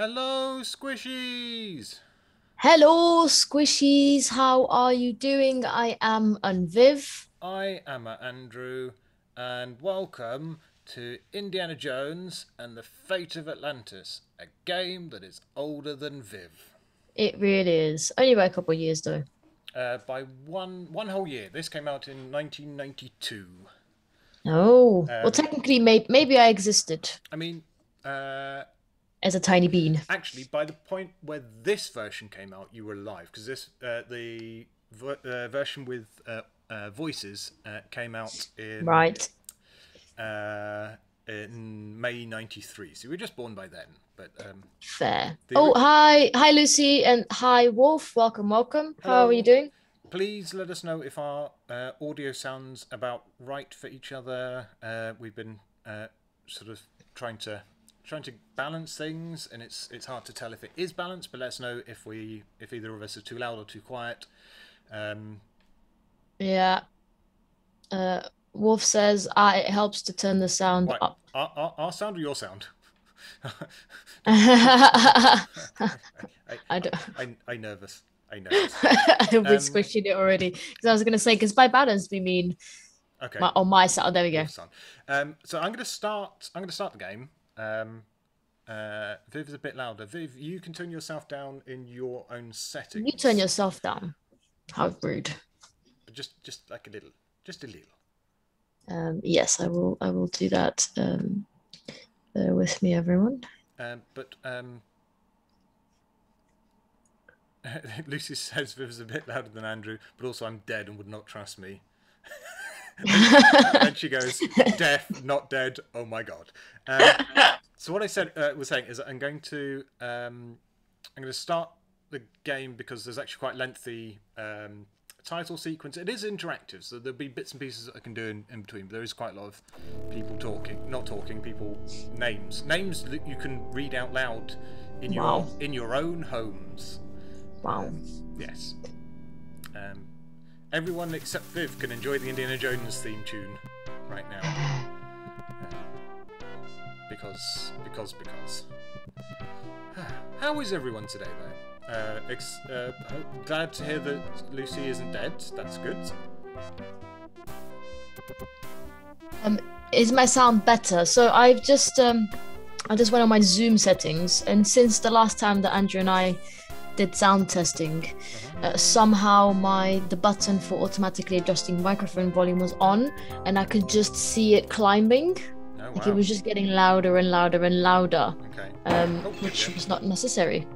Hello, squishies! Hello, squishies. How are you doing? I am Unviv. I am a Andrew, and welcome to Indiana Jones and the Fate of Atlantis, a game that is older than Viv. It really is. Only by a couple of years, though. Uh, by one one whole year. This came out in 1992. Oh, well, Um, technically, maybe maybe I existed I mean, uh, as a tiny bean. actually, by the point where this version came out, you were alive because this uh, the uh, version with uh, uh, voices uh, came out in Right. uh, in May '93. So you were just born by then. But um, Fair. Oh, hi, hi, Lucy, and hi, Wolf. Welcome, welcome. How are you doing? please let us know if our uh, audio sounds about right for each other. Uh, we've been uh, sort of trying to trying to balance things, and it's it's hard to tell if it is balanced. But let us know if we if either of us are too loud or too quiet. Um, Yeah. Uh, Wolf says ah, it helps to turn the sound right, up. our, our, our sound or your sound? I I, don't. I, I nervous. I nervous. I've been Um, squishing it already because I was gonna say because by balance we mean Okay. my, on my side. Oh, there we go. Um, so I'm going to start. I'm going to start the game. Um, uh, Viv is a bit louder. Viv, you can turn yourself down in your own settings. You turn yourself down. How rude. Just, just like a little, just a little. Um, yes, I will. I will do that. Um, bear with me, everyone. Um, but um, Lucy says Viv is a bit louder than Andrew, but also I'm dead and would not trust me. and she goes, "Deaf, not dead. Oh my god." Um, so what I said uh, was saying is that I'm going to um, I'm going to start the game because there's actually quite lengthy um, title sequence. It is interactive, so there'll be bits and pieces that I can do in, in between. But there is quite a lot of people talking, not talking, people names, names that you can read out loud in your in your own homes. Wow. Yes. Um, everyone except Viv can enjoy the Indiana Jones theme tune right now. because, because, because. How is everyone today, though? Uh, ex- uh, glad to hear that Lucy isn't dead. That's good. Um, is my sound better? So I've just um, I just went on my Zoom settings, and since the last time that Andrew and I did sound testing, uh, somehow my the button for automatically adjusting microphone volume was on, and I could just see it climbing. Oh, Like it was just getting louder and louder and louder, Okay. um, Oh, which yeah. was not necessary.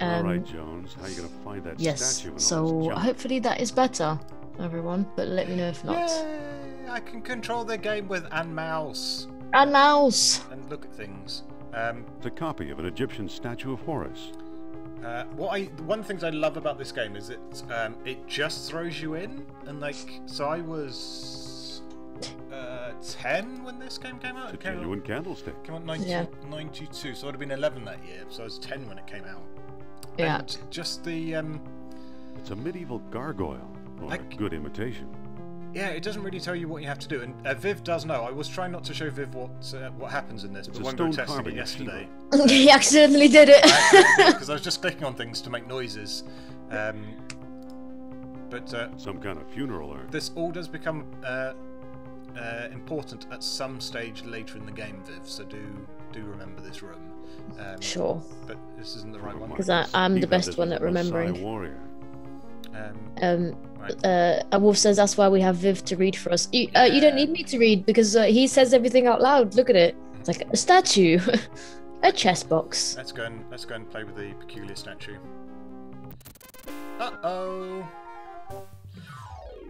Um, right, Jones. How are you gonna find that Yes. statue? So hopefully that is better, everyone. But let me know if not. Yay! I can control the game with and mouse And mouse. and look at things. Um, It's a copy of an Egyptian statue of Horus. Uh, what I one of the things I love about this game is it um, it just throws you in and like so I was uh, ten when this game came out. It's a It came genuine out, candlestick. came out 90, Yeah. 92, so I'd have been eleven that year. So I was ten when it came out. Yeah. And just the um, It's a medieval gargoyle, or Like- a good imitation. Yeah, it doesn't really tell you what you have to do. And uh, Viv does know. I was trying not to show Viv what uh, what happens in this, It's but a when we were testing it carving of Shiva. yesterday. he accidentally did it. because I was just clicking on things to make noises. Um, but uh, Some kind of funeral urn. this all does become uh, uh, important at some stage later in the game, Viv. So do do remember this room. Um, sure. But this isn't the right one. because I- I'm the best one at Maasai remembering. warrior. Um, Um, right. Uh, a wolf says that's why we have Viv to read for us. You, uh, you don't need me to read because uh, he says everything out loud. Look at it. It's like a statue, a chess box. Let's go and let's go and play with the peculiar statue. Uh oh.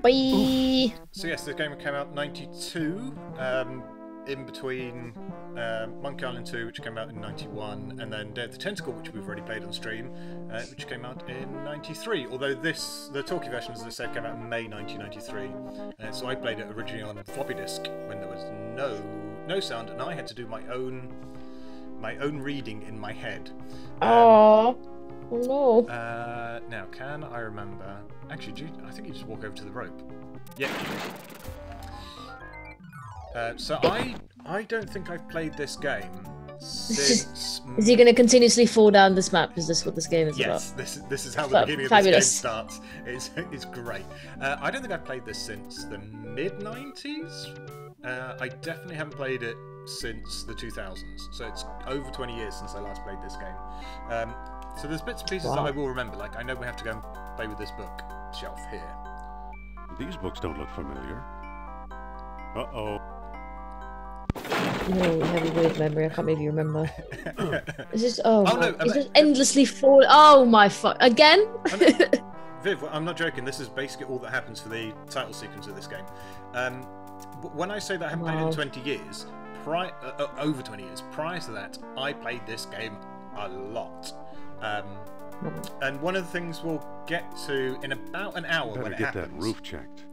Bye. So yes, the game came out '92. Um, in between uh, Monkey Island 2, which came out in 91, and then Day of the Tentacle, which we've already played on stream, uh, which came out in 93. Although this, the talkie version, as I said, came out in May 1993. Uh, so I played it originally on floppy disk when there was no no sound, and I had to do my own my own reading in my head. Um, Oh, no. uh, now, can I remember? Actually, do you, I think you just walk over to the rope. Yeah. Uh, so I I don't think I've played this game since. Is he going to continuously fall down this map? Is this what this game is Yes, this this is how the Fa- beginning of this game starts. It's it's great. Uh, I don't think I've played this since the mid '90s. Uh, I definitely haven't played it since the 2000s. So it's over 20 years since I last played this game. Um, so there's bits and pieces Wow. that I will remember. Like I know we have to go and play with this book shelf here. These books don't look familiar. Uh-oh. You know, heavy have weird memory. I can't maybe remember. It's just oh, Oh, my- no, it's but- just endlessly fall. Oh my fuck! Again? Viv, I'm not joking. This is basically all that happens for the title sequence of this game. Um, but when I say that I haven't played it in 20 years, pri- uh, uh, over 20 years, prior to that, I played this game a lot. Um, and one of the things we'll get to in about an hour Better when it get that roof checked.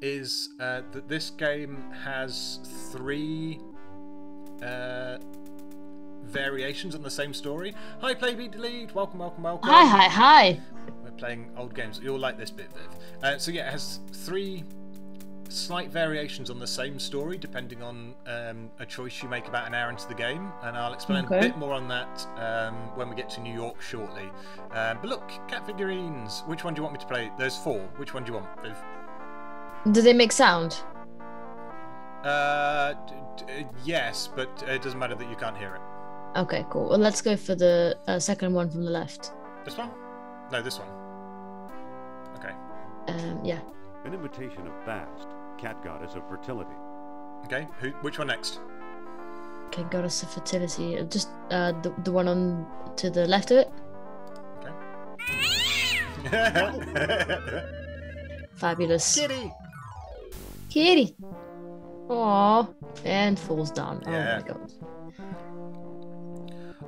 Is uh, that this game has three uh, variations on the same story. Hi, play Playbeat Delete. Welcome, welcome, welcome. hi, hi, hi. We're playing old games. You'll like this bit, Viv. Uh, so yeah, it has three slight variations on the same story, depending on um, a choice you make about an hour into the game, and I'll explain a bit more on that um, when we get to New York shortly. Um, but look, cat figurines. Which one do you want me to play? There's four. Which one do you want, Viv? Do they make sound? Uh, d- d- yes, but it doesn't matter that you can't hear it. Okay, cool. Well, let's go for the uh, second one from the left. This one? No, this one. Okay. Um, yeah. An imitation of Bast, cat goddess of fertility. Okay. Who? Which one next? Okay, goddess of fertility. Uh, Just uh, the the one on to the left of it. Okay. Fabulous. Kitty. Kitty. Aww. And falls down. Yeah. Oh my god.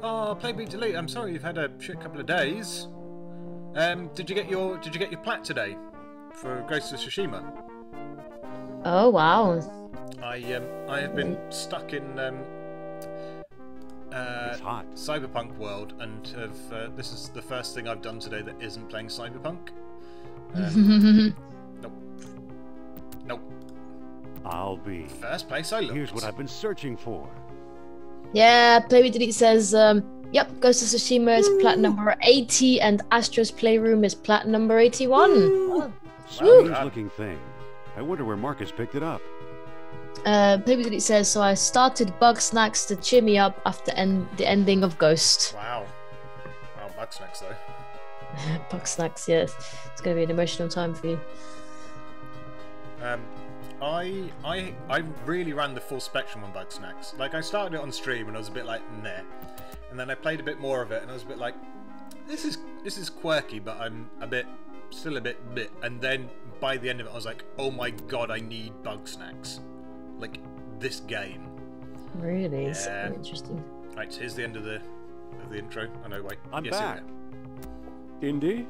Oh, Playbeat Delete. I'm sorry you've had a shit couple of days. Um, did you get your Did you get your plat today for Ghost of Tsushima? Oh wow. I um, I have been stuck in um, uh, It's hot. cyberpunk world, and have, uh, this is the first thing I've done today that isn't playing cyberpunk. Um, nope. Nope. I'll be. First place I looked. Here's what I've been searching for. yeah, Playroom Delete says, um, yep, Ghost of Tsushima is plat number 80 and Astro's Playroom is plat number 81. Oh. Strange God. looking thing. I wonder where Marcus picked it up. Uh, Playroom Delete says, so I started Bugsnax to cheer me up after end- the ending of Ghost. Wow. Wow, Bugsnax though. Bugsnax, yes. It's going to be an emotional time for you. Um, I I I really ran the full spectrum on Bugsnax. Like I started it on stream and I was a bit like nah, and then I played a bit more of it and I was a bit like, this is this is quirky, but I'm a bit still a bit bit. And then by the end of it, I was like, oh my god, I need Bugsnax, like this game. Really? So Yeah. interesting. Right, so here's the end of the of the intro. Oh, I know, wait. I'm yes, here back. Indy?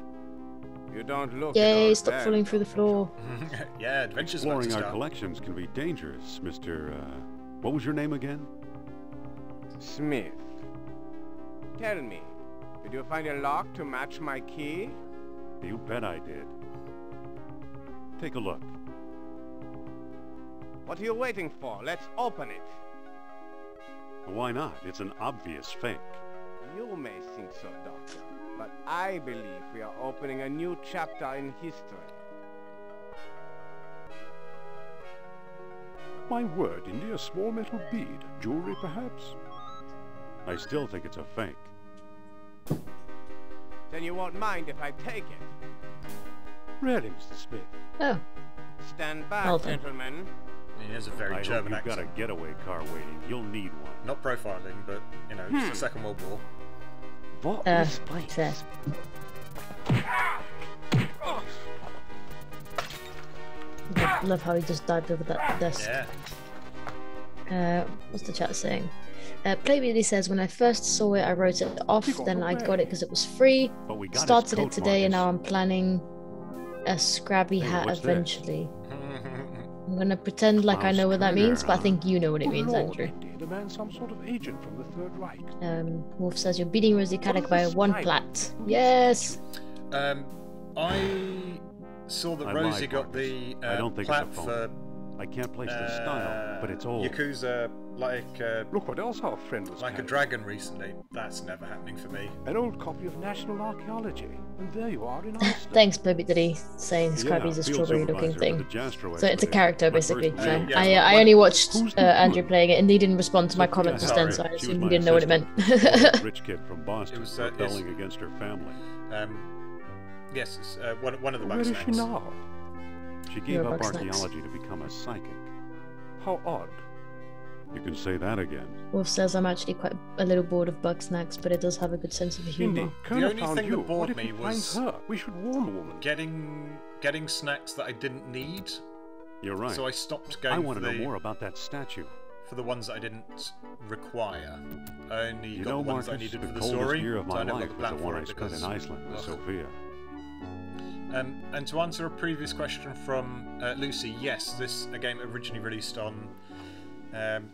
You don't look. at Yay, all stop that falling through the floor. yeah, adventures Exploring our collections can be dangerous, Mr. Uh, what was your name again? Smith. Tell me, did you find a lock to match my key? You bet I did. Take a look. What are you waiting for? Let's open it. Why not? It's an obvious fake. You may think so, Doctor, but I believe we are opening a new chapter in history. My word, Indy, a small metal bead. Jewelry, perhaps? I still think it's a fake. Then you won't mind if I take it. Really, Mr. Smith? Oh, Stand back, Well then. gentlemen. He has a very I hope German you've got a getaway car waiting. You'll need one. Not profiling, but you know, it's the hmm. Second World War. What uh, this place? fair. Love, love how he just dived over that desk. Yeah. Uh, what's the chat saying? Uh, Playbeady says, when I first saw it, I wrote it off. Then I got it because it was free. But we got Started it coat, today, and now I'm planning a Strabby Hey, hat eventually. this? Eventually. I'm gonna pretend like I know what that means, but I think you know what it means, Andrew. Indy, the man some sort of agent from the Third Reich. Um, Wolf says you're beating Rosie Caddick by one plat. Yes. Um, I saw that I Rosie got Marcus. the I uh, don't think plat it's a for. I can't place the uh, style, but it's old. Yakuza like uh, Look what else our friend was like a dragon recently. That's never happening for me. An old copy of National Archaeology. And there you are in Iceland. Thanks, Baby Daddy, saying Yeah, Strabby's a strawberry looking thing. with the Jastro So it's a character My first basically. So. Yeah, I, uh, I only watched uh, Andrew playing it, and he didn't respond to my So, comment just then, so. I assumed he didn't know what it meant. rich kid from Boston It was, uh, it's- rebelling against her family. Um, yes, it's uh, one, one of the Where is she Bugsnax. now? She gave You're up archaeology to become a psychic. How odd. You can say that again. Wolf says I'm actually quite a little bored of Bugsnax, but it does have a good sense of humour. Indeed, Colonel only found thing you. that bored me was- her? We should warn the woman. Getting getting snacks that I didn't need, You're right. so I stopped going I want for to the know more about that statue. for the ones that I didn't require. I only You got know, the ones Marcus, I needed the for the story. year of my I never life got the was the one it I spent in Iceland with. Sophia. Um, and to answer a previous question from uh, Lucy, yes, this a game originally released on um,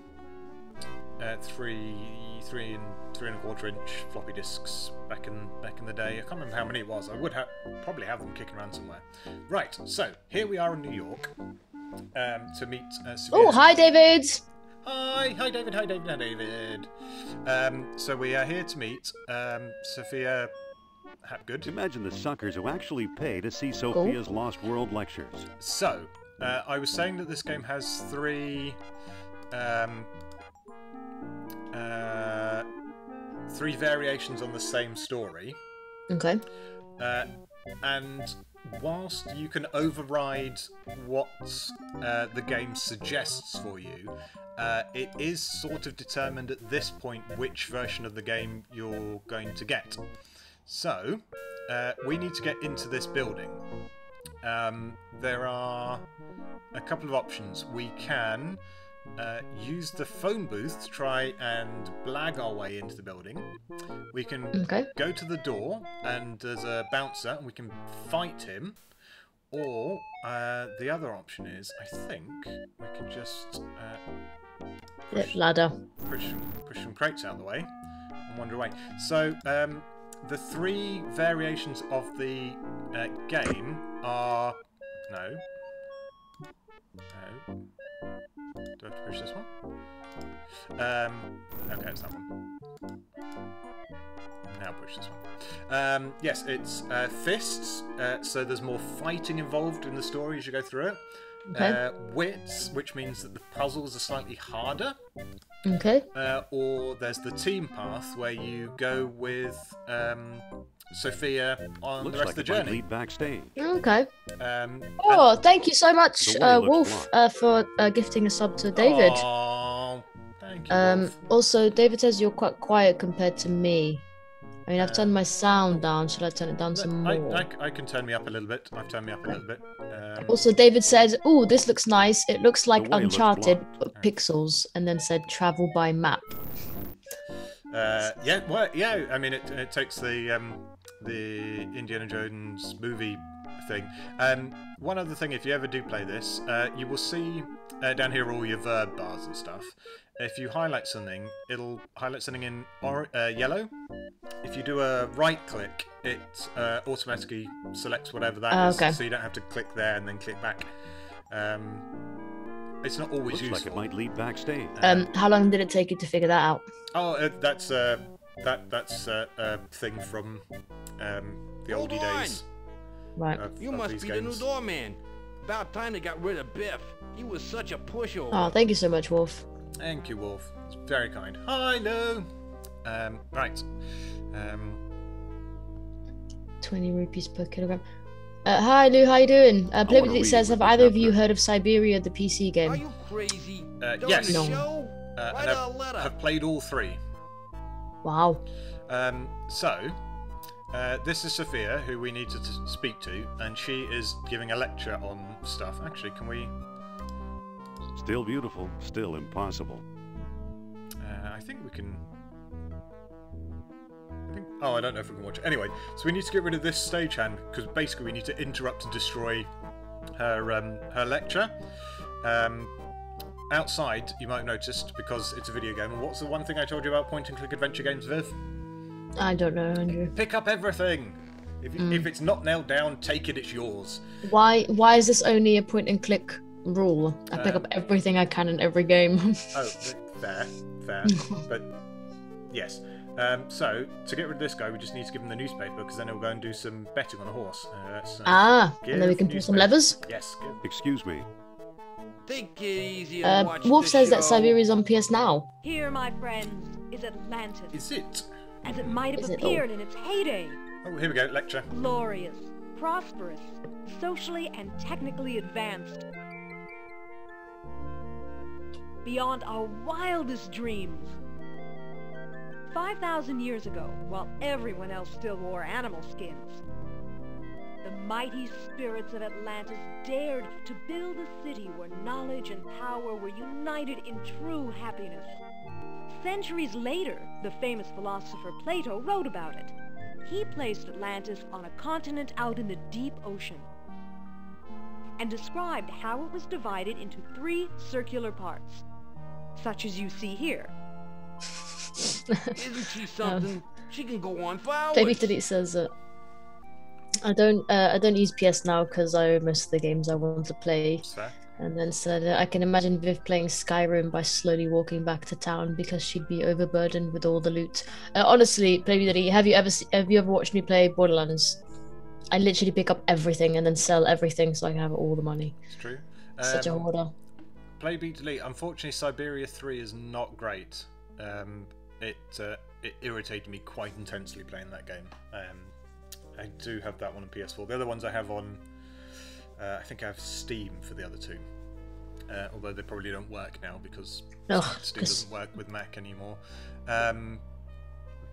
uh, three, three and three and a quarter inch floppy disks back in back in the day. I can't remember how many it was. I would have probably have them kicking around somewhere. Right, so here we are in New York um, to meet. Uh, Oh, hi, David. Hi, hi, David. Hi, David. Hi, David. Um, so we are here to meet um, Sophia Hapgood. Imagine the suckers who actually pay to see Sophia's Lost World lectures. So, uh, I was saying that this game has three, um, uh, three variations on the same story, Okay. uh, and whilst you can override what uh, the game suggests for you, uh, it is sort of determined at this point which version of the game you're going to get. So, uh, we need to get into this building. Um, there are a couple of options. We can uh, use the phone booth to try and blag our way into the building. We can Okay. go to the door and there's a bouncer and we can fight him. Or uh, the other option is, I think we can just uh, Yep, ladder. push some, push some crates out of the way and wander away. So um, the three variations of the uh, game are no, no. Do I have to push this one? Um, okay, it's that one. Now push this one. Um, yes, it's uh, fists. Uh, so there's more fighting involved in the story as you go through it. Okay. Uh, wits, which means that the puzzles are slightly harder. Okay. Uh, or there's the team path where you go with um, Sophia on Looks the rest like of the journey. lead backstage. Okay. Um, Oh, thank you so much, uh, Wolf, uh, for uh, gifting a sub to David. Aw, thank you. Um, Wolf. also, David says you're quite quiet compared to me. I mean, I've turned my sound down. Should I turn it down some I, more? I, I can turn me up a little bit. I've turned me up a little bit. Um, Also, David said, "Oh, this looks nice. It looks like way looks Uncharted but pixels," and then said, "Travel by map." Uh, yeah, well, yeah. I mean, it, it takes the um, the Indiana Jones movie thing. Um, one other thing, if you ever do play this, uh, you will see uh, down here all your verb bars and stuff. If you highlight something, it'll highlight something in or- uh, yellow. If you do a right click, it uh, automatically selects whatever that Oh, is, okay. so you don't have to click there and then click back. Um, it's not always Looks like it might lead backstage. Um, how long did it take you to figure that out? Oh, uh, that's uh, that that's uh, a thing from um, the Hold oldie on. days. Right. Of, You of must these be the new games. doorman. About time they got rid of Biff. He was such a pushover. Oh, thank you so much, Wolf. Thank you, Wolf. It's very kind. Hi, Lou. Um, right. Um, Twenty rupees per kilogram. Uh, hi, Lou. How you doing? Uh, wanna Play read says, "Have either of you heard of Syberia, the PC game? Are you crazy? Uh, yes. the No. show? uh, and a I've, letter. have played all three. Wow. Um, so, uh, this is Sophia, who we need to t- speak to, and she is giving a lecture on stuff. Actually, can we? Still beautiful, still impossible. Uh, I think we can. I think... Oh, I don't know if we can watch it. Anyway, so we need to get rid of this stagehand because basically we need to interrupt and destroy her um, her lecture. Um, outside, you might have noticed because it's a video game. And what's the one thing I told you about point-and-click adventure games, Viv? I don't know, Andrew. Pick up everything. If, you, if it's not nailed down, take it. It's yours. Why? Why is this only a point and click rule? I pick Uh, up everything I can in every game. Oh, fair, fair, but yes. Um, so to get rid of this guy, we just need to give him the newspaper because then he'll go and do some betting on a horse. Uh, so Ah, and then we can pull some levers. Yes, give. Excuse me. Take it easy and Uh, watch Wolf the says that Syberia is on PS Now. Here, my friends, is Atlantis, Is it? As it might have Is it? Oh. appeared in its heyday. Oh, here we go. Lecture. Glorious, prosperous, socially and technically advanced. Beyond our wildest dreams. 5,000 years ago, while everyone else still wore animal skins, the mighty spirits of Atlantis dared to build a city where knowledge and power were united in true happiness. Centuries later, the famous philosopher Plato wrote about it. He placed Atlantis on a continent out in the deep ocean and described how it was divided into three circular parts, such as you see here. Isn't she something? She can go on for hours. Baby Titty says that. I don't. Uh, I don't use PS Now because I own most of the games I want to play. Fair. And then said, I can imagine Viv playing Skyrim by slowly walking back to town because she'd be overburdened with all the loot. Uh, honestly, Titty, have you ever se- have you ever watched me play Borderlands? I literally pick up everything and then sell everything so I can have all the money. It's true. Such a Um, hoarder. Play beat delete. Unfortunately, Syberia 3 is not great. Um, it uh, it irritated me quite intensely playing that game. Um, I do have that one on PS4. The other ones I have on, uh, I think I have Steam for the other two. Uh, although they probably don't work now because Ugh, Steam 'cause- doesn't work with Mac anymore. Um,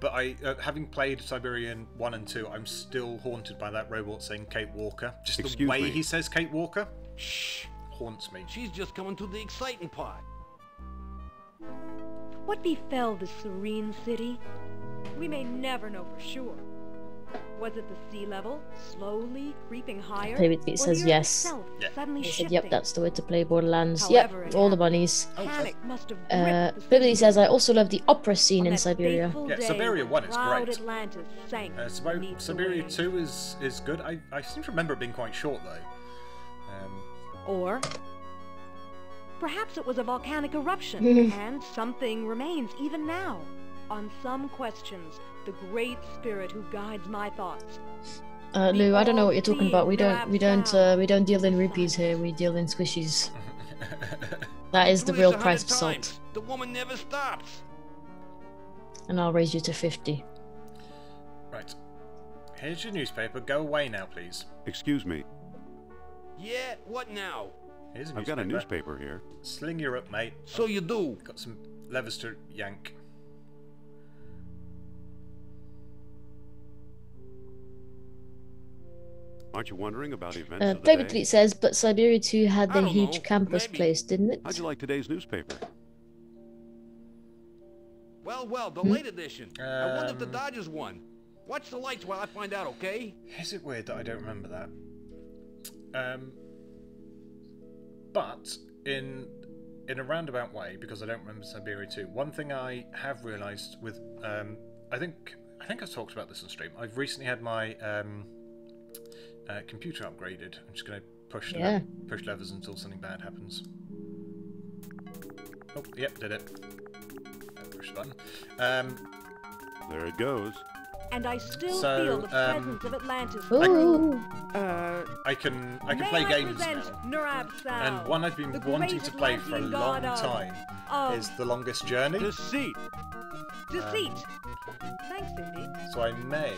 but I, uh, having played Siberian 1 and 2, I'm still haunted by that robot saying Kate Walker. Just the way me. he says Kate Walker Shh. haunts me. She's just coming to the exciting part. What befell the serene city? We may never know for sure. Was it the sea level slowly creeping higher? Baby Titty or says yes. Yeah. He said, yep, that's the way to play Borderlands. However yep, all the bunnies. Panic Uh, gripped the Baby city. says, I also love the opera scene in Syberia. Yeah, Syberia 1 is great. Sank Uh, Syberia, Syberia 2 is, is good. I, I seem to remember it being quite short though. Um, Or perhaps it was a volcanic eruption, and something remains even now. On some questions, the great spirit who guides my thoughts. Uh, Lou, I don't know what you're talking about. We don't, we don't, uh, we don't deal in rupees here. We deal in squishies. That is the real a hundred price of salt. The woman never stops. and I'll raise you to fifty. right. Here's your newspaper. Go away now, please. Excuse me. Yeah, what now? Here's a I've got a newspaper here. Sling your up, mate. So you do. Got some levers to yank. Aren't you wondering about events Uh, of the Baby says, but Syberia 2 had I the huge know, campus maybe. place, didn't it? How'd you like today's newspaper? Well, well, the Hmm? late edition. I wonder if the Um, Dodgers won. Watch the lights while I find out, okay? Is it weird that I don't remember that? Um, but in in a roundabout way, because I don't remember Syberia 2, one thing I have realised with um, I think I think I've talked about this on stream. I've recently had my um, uh, computer upgraded. I'm just going to push Yeah. le- push levers until something bad happens. Oh, yep, did it. Uh, Push the button. Um, There it goes. And I still So, feel the um, presence of Atlantis. Ooh. Uh, I can I can play I games now. And one I've been wanting to play for a long time of is The Longest Journey. Deceit. Deceit. Thanks, Indy. So I may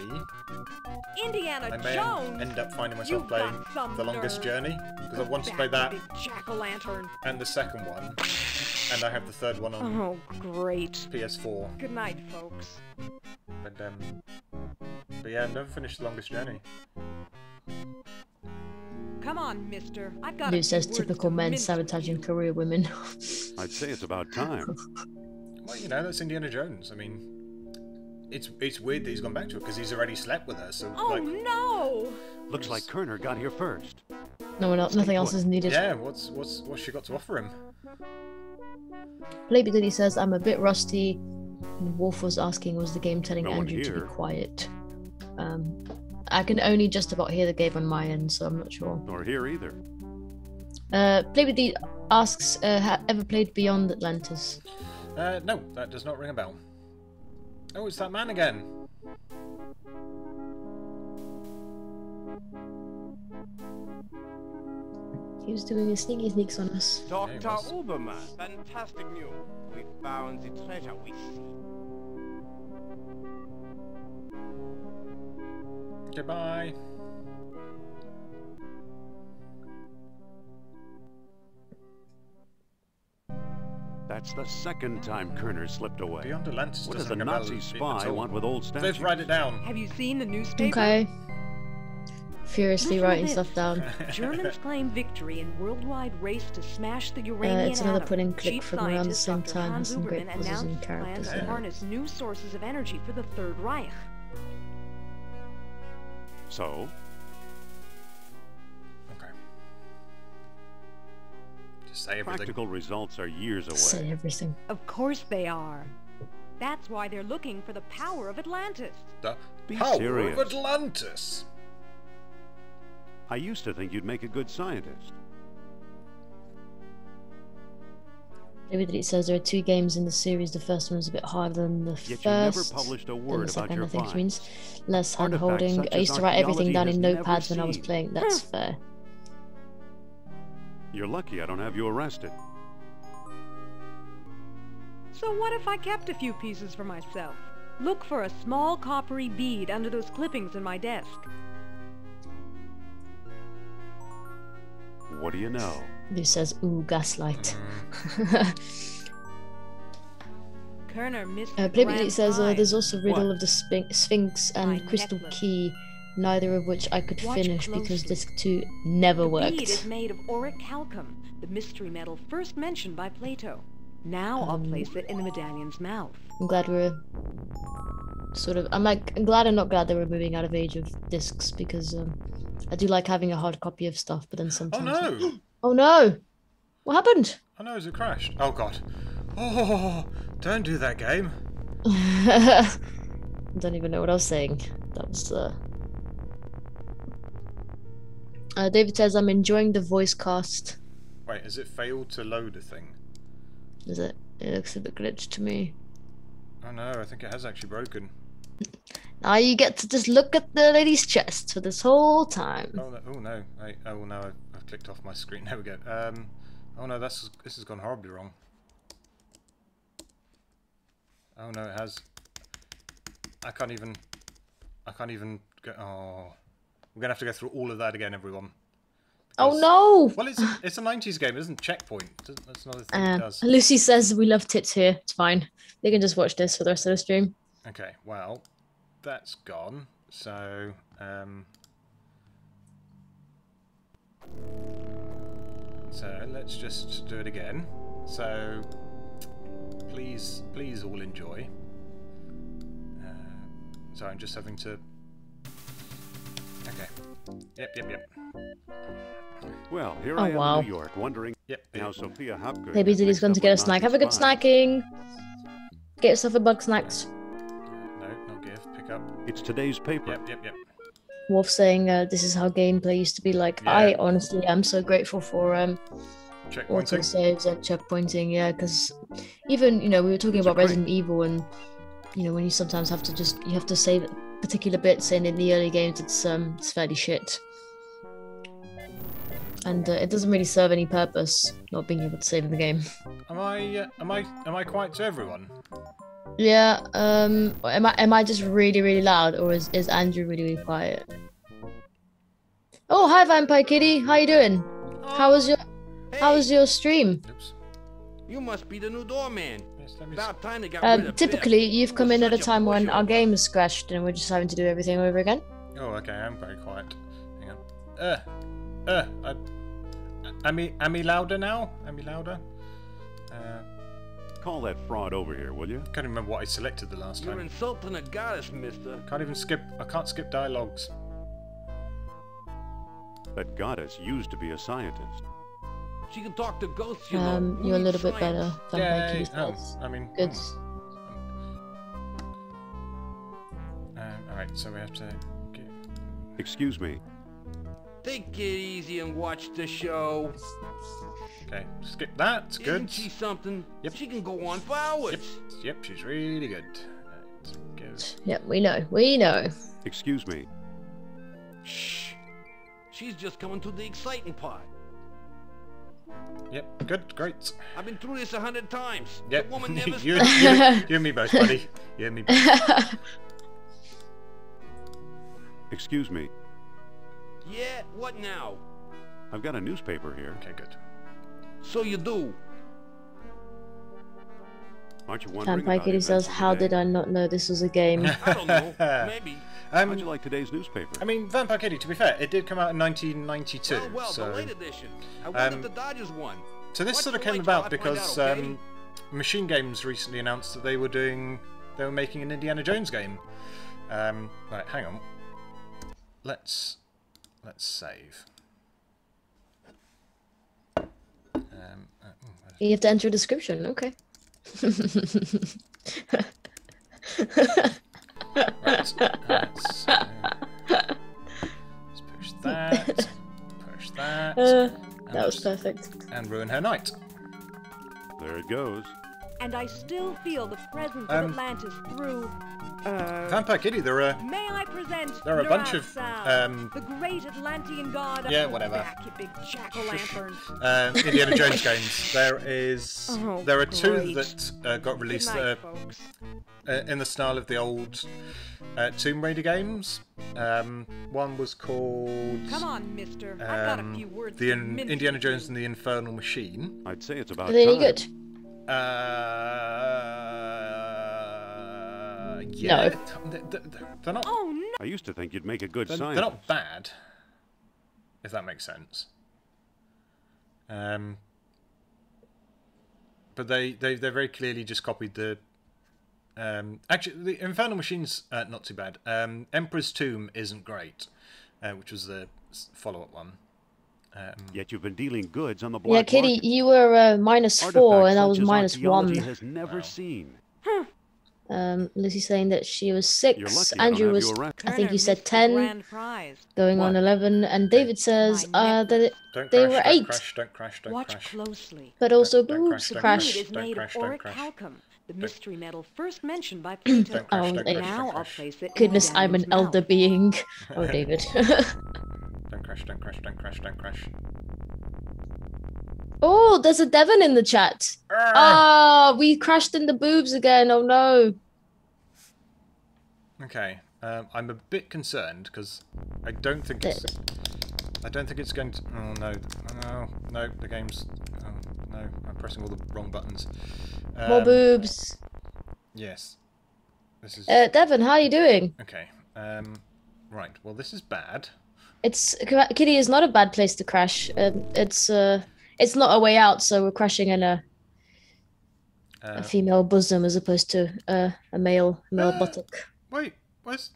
Indiana I may Jones. end up finding myself You've playing got some The Longest nerve. Journey because I Go wanted to play that big jack-o'-lantern. and the second one, and I have the third one on Oh, great. PS4. Good night, folks. But um, but yeah, I've never finished The Longest Journey. Come on, mister. I've got a Lou few says typical men sabotaging career women. I'd say it's about time. Well, you know that's Indiana Jones. I mean, it's it's weird that he's gone back to it because he's already slept with her. So Oh like, no! Looks like Kerner got here first. no one else, nothing else is needed. yeah, what's what's what's she got to offer him? Baby Diddy says, I'm a bit rusty. And Wolf was asking, was the game telling No one Andrew to be quiet? Um, I can only just about hear the game on my end, so I'm not sure. Nor here either. Uh, Baby D asks, uh, ha- ever played Beyond Atlantis? Uh, no, that does not ring a bell. Oh, it's that man again. He was doing a sneaky sneaks on us. Dr. it. Ubermann, fantastic news. We found the treasure we seek. Goodbye. That's the second time Kerner slipped away. Beyond Atlantis What does doesn't a Nazi spy want with old statues? Viv, write it down. Have you seen the newspaper? Okay. Furiously Listen writing stuff down. Germans claim victory in worldwide race to smash the Uh, it's another atom. pudding click Chief from around the scientist same Dr. time. Hans some great puzzles and announced plans to harness new sources of energy for the Third Reich. So, say everything. practical results are years away. Say away. everything. Of course they are. That's why they're looking for the power of Atlantis. The Be power serious. of Atlantis. I used to think you'd make a good scientist. David it says there are two games in the series. The first one is a bit harder than the Yet you first. never published a word the about second, your I think, finds. means less hand holding. I used to write everything down in notepads when I was playing. That's hmm. fair. You're lucky I don't have you arrested. So what if I kept a few pieces for myself? Look for a small coppery bead under those clippings in my desk. What do you know? This says, ooh, gaslight. Kerner missed Uh, the Blippity grand says uh, there's also Riddle What? of the Sphinx and My Crystal necklace. Key, neither of which I could Watch finish because closely. disc 2 never The bead is made of orichalcum, the mystery metal first mentioned by Plato. Now I'll Um, place it in the medallion's mouth. I'm glad we're sort of. I'm like, I'm glad and not glad that we're moving out of age of discs because um, I do like having a hard copy of stuff, but then sometimes. Oh sometimes. no! Oh no! What happened? Oh no, has it crashed? Oh god. Oh, don't do that game. I don't even know what I was saying. That was uh... uh David says I'm enjoying the voice cast. Wait, has it failed to load a thing? Is it? It looks a bit glitched to me. Oh no, I think it has actually broken. Now you get to just look at the lady's chest for this whole time. Oh no! Oh no! I, oh no! I've, I've clicked off my screen. There we go. Um. Oh no! That's this has gone horribly wrong. Oh no! It has. I can't even. I can't even go. Oh. We're gonna have to go through all of that again, everyone. Oh no! Well, it's a, it's a '90s game, it isn't Checkpoint. That's another thing it does. Lucy says we love tits here. It's fine. They can just watch this for the rest of the stream. Okay, well, that's gone. So, um, so let's just do it again. So, please, please all enjoy. Uh, sorry, I'm just having to. Okay. Yep, yep, yep, Well, here Oh, I am wow. in New York, wondering yep. how. Sophia Hapgood. Maybe has Diddy's going to get a snack. Have a good spies. snacking. Get yourself a Bugsnax. No, not give. Pick up. It's today's paper. Yep, yep, yep. Wolf saying uh, this is how gameplay used to be like. Yeah. I honestly am so grateful for um auto Checkpointing. saves and checkpointing. Yeah, because even you know we were talking It's about Resident Evil and you know when you sometimes have to just you have to save particular bits and in the early games it's um it's fairly shit. And uh, it doesn't really serve any purpose not being able to save in the game. Am I? Uh, am I? Am I quiet to everyone? Yeah. Um. Am I? Am I just really, really loud, or is is Andrew really, really quiet? Oh, hi, Vampire Kitty. How you doing? How was your How was your stream? Oops. You must be the new doorman. Yes, let me s- About time they got rid Um, of Biff. typically, you've come in at a time when our game is crashed and we're just having to do everything over again. Oh, okay, I'm very quiet. Hang on. Uh, uh, I, am I, am I louder now? Am I louder? Uh, Call that fraud over here, will you? can't remember what I selected the last You're time. insulting a goddess, mister. Can't even skip, I can't skip dialogues. That goddess used to be a scientist. She can talk to ghosts, you know. Um, Who you're a needs little bit better. than Vampire Yay! Kitty Oh. I mean, Good. Um, alright, so we have to get, Excuse me. Take it easy and watch the show. Okay, skip that. It's good. Isn't she something? Yep. She can go on for hours. Yep, yep, she's really good. Right, go. Yeah, we know. We know. Excuse me. Shh. She's just coming to the exciting part. Yep, good, great. I've been through this a hundred times. Yep, The woman never you, stops. you, you and me both, buddy. You and me both. Excuse me. Yeah, what now? I've got a newspaper here. Okay, good. So you do. Aren't you wondering Vampire about Kitty says, of "How today? did I not know this was a game?" I don't know. Maybe. How'd Um, you like today's newspaper? I mean, Vampire Kitty, to be fair, it did come out in 1992. Well, well, so, the late edition. I wonder um, if the Dodgers won. so this Watch sort of came about till I find because out, okay? um, MachineGames recently announced that they were doing, they were making an Indiana Jones game. Um, right, hang on. Let's let's save. Um, uh, oh, You have to enter a description. Okay. Right, let's, uh, let's push that, push that, Uh, that was just- perfect. and ruin her night. There it goes. And I still feel the presence Um, of Atlantis through. Uh, Vampire Kitty, there are may I present? There are a bunch of, um, the great Atlantean god. Yeah, whatever. Back, you big jack o' lantern. um, Indiana Jones games. There is, Oh, there are two great. that uh, got released night, that folks. uh, in the style of the old uh, Tomb Raider games. Um, one was called Come on, Mister. I've got a um, few words. the In- Indiana Jones and the Infernal Machine. I'd say it's about Are they any time. good? Uh, yeah, they- they- they're not. Oh no! I used to think you'd make a good They're, scientist. they're not bad, if that makes sense. Um, but they, they they very clearly just copied the. Um, actually, the Infernal Machine's uh, not too bad. Um, Emperor's Tomb isn't great, uh, which was the follow-up one. Um, Yet you've been dealing goods on the black Yeah, Kitty, market. you were uh, minus four, Artifacts and I was as minus archaeology one. has never Wow. seen. Um, Lucy saying that she was six. lucky I don't Andrew was. I think you said ten, Grand prize. going on eleven, and David says My uh, that it, don't They crash, were don't eight. crash, don't crash, don't Watch crash. closely. but also don't boobs crash, don't crash. Don't made crash, of don't crash. talcum, the mystery metal first mentioned by Plato. Don't Oh, don't crash, now I'll place it. Goodness, I'm an elder being. Oh, David. Don't crash, don't crash, don't crash, don't crash. oh, there's a Devon in the chat. Ah! Ah, we crashed in the boobs again. Oh no. Okay, um, I'm a bit concerned because I don't think it's. I don't think it's going to. Oh no, no, no! The game's. Oh, no, I'm pressing all the wrong buttons. More Um, boobs. Yes. This is Uh, Devon, how are you doing? okay. Um, right. Well, this is bad. It's Kitty is not a bad place to crash. Um, it's uh, it's not a way out, so we're crashing in a, Uh, a female bosom as opposed to uh, a male male Uh, buttock. wait, where's?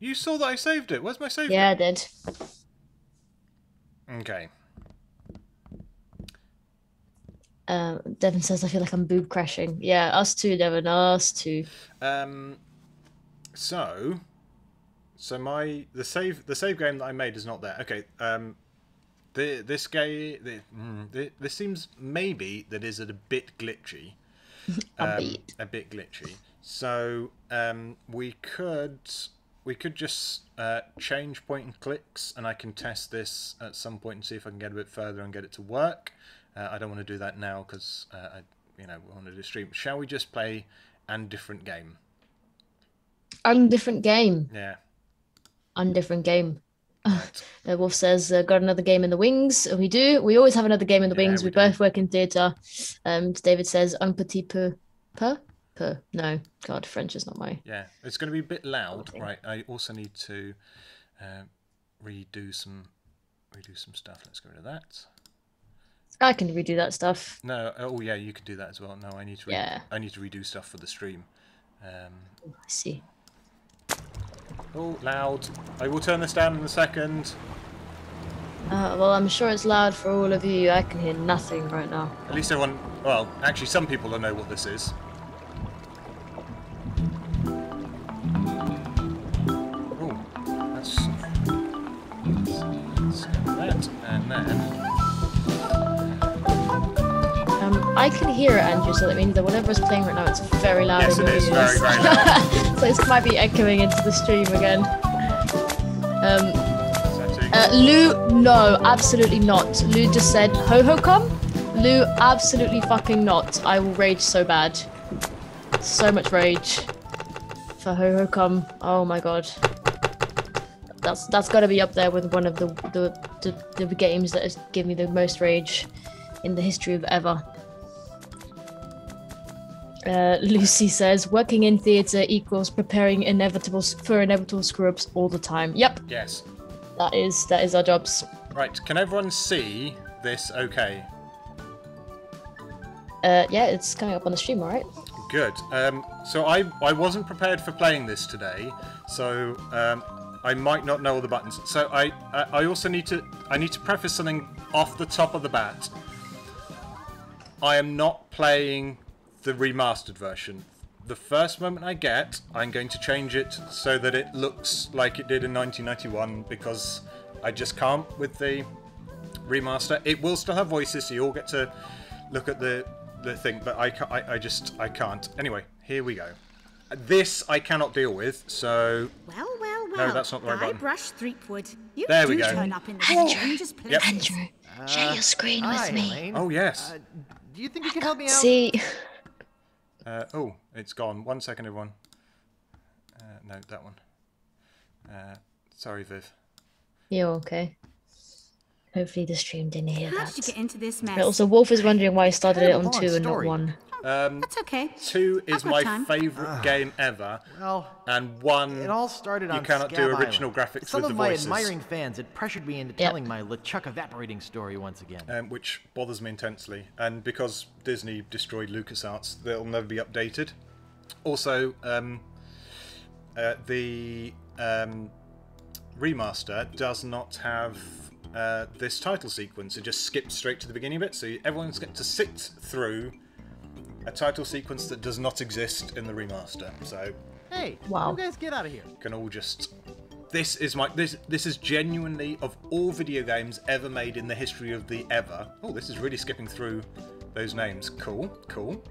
You saw that I saved it. Where's my save? Yeah, I did. Okay. Um, Devon says I feel like I'm boob crashing. Yeah, us too, Devon. Us too. Um. So. So my the save the save game that I made is not there. Okay. Um. The this game the, mm, the, this seems maybe that is a bit glitchy. A Um, bit. A bit glitchy. So um we could we could just uh, change point and clicks, and I can test this at some point and see if I can get a bit further and get it to work. Uh, I don't want to do that now because uh, I, you know, we want to do stream. Shall we just play and different game? And different game. Yeah. Undifferent game. Uh, Wolf says, uh, got another game in the wings. We do. We always have another game in the Yeah, wings. we We, both work in theatre. Um, David says, un petit peu. Peu? Peu. No. God, French is not my. Yeah, it's going to be a bit loud, Okay. right? I also need to uh, redo some redo some stuff. Let's get rid of that. I can redo that stuff. No, oh yeah, you can do that as well. No, I need to. Re- Yeah. I need to redo stuff for the stream. Um, I see. Oh, loud! I will turn this down in a second. Uh, well, I'm sure it's loud for all of you. I can hear nothing right now. At least everyone. Well, actually, some people will know what this is. Oh, that's. let's- let's get I can hear it, Andrew. So that means that whatever is playing right now, it's very loud. Yes, it is very, very loud. so this might be echoing into the stream again. Um, uh, Lou, no, absolutely not. Lou just said, Hohokum? Lou, absolutely fucking not. I will rage so bad. So much rage. For Hohokum. Oh my god. That's that's gotta be up there with one of the the, the, the games that has given me the most rage in the history of ever. Uh, Lucy says, working in theatre equals preparing inevitable for inevitable screw ups all the time. Yep, yes. that is that is our jobs. Right. Can everyone see this? Okay. Uh, yeah, it's coming up on the stream, alright? Good. Um, so I I wasn't prepared for playing this today, so um, I might not know all the buttons. So I, I I also need to I need to preface something off the top of the bat. I am not playing the remastered version. The first moment I get, I'm going to change it so that it looks like it did in 1991 because I just can't with the remaster. It will still have voices, so you all get to look at the the thing, but I, ca- I, I just I can't. Anyway, here we go. This I cannot deal with, so Well, well, No, well. that's not the right button. Guybrush Threepwood. You There do we go. turn up in the Andrew. strangest Yep. places. Andrew, share your screen Hi, with me. Elaine. oh yes. Uh, do you think you can help me out? See, Uh, oh, it's gone. One second, everyone. Uh, no, that one. Uh, sorry, Viv. you're okay. Hopefully the stream didn't hear How did you get into this mess? But also, Wolf is wondering why I started it on long two and not one. Um, That's okay. two is my time. favourite game ever, Well, and one it all started on. you on cannot do Scab original Island. graphics Some with of my admiring fans had pressured me into Yep. telling my LeChuck evaporating story once again. um, which bothers me intensely. And because Disney destroyed LucasArts, they'll never be updated. Also, um, uh, the um, remaster does not have uh, this title sequence. It just skips straight to the beginning of it, so everyone's got to sit through a title sequence that does not exist in the remaster. So hey, Wow. you guys get out of here. can all just this is my this this is genuinely of all video games ever made in the history of the ever oh this is really skipping through those names cool cool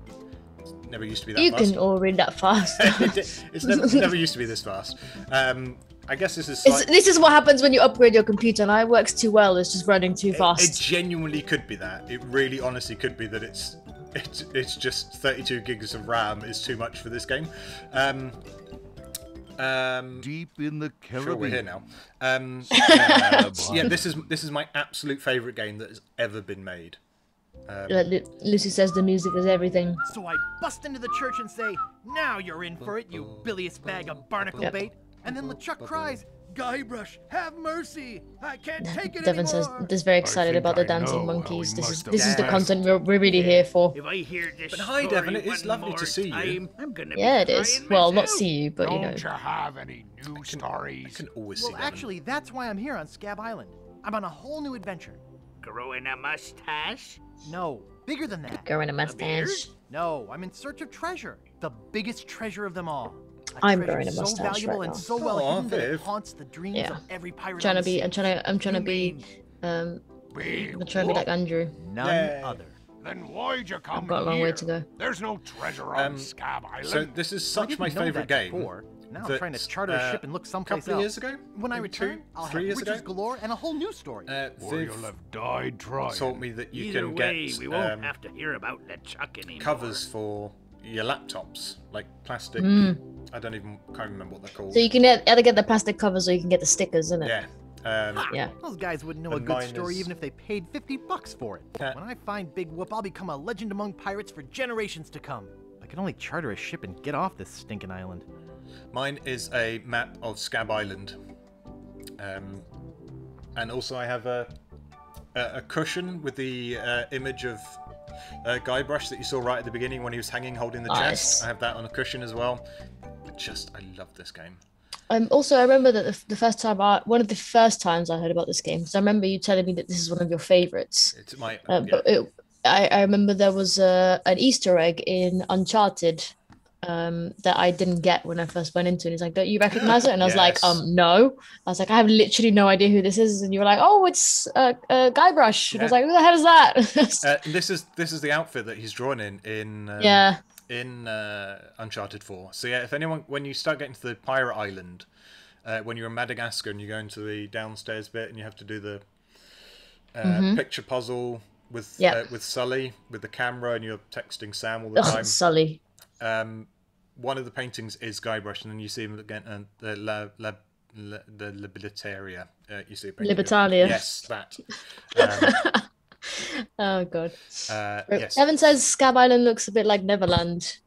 It's never used to be that fast. You fast can all read that fast. it's never, never used to be this fast um i guess this is slight- this is what happens when you upgrade your computer, and I works too well. It's just running too it, it genuinely could be that it really honestly could be that it's it's, it's just 32 gigs of ram is too much for this game um um Deep in the Caribbean. Sure, we're here now. Um, uh, yeah, this is this is my absolute favourite game that has ever been made. Uh, Lu- Lucy says the music is everything. So I bust into the church and say, Now you're in for it, you bilious bag of barnacle Yep. bait. And then LeChuck cries, Guybrush, have mercy! I can't take it Devon says anymore! is very excited about the I dancing monkeys. This is this is the content we're, we're really here for. If I hear this But hi, story Devon, it is lovely to see you. I'm gonna Yeah, it is. be is. Well, not see you, but you know. Don't you have any new I stories? can always Well, see Devon. actually, that's why I'm here on Scab Island. I'm on a whole new adventure. Growing a mustache? No, bigger than that. Growing a beard? mustache. No, I'm in search of treasure. The biggest treasure of them all. A I'm treasure growing a so mustache valuable right and now. so well Aw, hidden that it haunts the dreams Yeah. of every pirate Trying to be. I'm trying to. I'm trying to be. Um, I'm trying to be like Andrew. None Yay. other. Then why'd you come I've got a long way here? to go. There's no treasure on Um, Scab Island. So this is such my favourite that game. before. Now I'm trying to charter a uh, ship and look a someplace couple of else. years ago, When I maybe return, two, I'll three have years riches ago, galore and a whole new story. uh, or you'll have died trying. taught me that you Either can way, get we won't um, have to hear about LeChuck anymore. covers for your laptops, like plastic. I don't even can't remember what they're called. Mm. So you can either get the plastic covers or you can get the stickers, isn't it? yeah. Um, Yeah. Those guys wouldn't know a good mine story is- even if they paid 50 bucks for it. Yeah. When I find Big Whoop, I'll become a legend among pirates for generations to come. I can only charter a ship and get off this stinking island. Mine is a map of Scab Island. Um, and also I have a, a, a cushion with the uh, image of uh, Guybrush that you saw right at the beginning when he was hanging holding the Nice. chest. I have that on a cushion as well. Just, I love this game. Um, also, I remember that the, the first time I, one of the first times I heard about this game, because I remember you telling me that this is one of your favorites. It's my, Uh, yeah. But it, I, I remember there was a, an Easter egg in Uncharted um, that I didn't get when I first went into it. And he's like, "Don't you recognize it?" And I was like, "Um, no." I was like, "I have literally no idea who this is." And you were like, "Oh, it's uh, uh Guybrush." And I was like, "Who the hell is that?" Uh, this is this is the outfit that he's drawn in in um, Yeah. in uh, Uncharted Four. So yeah, if anyone when you start getting to the pirate island, uh, when you're in Madagascar and you go into the downstairs bit and you have to do the uh, Mhm. picture puzzle with Yeah. uh, with Sully with the camera and you're texting Sam all the Ugh, time. Sully. Um, one of the paintings is Guybrush, and then you see him again, uh, the la, la, la, the Libertalia. Uh, you see a painting of- Yes, that. Um, oh god. uh, yes. Evan says Scab Island looks a bit like Neverland.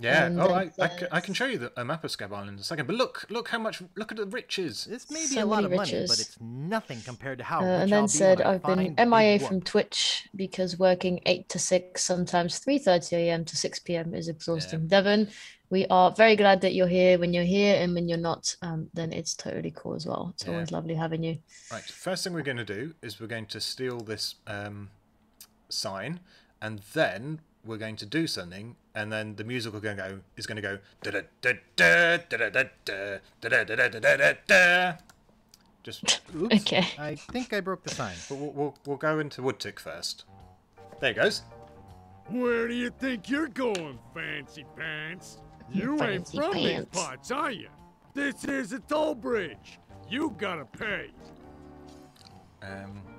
Yeah. And oh, then I, I, I can show you the, a map of Scab Island in a second. But look, look how much. Look at the riches. This may be So a lot many of money, but it's nothing compared to how Uh, rich and I'll then be said, when I I've been MIA from Whoop." Twitch because working 8 to 6, sometimes 3.30 a.m. to 6 p.m. is exhausting. Devon, we are very glad that you're here. When you're here and when you're not, um, then it's totally cool as well. It's Yeah. always lovely having you. Right. First thing we're going to do is we're going to steal this um, sign, and then we're going to do something, and then the music going to go is going to go just oops, okay. I think I broke the sign, but we'll, we'll, we'll go into Woodtick first. There it goes. Where do you think you're going, fancy pants? You fancy ain't from pants. these parts, are you? This is a toll bridge. You gotta pay. Um.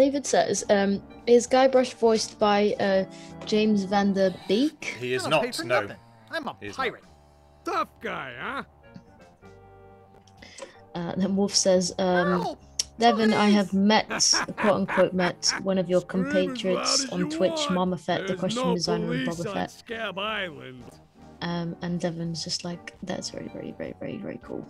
David says, um, is Guybrush voiced by uh, James Van Der Beek? he is don't pay not. for No. nothing. I'm a He not. pirate. Tough guy, huh? Uh, then Wolf says, um, Devon, I have met, quote unquote, met one of your compatriots on you Twitch, want. Mama Fett, the There's costume no designer in police Boba on Fett. Scab Island. Um, and Devon's just like, that's very, very, very, very, very cool.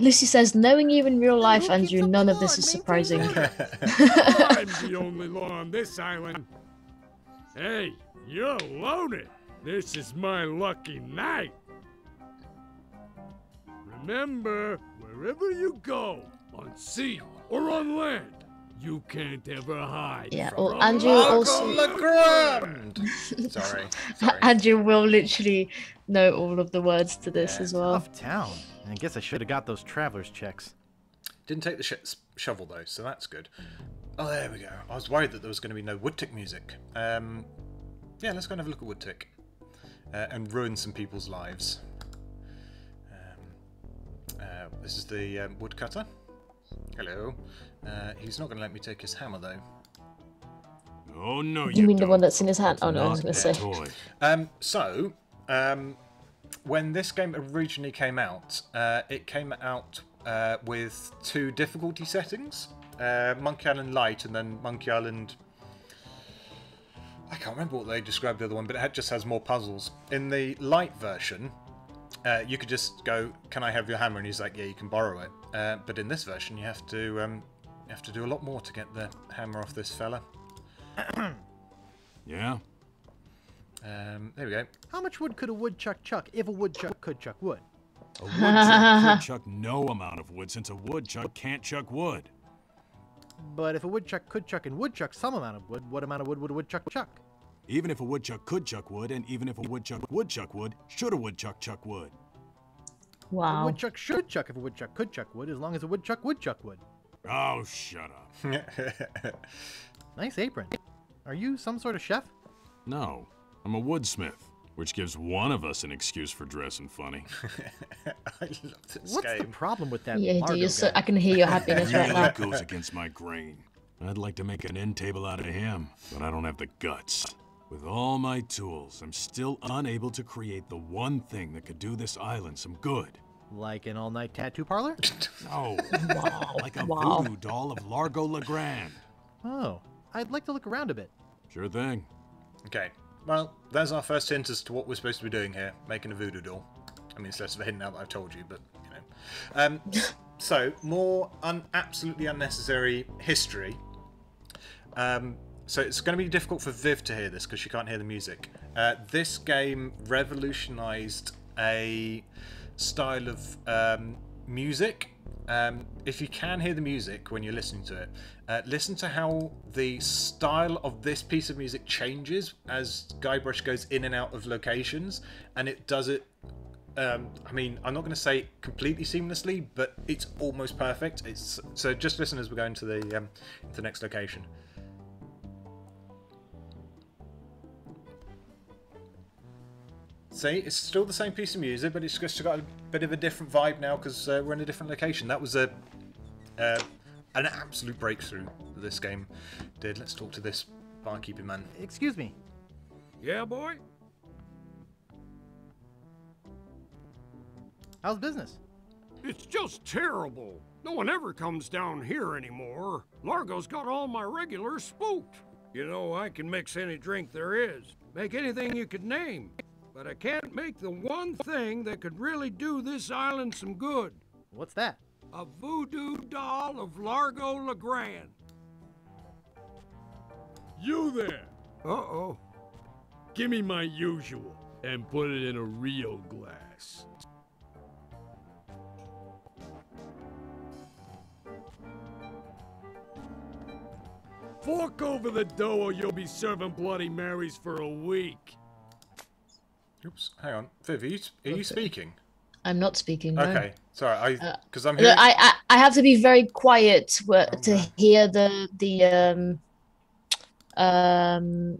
Lucy says, knowing you in real life, Andrew, none of this is surprising. I'm the only law on this island. Hey, you're loaded. This is my lucky night. Remember, wherever you go, on sea or on land, you can't ever hide. Yeah, from well, Andrew Marco also- Legrand! Sorry. Sorry. Andrew will literally know all of the words to this as well. Tough town. I guess I should have got those traveler's checks. Didn't take the sh- shovel though, so that's good. Oh, there we go. I was worried that there was going to be no Woodtick music. Um, yeah, let's go and have a look at Woodtick uh, and ruin some people's lives. Um, uh, this is the um, woodcutter. Hello. Uh, he's not going to let me take his hammer though. Oh no, you mean the one that's in his hand? Oh no, I was going to say. Um, so, um, when this game originally came out, uh, it came out uh, with two difficulty settings uh, Monkey Island Light and then Monkey Island. I can't remember what they described the other one, but it just has more puzzles. In the light version, uh, you could just go, "Can I have your hammer?" And he's like, "Yeah, you can borrow it." Uh, but in this version, you have to um, you have to do a lot more to get the hammer off this fella. Yeah? Um, there we go. How much wood could a woodchuck chuck if a woodchuck could chuck wood? A woodchuck could chuck no amount of wood since a woodchuck can't chuck wood. But if a woodchuck could chuck and woodchuck some amount of wood, what amount of wood would a woodchuck chuck? Even if a woodchuck could chuck wood, and even if a woodchuck would chuck wood, should a woodchuck chuck wood? Wow. A woodchuck should chuck if a woodchuck could chuck wood, as long as a woodchuck would chuck wood. Oh, shut up. Nice apron. Are you some sort of chef? No, I'm a woodsmith, which gives one of us an excuse for dressing funny. I love this What's the problem with that Yeah, Largo dude, so, guy? I can hear your happiness right now. really goes against my grain. I'd like to make an end table out of him, but I don't have the guts. With all my tools, I'm still unable to create the one thing that could do this island some good. Like an all-night tattoo parlor? No, Wow. like a wow. voodoo doll of Largo Legrand. Oh, I'd like to look around a bit. Sure thing. Okay, well, there's our first hint as to what we're supposed to be doing here, making a voodoo doll. I mean, it's less of a hint now that I've told you, but, you know. Um, so, more un- absolutely unnecessary history. Um, so it's going to be difficult for Viv to hear this because she can't hear the music. Uh, this game revolutionized a style of um, music. Um, if you can hear the music when you're listening to it, uh, listen to how the style of this piece of music changes as Guybrush goes in and out of locations, and it does it. Um, I mean, I'm not going to say completely seamlessly, but it's almost perfect. It's so just listen as we go into the um, the next location. See, it's still the same piece of music, but it's just got a bit of a different vibe now because uh, we're in a different location. That was a uh, an absolute breakthrough that this game did. Let's talk to this barkeeping man. Excuse me. Yeah, boy? How's business? It's just terrible. No one ever comes down here anymore. Largo's got all my regulars spooked. You know, I can mix any drink there is, make anything you could name. But I can't make the one thing that could really do this island some good. What's that? A voodoo doll of Largo Legrand. You there! Uh-oh. Give me my usual, and put it in a real glass. Fork over the dough or you'll be serving Bloody Marys for a week. Oops, hang on, Viv, are you, are you speaking? I'm not speaking. No. Okay, sorry, I because I'm Look, hearing. I, I I have to be very quiet wh- to hear the the um um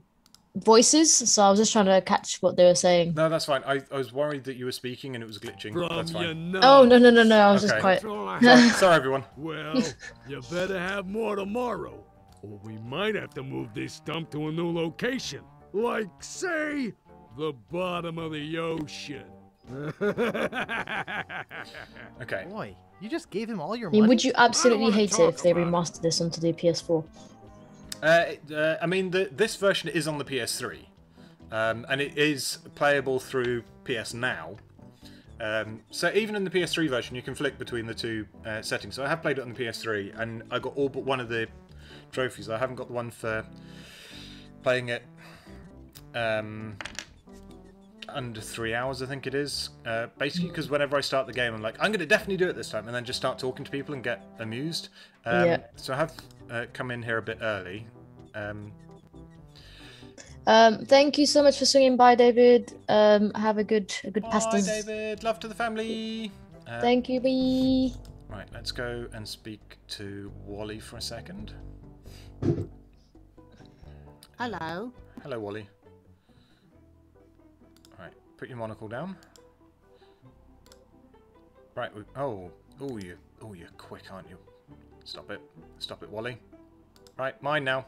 voices. So I was just trying to catch what they were saying. No, that's fine. I, I was worried that you were speaking and it was glitching. that's fine. Oh no no no no! I was Okay. just quiet. Sorry, sorry, everyone. Well, you better have more tomorrow, or we might have to move this dump to a new location. Like, say, the bottom of the ocean. okay. Boy, you just gave him all your I mean, money. would you absolutely hate it if they remastered this onto the PS4? Uh, uh, I mean, the, this version is on the PS3, um, and it is playable through PS Now. Um, so even in the PS3 version, you can flick between the two uh, settings. So I have played it on the PS3, and I got all but one of the trophies. I haven't got the one for playing it um, under three hours, I think it is. Uh, basically, because whenever I start the game, I'm like, I'm going to definitely do it this time, and then just start talking to people and get amused. Um, Yeah. So I have uh, come in here a bit early. Um, Um, thank you so much for swinging by, David. Um, have a good a good Bye, pastas. David. Love to the family. Uh, Thank you, bye. Right, let's go and speak to Wally for a second. Hello. Hello, Wally. Right, put your monocle down. Right, we, oh, oh, you, oh, you're quick, aren't you? Stop it, stop it, Wally. Right, mine now.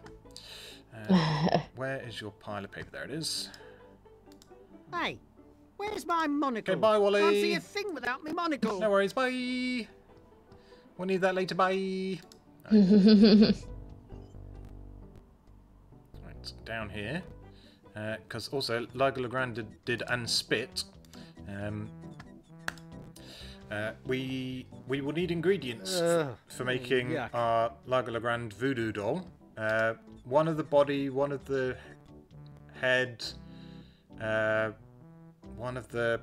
Uh, where is your pile of paper? There it is. Hey, where's my monocle? Okay, bye, Wally. Can't see a thing without my monocle. No worries, bye. We'll need that later, bye. Right, down here. Because also, Largo Legrand did, did and spit. Um, uh, we we will need ingredients Ugh, for making yuck. our Largo Legrand voodoo doll. Uh, one of the body, one of the head, uh, one of the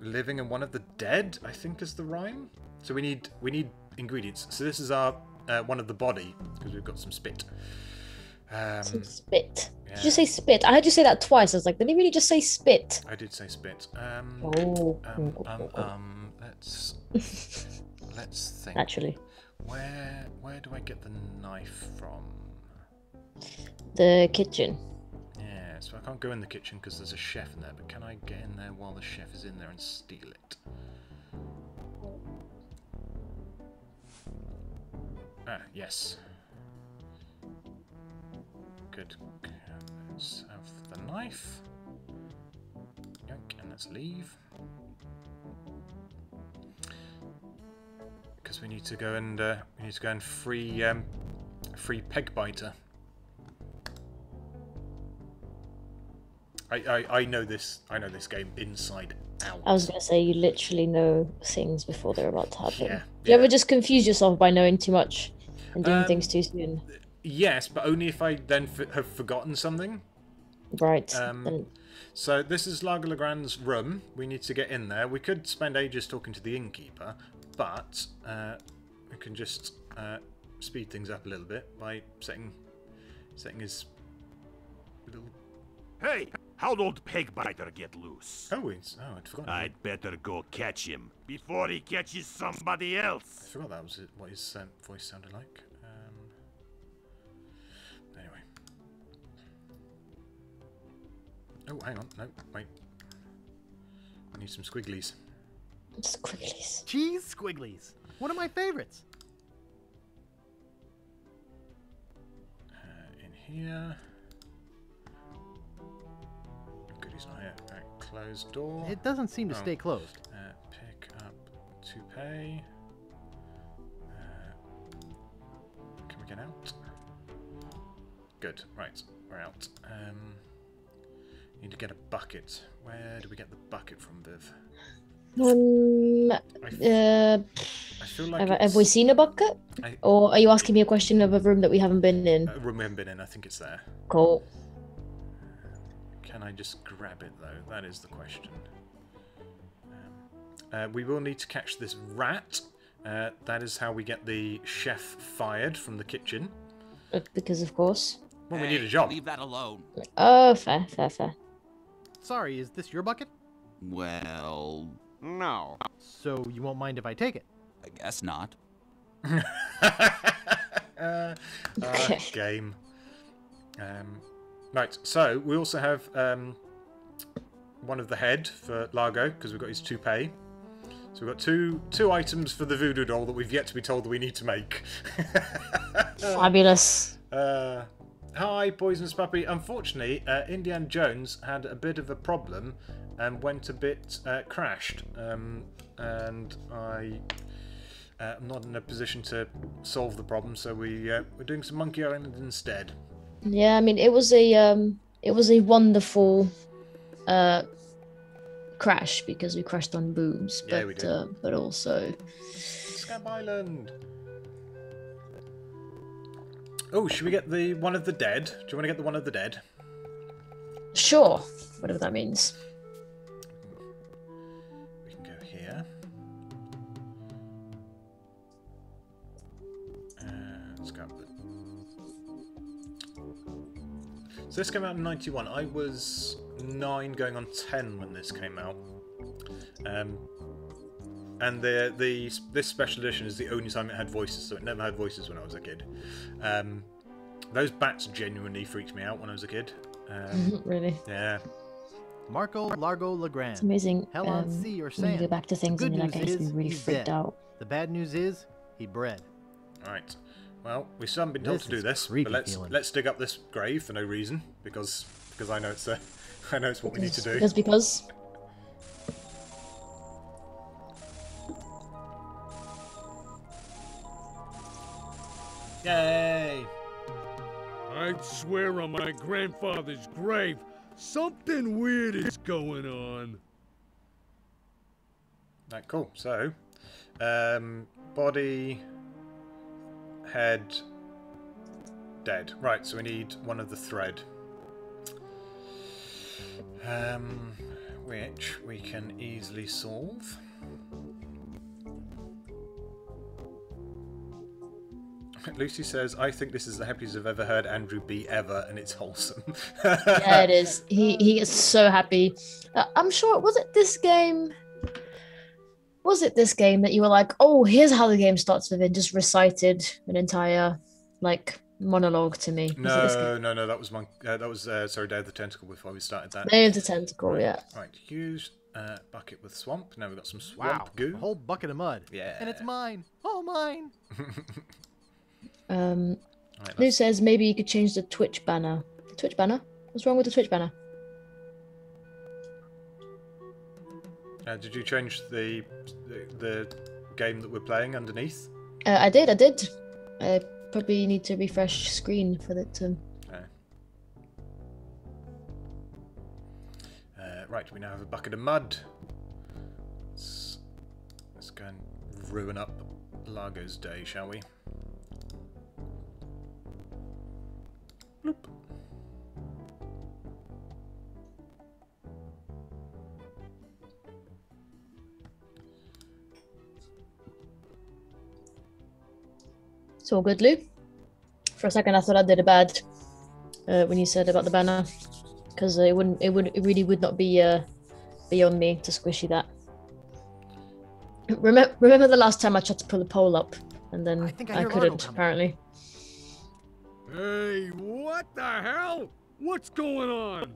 living, and one of the dead. I think is the rhyme. So we need we need ingredients. So this is our uh, one of the body because we've got some spit. Um, spit. Did you say spit? I heard you say that twice. I was like, did he really just say spit? I did say spit. Um, Oh. um, um, um, let's let's think. Naturally. Where where do I get the knife from? The kitchen. Yeah, so I can't go in the kitchen because there's a chef in there. But can I get in there while the chef is in there and steal it? Ah, yes. Good. Let's have the knife. Yoink, and let's leave. Because we need to go and uh, we need to go and free um, free peg biter. I, I, I know this I know this game inside out. I was gonna say you literally know things before they're about to happen. Yeah, Do you ever just confuse yourself by knowing too much and doing Um, things too soon? Yes, but only if I then f- have forgotten something. Right. Um, so this is Largo Legrand's room. We need to get in there. We could spend ages talking to the innkeeper, but uh, we can just uh, speed things up a little bit by setting setting his little. Hey, how'd old peg biter get loose? Oh, it's, oh, I'd forgotten. I'd better go catch him before he catches somebody else. I forgot that was what his um, voice sounded like. Oh, hang on. No, wait. I need some squigglies. Squigglies. Cheese squigglies. One of my favorites. Uh, in here. Good, he's not here. Right, close door. It doesn't seem to Oh. stay closed. Uh, pick up toupee. Uh, can we get out? Good. Right, we're out. Um, need to get a bucket. Where do we get the bucket from, Viv? Um, uh, I feel like have, have we seen a bucket? I- Or are you asking me a question of a room that we haven't been in? A room we haven't been in. I think it's there. Cool. Can I just grab it though? That is the question. Um, uh, we will need to catch this rat. Uh, that is how we get the chef fired from the kitchen. Uh, Because of course. Well, we need a job. Leave that alone. Oh, fair, fair, fair. Sorry, is this your bucket? Well, No. So you won't mind if I take it? I guess not. uh, uh, game. Um, right, so we also have um, one of the head for Largo because we've got his toupee. So we've got two two items for the voodoo doll that we've yet to be told that we need to make. Fabulous. Uh, hi, Poisonous Puppy. Unfortunately, uh, Indiana Jones had a bit of a problem and went a bit uh, crashed. Um, and I uh, am not in a position to solve the problem, so we uh, we're doing some Monkey Island instead. Yeah, I mean it was a um it was a wonderful uh crash because we crashed on booms, but Yeah, we did. Uh, but also Scab Island. Oh, should we get the one of the dead? Do you want to get the one of the dead? sure, whatever that means. We can go here. Uh, let's go. up the- So this came out in '91. I was nine, going on ten when this came out. Um, and the the this special edition is the only time it had voices, so it never had voices when I was a kid. Um, those bats genuinely freaked me out when I was a kid. Um, really. yeah. Marco Largo Legrand. It's amazing. Hell on um, sea or when you go back to things and good you're like, I news used to be really freaked dead. out. The bad news is he bred. All right. Well, we still haven't been told This to do this, but let's feeling. let's dig up this grave for no reason because because I know it's a, I know it's what we need to do. Because because Yay! I'd swear on my grandfather's grave, something weird is going on. Right, cool. So, um, body, head, dead. Right. So we need one of the thread. Um, which we can easily solve. Lucy says, "I think this is the happiest I've ever heard Andrew be ever, and it's wholesome." yeah, it is. He he gets so happy. Uh, I'm sure. Was it this game? Was it this game that you were like, oh, here's how the game starts with it, just recited an entire like monologue to me? Was it this game? No, no, no. That was Monk. Uh, that was uh, sorry, Day of the Tentacle. Before we started that. Day of the Tentacle, yeah. Right. Use uh, bucket with swamp. Now we've got some swamp Wow, goo. a whole bucket of mud. Yeah. And it's mine. All mine. Um, Right, Lou says maybe you could change the Twitch banner. The Twitch banner? What's wrong with the Twitch banner? Uh, did you change the, the the game that we're playing underneath? Uh, I did, I did. I probably need to refresh screen for that to. Uh, uh, right, we now have a bucket of mud. Let's, let's go and ruin up Largo's day, shall we? Bloop. It's all good, Lou. For a second, I thought I did a bad uh, when you said about the banner, because it wouldn't, it would, it really would not be uh, beyond me to squishy that. Remember, remember the last time I tried to pull a pole up, and then I, think I I couldn't apparently. Hey, what the hell? What's going on?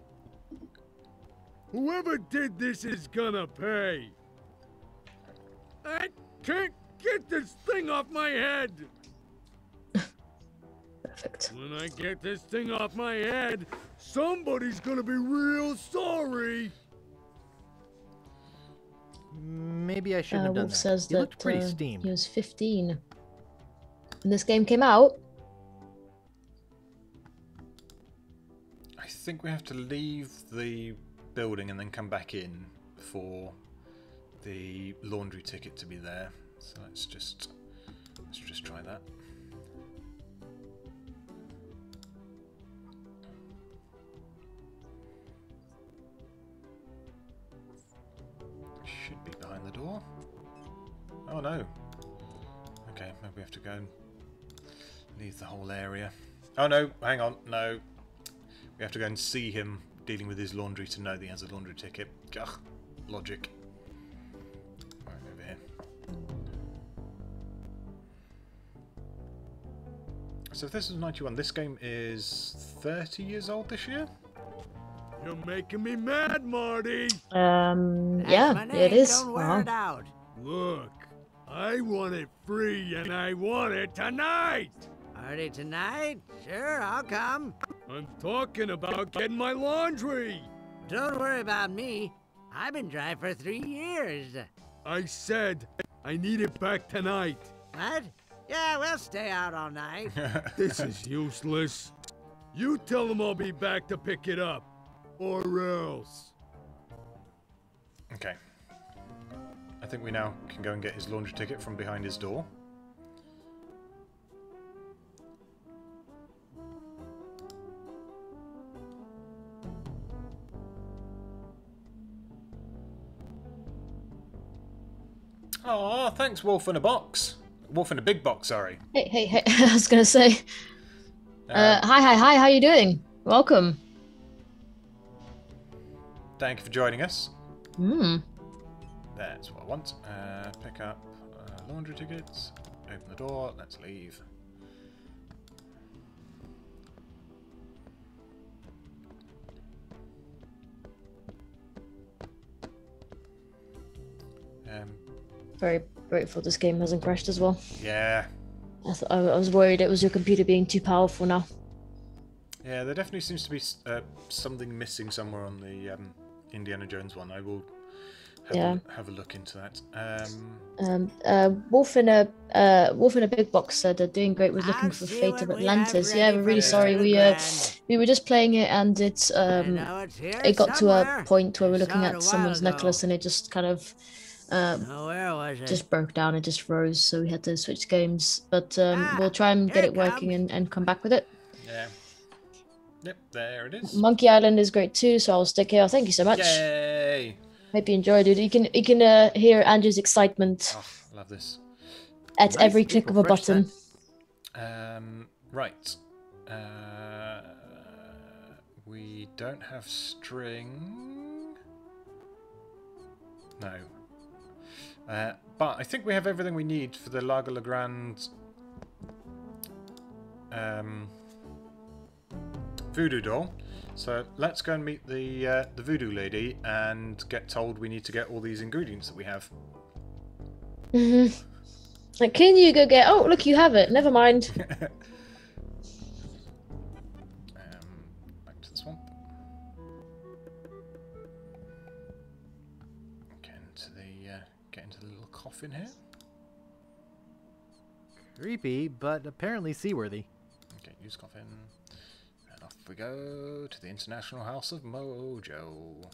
Whoever did this is gonna pay. I can't get this thing off my head. Perfect. When I get this thing off my head, somebody's gonna be real sorry. Maybe I shouldn't Uh, have done Wolf that. says you that looked pretty uh, steamed. he was 15 when this game came out. I think we have to leave the building and then come back in for the laundry ticket to be there. So let's just let's just try that. Should be behind the door. Oh no. Okay, maybe we have to go and leave the whole area. Oh no, hang on, no. We have to go and see him dealing with his laundry to know that he has a laundry ticket. Ugh, logic. Right, over here. So if this is 91, this game is 30 years old this year? You're making me mad, Marty. Um, That's yeah, my it name, is. Don't wear Wow. it out. Look, I want it free and I want it tonight. Party tonight? Sure, I'll come. I'm talking about getting my laundry. Don't worry about me. I've been dry for three years. I said I need it back tonight. What? Yeah, we'll stay out all night. This is useless. You tell them I'll be back to pick it up. Or else. Okay. I think we now can go and get his laundry ticket from behind his door. Oh, thanks, Wolf in a box. Wolf in a big box, sorry. Hey, hey, hey! I was gonna say. Uh, Uh, hi, hi, hi! How are you doing? Welcome. Thank you for joining us. Hmm. That's what I want. Uh, pick up uh, laundry tickets. Open the door. Let's leave. Very grateful this game hasn't crashed as well. yeah, I, th- I I was worried it was your computer being too powerful now. yeah. There definitely seems to be uh, something missing somewhere on the um, Indiana Jones one. I will have, Yeah. a, have a look into that. Um, Um, uh, Wolf in a uh, Wolf in a big box said they're doing great. Was looking for see Fate what of we Atlantis. Yeah, we're really sorry. We uh, we were just playing it and it's um it's it got to a point where we're looking saw it a at someone's necklace and it just kind of um Oh, where was it? just broke down. It just froze, so we had to switch games. But um, Ah, we'll try and get it it working and, and come back with it. yeah. Yep, there it is. Monkey Island is great too, so I'll stick here. Thank you so much. Yay! Hope you enjoyed it. You can you can uh, hear Andrew's excitement Oh, love this. at Nice every click of a button. scent. Um, right. Uh, we don't have string. No. Uh, but I think we have everything we need for the Largo Legrand um, voodoo doll. So let's go and meet the uh, the voodoo lady and get told we need to get all these ingredients that we have. hmm Like, can you go get? Oh, look, you have it. Never mind. coffin here. Creepy, but apparently seaworthy. Okay, use coffin, and off we go to the International House of Mojo.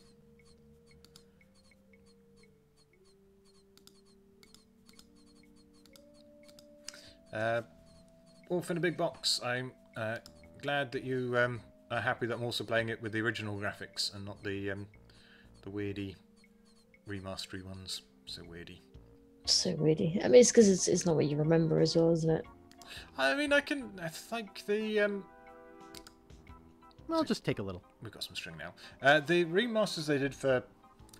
Uh, Wolf in a big box. I'm uh, glad that you um, are happy that I'm also playing it with the original graphics and not the um, the weirdy remastery ones. So weirdy. So really, I mean, it's because it's it's not what you remember as well, isn't it? I mean, I can. I think the um, Well, just take a little. we've got some string now. Uh, the remasters they did for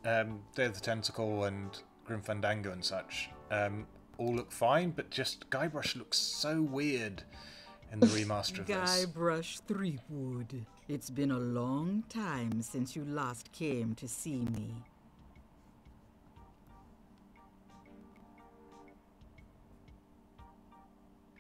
um, Day of the Tentacle and Grim Fandango and such um, all look fine, but just Guybrush looks so weird in the remaster of this. Guybrush Threepwood. It's been a long time since you last came to see me.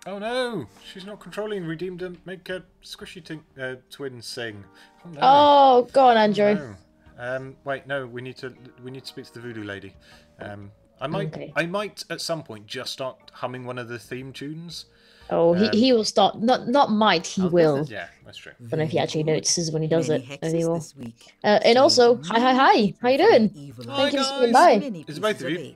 Oh no, she's not controlling Redeemed to make a squishy tink, uh, twin sing. Oh, no. Oh, go on, Andrew. No. Um, wait, no, we need to we need to speak to the voodoo lady. Um, I might Okay. I might at some point just start humming one of the theme tunes. Oh, he, Um, he will start. Not not might. He will. Yeah, that's true. Don't know if he actually notices when he does Many it hexes anymore. Uh, and also, hi hi hi. How you doing? Evil Thank you for guys. swinging by. Many Is it both pieces of you?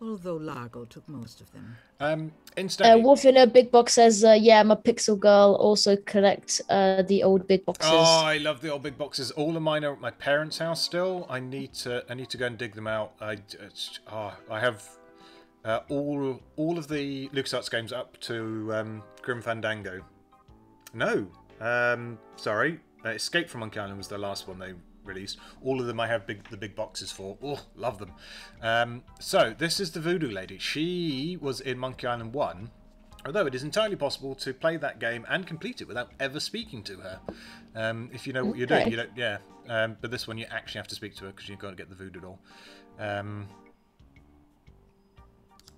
Eight, Although Largo took most of them. Um, Uh. Wolf in a big box says, uh, "Yeah, I'm a pixel girl. Also collect uh, the old big boxes." Oh, I love the old big boxes. All of mine are at my parents' house still. I need to I need to go and dig them out. I it's, oh, I have uh, all all of the LucasArts games up to um, Grim Fandango. No, um, sorry, uh, Escape from Monkey Island was the last one they released. All of them I have big the big boxes for. Oh, love them. Um, so this is the Voodoo Lady. She was in Monkey Island One. Although it is entirely possible to play that game and complete it without ever speaking to her, um, if you know what you're doing. You don't, yeah. Um, but this one you actually have to speak to her because you've got to get the voodoo doll. Um,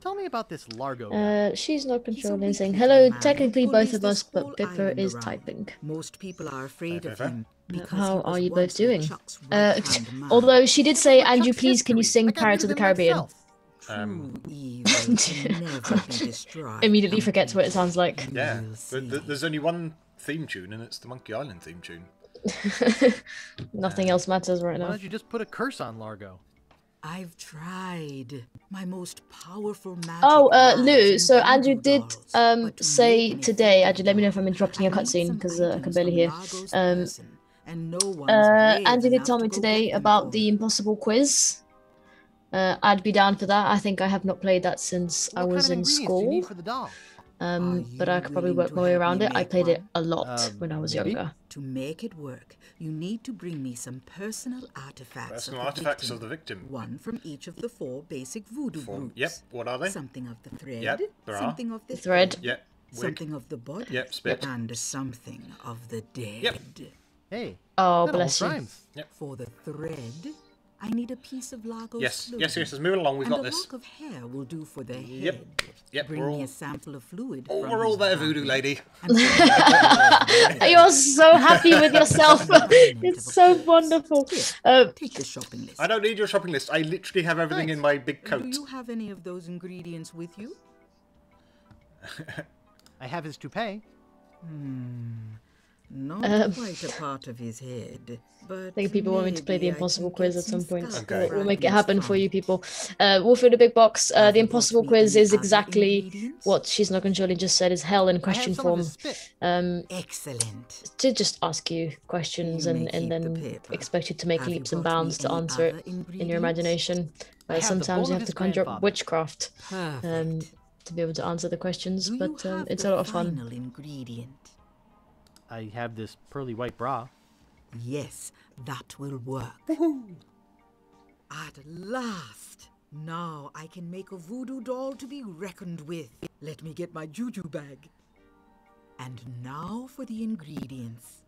Tell me about this Largo. Uh, she's not controlling. weak Saying, "Hello." man Technically, who both of us, but whole Pippa is around. typing. Most people are afraid of him because How are you both doing? Uh, although she did say, "Andrew, Chuck's please, can you sing I Pirates of the Caribbean?" myself. um, True evil can never be destroyed. Immediately forgets what it sounds like. yeah. But th- there's only one theme tune, and it's the Monkey Island theme tune. Nothing else matters right now. Why now. don't you just put a curse on Largo? I've tried. My most powerful magic. Oh, uh, Lou. So Andrew did um say today. Andrew, let me know if I'm interrupting your I need cutscene because uh, I can barely hear. Largo's Um, person, and no one's Uh, Andrew did tell me today about the impossible quiz. Uh, I'd be down for that. I think I have not played that since I was in ingredients do you school. need for the doll? Um, but I could probably work my way around it. I make played it a lot Uh, when I was maybe? younger. To make it work, you need to bring me some personal artifacts Personal of the artifacts victim. of the victim. One from each of the four basic voodoo Four- groups. Yep. What are they? Something of the thread. Yep, there are. something of the Thread. Yep. Wig. Something of the body. Yep, spit. And something of the dead. Yep. Hey. Oh, that bless you. rhymes. For the thread, I need a piece of Largo's Yes, fluid. yes, yes, let's move along, we've and got a this. lock of hair will do for the head. Yep, yep, Bring we're me all- a sample of fluid. Oh, we're all there, voodoo lady. You're so happy with yourself. it's so wonderful. Uh, Take the shopping list. I don't need your shopping list. I literally have everything in my big coat. Do you have any of those ingredients with you? I have his toupee. Hmm. Not Um, quite a part of his head, but I think people want me to play the impossible quiz at some some point. scalp We'll, we'll make it happen for you people. Uh, Wolf in the Big Box. Uh, the impossible quiz is exactly what she's not controlling just said is hell in question form. Um, Excellent. to just ask you questions You and, and keep the then paper. expect you to make Have leaps and bounds to answer it in your imagination. Uh, sometimes you have to conjure up witchcraft um, to be able to answer the questions, Do but um, it's a lot of fun. Ingredient. I have this pearly white bra. Yes, that will work. At last! Now I can make a voodoo doll to be reckoned with. Let me get my juju bag. And now for the ingredients.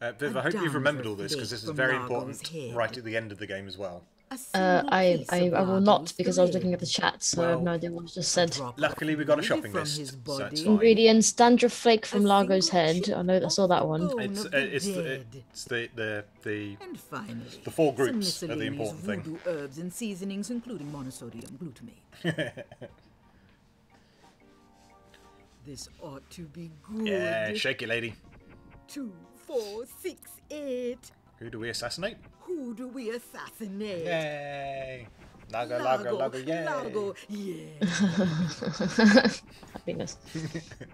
Uh, Viv, A I hope you've remembered all this because this is very important head. right at the end of the game as well. A Uh, I, I, I will not because I was looking at the chat, so I have no Well, idea what was just said. Luckily, we got a shopping list, so it's body. fine. Ingredients: dandruff flake from Largo's head. I know I saw that one. It's, uh, the it's, the, it's the the the And finally, the four groups are the important thing. herbs and seasonings, including monosodium glutamate. this ought to be good. yeah, shake it, lady. Two, four, six, eight. Who do we assassinate? Who do we assassinate? Yay! Lago, lago, lago, yay! Largo, yeah. Happiness.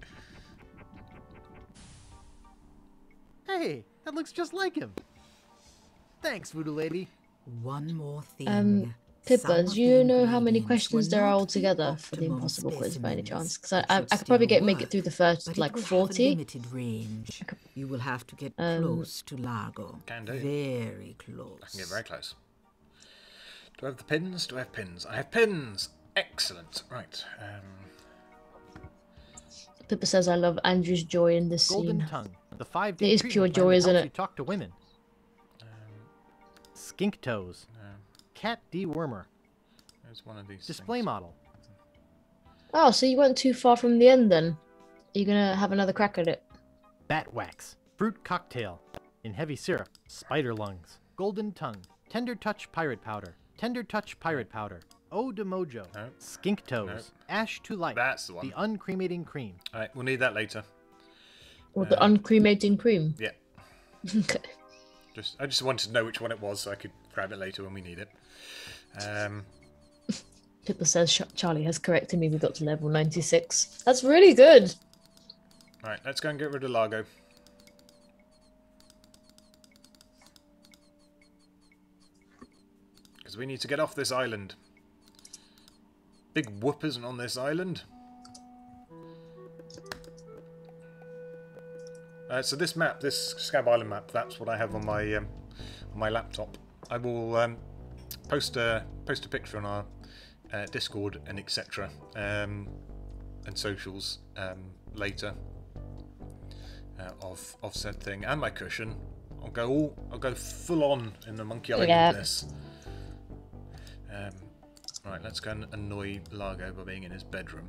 Hey, that looks just like him. Thanks, voodoo lady. One more thing. Um, Pippa, do you know how many questions there are altogether for the impossible quiz by any chance? Because I, specimens. I, I could probably get make it through the first like will have a 40. limited range. You will have to get Um, close to Largo. Can do. Very close. I can get very close. Do I have the pins? Do I have pins? I have pins! Excellent. Right. Um, Pippa says I love Andrew's joy in this Golden scene. tongue. The five it is pure joy, isn't You it? talk to women. Skink toes. Cat dewormer. there's one of these. Display model. Oh, so you weren't too far from the end then? Are You're gonna have another crack at it. Bat wax. Fruit cocktail. In heavy syrup. Spider lungs. Golden tongue. Tender touch pirate powder. Tender touch pirate powder. Eau de mojo. Skink toes. Ash to light. That's the one. The uncremating cream. Alright, we'll need that later. Or the uh, uncremating cream. Yeah. okay. Just, I just wanted to know which one it was so I could grab it later when we need it. Um, Pippa says Charlie has corrected me. We got to level 96. That's really good. All right, let's go and get rid of Largo. Because we need to get off this island. Big whoop isn't on this island. Uh, so this map, this Scab Island map, that's what I have on my um, on my laptop. I will um, post a post a picture on our uh, Discord and etc. Um, and socials um, later uh, of of said thing and my cushion. I'll go all I'll go full on in the Monkey Island Yeah. this. Um, right, let's go and annoy Largo by being in his bedroom.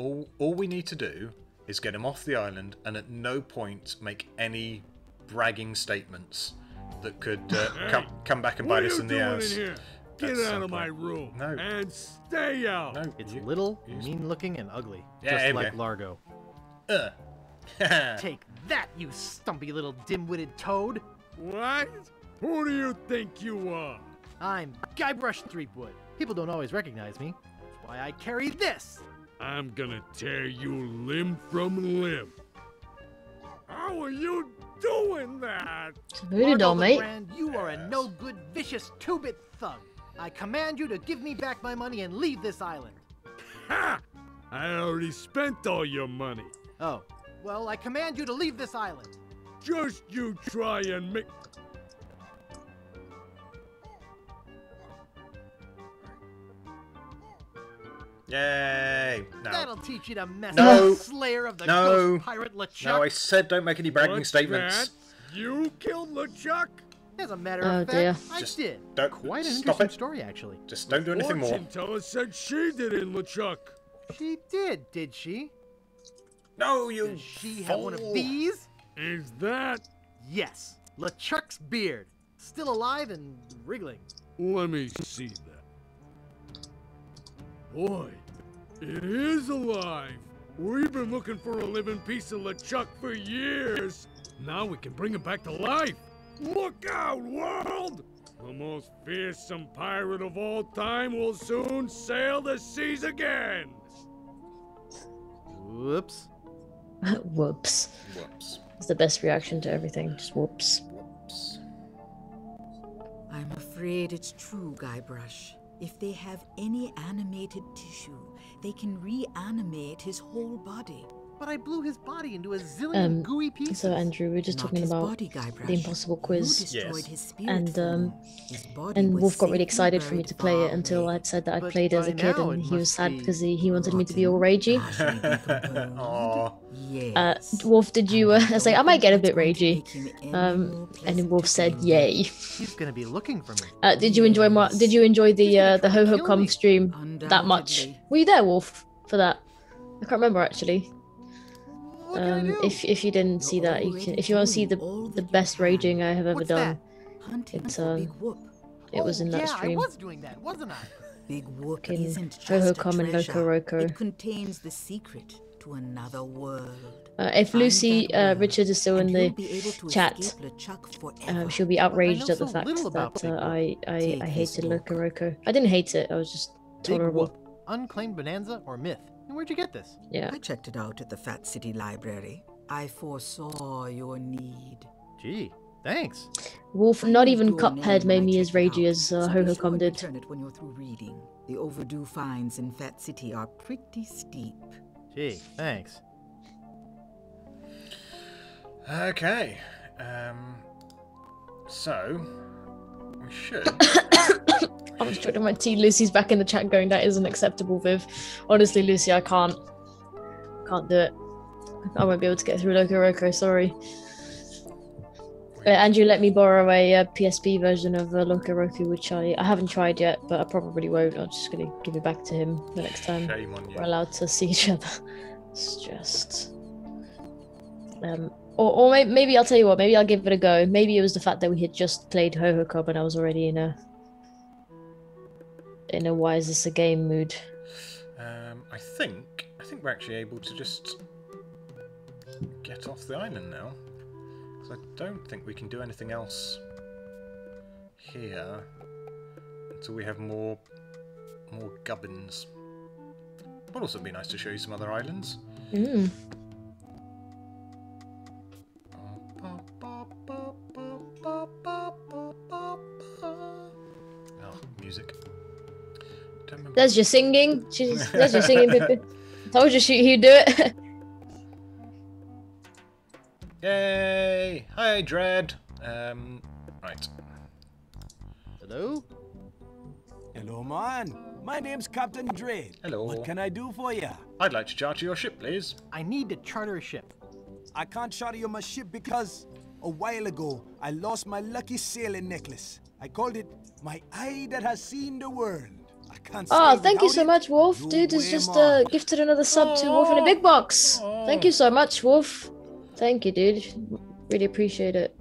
All all we need to do is get him off the island, and at no point make any bragging statements that could uh, Hey, come come back and bite us in the doing ass. in here? Get at out some of my room No. and stay out. No, It's little, mean looking, and ugly. Yeah, just like go. Largo. Uh. Take that, you stumpy little dim-witted toad! What? Who do you think you are? I'm Guybrush Threepwood. People don't always recognize me. That's why I carry this. I'm gonna tear you limb from limb. How are you doing that? Voodoo Largo doll, mate. Legrand, you are a no-good, vicious two-bit thug. I command you to give me back my money and leave this island. Ha! I already spent all your money. Oh, well, I command you to leave this island. Just you try and make. Yay! No. That'll teach you to mess No. with the slayer of the No. ghost pirate LeChuck. No, I said don't make any bragging What's statements. that? You killed LeChuck? As a matter Oh, of fact, dear. I Just did. don't- Quite an interesting it. story, actually. Just don't do anything more. Fortune teller said she did in LeChuck. She did, did she? No, you. Does she have one of these? Is that? Yes. LeChuck's beard. Still alive and wriggling. Let me see that. Boy, it is alive. We've been looking for a living piece of LeChuck for years. Now we can bring him back to life. Look out, world! The most fearsome pirate of all time will soon sail the seas again. Whoops. whoops. Whoops. It's the best reaction to everything. Just whoops. Whoops. I'm afraid it's true, Guybrush. If they have any animated tissue, they can reanimate his whole body. But I blew his body into a zillion Um, gooey pieces. so Andrew, we we're just Not talking about body, the impossible quiz, Yes. and um. His body and Wolf got really excited for me to play it until. I'd said that I But played as a kid, and he was sad be because he, he wanted me to be all ragey. partially decomposed. Uh, Wolf, did you? Uh, I was like, I might get a bit ragey. it's going to make him any Um, and then Wolf said, "Yay." He's gonna be looking for me. Uh, did you enjoy my? Did you enjoy the uh, the Hohokum stream that much? Were you there, Wolf, for that? I can't remember actually. What can I Um, if if you didn't see that, you can. If you want to see the the best raging I have ever done, It's, um, it was Oh, in that yeah, stream. I was doing that, wasn't I? Big Whoop Fucking isn't just Ho-Ho a Com treasure. Loco Roco. It contains the secret to another world. Uh, if Lucy uh, Richard is still in the you'll be able to chat, escape um, she'll be outraged at the so fact that uh, I I, I hated book. Loco Roco. I didn't hate it. I was just Big tolerable. whoop. Unclaimed bonanza or myth? And where'd you get this? Yeah. I checked it out at the Fat City Library. I foresaw your need. Gee, Thanks. Wolf, not even Cuphead made me as it ragey as uh, so Ho Ho sure did. Return it when you're through reading. The overdue fines in Fat City are pretty steep. Gee, thanks. Okay. Um. So we should. I'm just drinking my tea. Lucy's back in the chat going, that isn't acceptable, Viv. Honestly, Lucy, I can't. Can't do it. I won't be able to get through Loco Roco, sorry. Uh, Andrew let me borrow a uh, PSP version of uh, Loco Roco, which I, I haven't tried yet, but I probably won't. I'm just going to give it back to him the next time Shame on you. we're allowed to see each other. It's just. Um, or, or may- maybe I'll tell you what, maybe I'll give it a go. Maybe it was the fact that we had just played Hohokum and I was already in a. in a why is this a game mood. Um, I think I think we're actually able to just get off the island now. 'Cause I don't think we can do anything else here until we have more more gubbins. Would also be nice to show you some other islands. Mm. Don't your singing. She's, there's your singing, Pippi. Told you she, he'd do it. Yay! Hi, Dread. Um, right. Hello? Hello, man. My name's Captain Dread. Hello. What can I do for you? I'd like to charter your ship, please. I need to charter a ship. I can't charter you my ship because a while ago I lost my lucky sailing necklace. I called it my eye that has seen the world. I can't Oh, thank you so it. much, Wolf. Dude has just uh, gifted another sub to Wolf in a big box. Thank you so much, Wolf. Thank you, dude. Really appreciate it.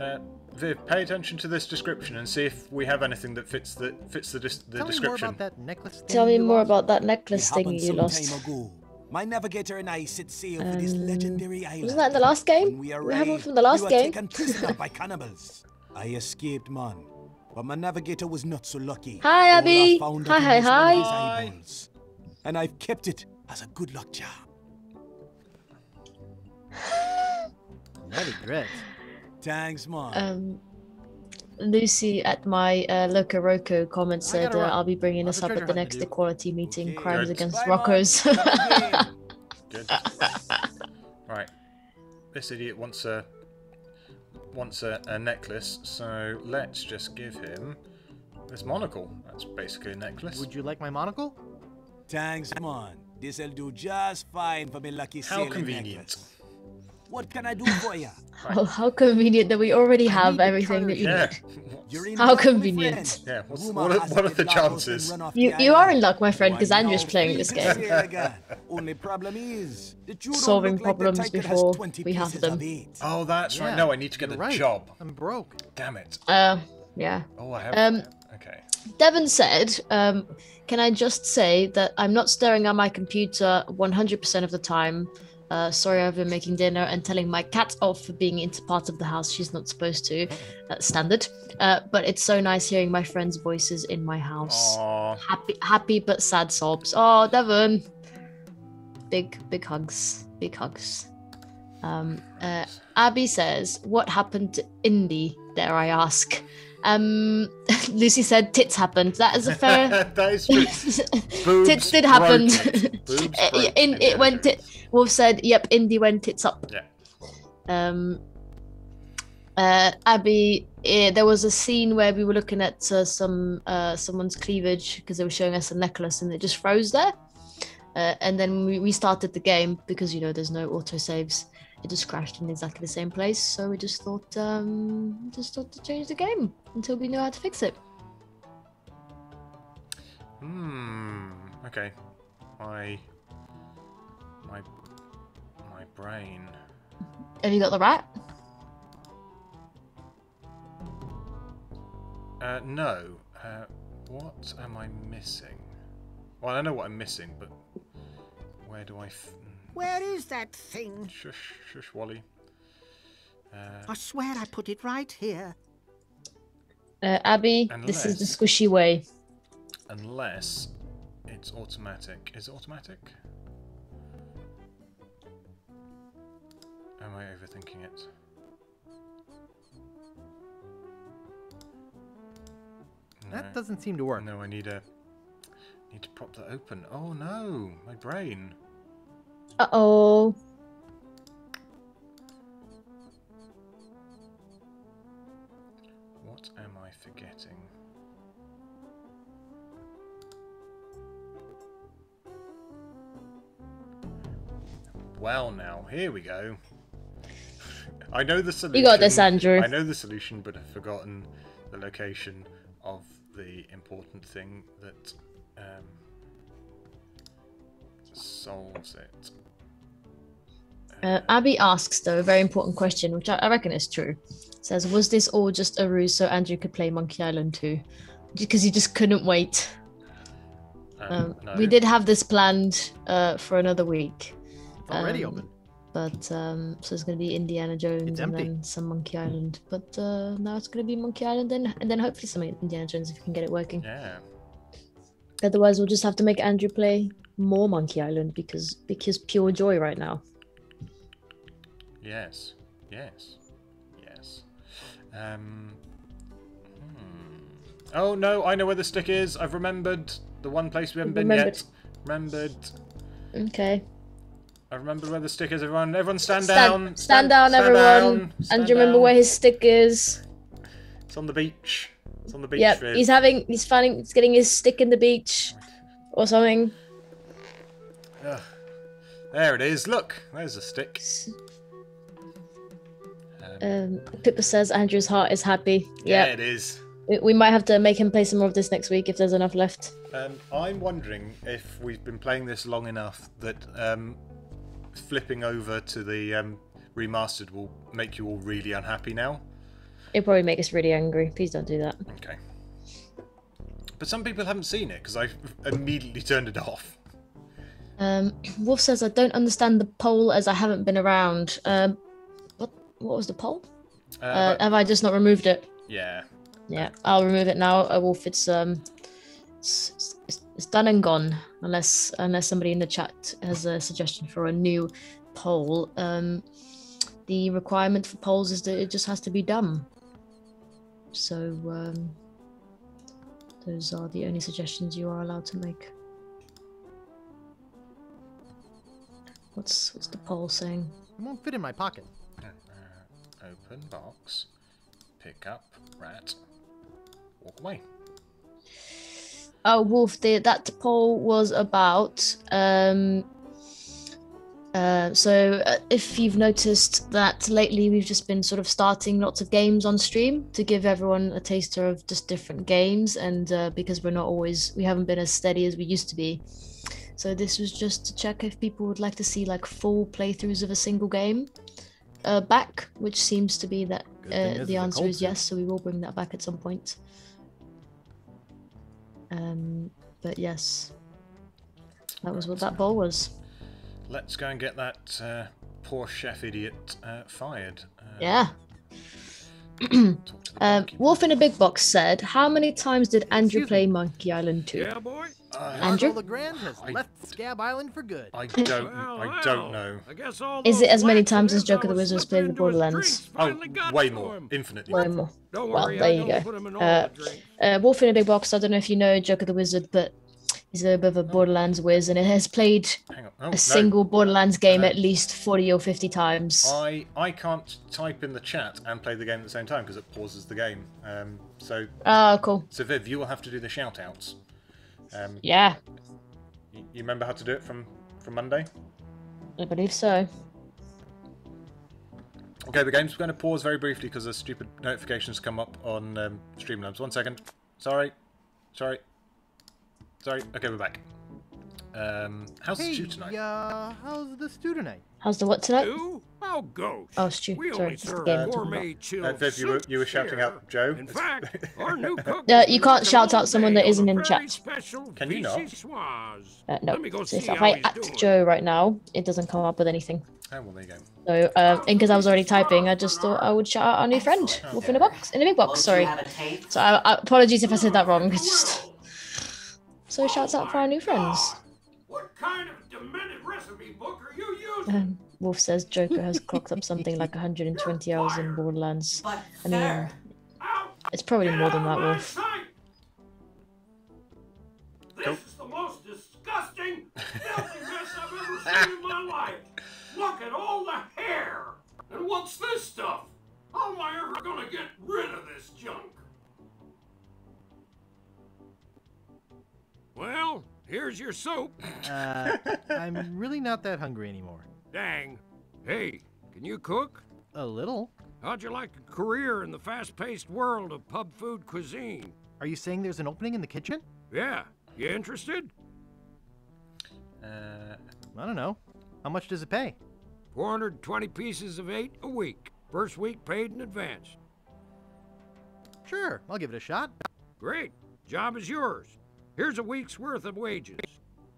Uh, Viv, pay attention to this description and see if we have anything that fits the fits the, dis- the Tell description. about that necklace. Tell me more about that necklace thing you lost. My navigator and I set sail for this Um, legendary island. Wasn't that in the last game? When we We have one from the last we game. taken prisoner by cannibals. I escaped, man. But my navigator was not so lucky. Hi, Abby. found Hi, hi, was one of hi. Hi. And I've kept it as a good luck charm. Netty dreads. Thanks, man. Um, Lucy at my uh, Loco Roco comment said uh. I'll be bringing Lots this up at the next equality meeting, Okay. Crimes Good. Against Bye, man. Rockos. Have a game. Good. right. This idiot wants a wants a, a necklace, so let's just give him this monocle. That's basically a necklace. Would you like my monocle? Thanks, man. This'll do just fine for me lucky How sailing convenient. necklace. What can I do for you? Oh, how convenient that we already have everything that you Yeah. need. You're How convenient. Yeah, what's- what are- what are the chances? You you are in luck, my friend, because I'm Andrew's now playing this game. Only problem is that you Solving look like problems type that has before we have them. Oh, that's right. No, I need to get you're a right. job. I'm broke. Damn it. Uh, yeah. Oh, I have. Um, okay. Devon said, um, "Can I just say that I'm not staring at my computer 100% of the time. Uh, sorry, I've been making dinner and telling my cat off for being into parts of the house she's not supposed to. Uh, standard. Uh, but it's so nice hearing my friends' voices in my house. Aw. Happy, happy but sad sobs. Oh, Devon. Big, big hugs. Big hugs. Um, uh, Abby says, "What happened to Indy? Dare I ask?" Um, Lucy said, "Tits happened." That is a fair. that is true. Tits did happen. Uh, in, it went. Tit, Wolf said, "Yep, Indy went tits up." Yeah. Um, uh, Abby, eh, there was a scene where we were looking at uh, some uh, someone's cleavage because they were showing us a necklace, and it just froze there. Uh, and then we restarted the game because you know there's no auto saves. It just crashed in exactly the same place. So we just thought, um, just thought to change the game until we knew how to fix it. Hmm. Okay. My. My. My brain. Have you got the rat? Uh, no. Uh, what am I missing? Well, I know what I'm missing, but where do I? F- where is that thing? Shush, shush, Wally. Uh, I swear I put it right here. Uh, Abby, unless, this is the squishy way. Unless it's automatic. Is it automatic? Am I overthinking it? No. That doesn't seem to work. No, I need a need to prop that open. Oh no, my brain. Uh oh. What am I forgetting? Well, now here we go. I know the solution. You got this, Andrew. I know the solution, but I've forgotten the location of the important thing that um, solves it. Uh, Abby asks, though, a very important question, which I, I reckon is true. Says, was this all just a ruse so Andrew could play Monkey Island 2? Because he just couldn't wait. Um, no. We did have this planned uh, for another week. Already Um, open. But um, so it's going to be Indiana Jones and empty. then some Monkey Island. But uh, now it's going to be Monkey Island and, and then hopefully some Indiana Jones if we can get it working. Yeah. Otherwise, we'll just have to make Andrew play more Monkey Island because because pure joy right now. Yes. Yes. Yes. Um. hmm. Oh no! I know where the stick is. I've remembered the one place we haven't been Remembered. yet. Remembered. Okay. I remember where the stick is. Everyone, everyone, stand, Stand, down. stand, down, everyone. down, and do you remember down. where his stick is? It's on the beach. It's on the beach. Yep, he's having, he's finding, he's getting his stick in the beach, or something. Ugh. There it is. Look, there's a stick. Um, Pippa says Andrew's heart is happy. Yeah, Yeah, it is. we, we might have to make him play some more of this next week if there's enough left. Um, I'm wondering if we've been playing this long enough that um, flipping over to the um, remastered will make you all really unhappy now. It'll probably make us really angry. Please don't do that. Okay. But some people haven't seen it because I immediately turned it off. Um, Wolf says I don't understand the poll as I haven't been around. Um, what what was the poll? Uh, Uh, but- have I just not removed it? yeah. Yeah, I'll remove it now. Uh, Wolf, it's um, it's, it's, it's done and gone. Unless unless somebody in the chat has a suggestion for a new poll. Um, the requirement for polls is that it just has to be dumb. So um, those are the only suggestions you are allowed to make. What's what's the poll saying? It won't fit in my pocket. Open box. Pick up rat. Walk away. Oh, Wolf, the, that poll was about. Um, uh, so, uh, if you've noticed that lately we've just been sort of starting lots of games on stream to give everyone a taster of just different games, and uh, because we're not always, we haven't been as steady as we used to be. So, this was just to check if people would like to see like full playthroughs of a single game uh, back, which seems to be that uh, the answer is yes. So, we will bring that back at some point. Um, but yes, that was what that bowl was. Let's go and get that uh, poor chef idiot uh, fired. Uh, Yeah. um, Wolf in a Big Box said, "How many times did Andrew play Monkey Island 2? Yeah, boy. Andrew? Largo Legrand has left Scab Island for good. I don't. I don't know. I guess all Is it as many times as that Joker the I was Wizard has played with into his Borderlands? Oh, way more, infinitely. Way more. Don't well, worry, there I you don't go. put 'em in all Uh, uh, Wolf in a Big Box. I don't know if you know Joker the Wizard, but he's a bit of a Borderlands whiz, and it has played. Oh, no. a single Borderlands game at least forty or fifty times. I I can't type in the chat and play the game at the same time because it pauses the game. Um, so Oh, cool. so Viv, you will have to do the shout outs. Um, Yeah, you, you remember how to do it from from Monday? I believe so. Okay, the game's going to pause very briefly because the stupid notifications come up on um, Streamlabs. One second. Sorry. Sorry. Sorry. Okay, we're back. Um, how's hey, the stew tonight? uh, how's the stew tonight? How's the what tonight? Stew? Oh, gosh. Oh, stew. We Sorry, only it's the serve game we're gourmet about. chilled Uh, Viv, you were, you were shouting here. out Joe. In fact, our new cook Uh, you can't shout out someone that isn't in very chat. special Can you not? vichyssoise. Uh, no. Let me go So see if I he's at doing. Joe right now, it doesn't come up with anything. Oh, well, there you go. So, uh, and because I was already typing, I just thought I would shout out our new friend, Wolf in a box, in a big box. Sorry. So, I, I, apologies if I said that wrong. It's just so shouts out for our new friends. What kind of demented recipe book are you using? Um, Wolf says Joker has clocked up something like 120 hours in Borderlands. But I mean, sir, uh, it's probably more than that, Wolf. This nope. is the most disgusting, filthy mess I've ever seen in my life. Look at all the hair. And what's this stuff? How am I ever gonna get rid of this junk? Well, here's your soup. Uh, I'm really not that hungry anymore. Dang. Hey, can you cook? A little. How'd you like a career in the fast-paced world of pub food cuisine? Are you saying there's an opening in the kitchen? Yeah. You interested? Uh, I don't know. How much does it pay? 420 pieces of eight a week. First week paid in advance. Sure, I'll give it a shot. Great. Job is yours. Here's a week's worth of wages.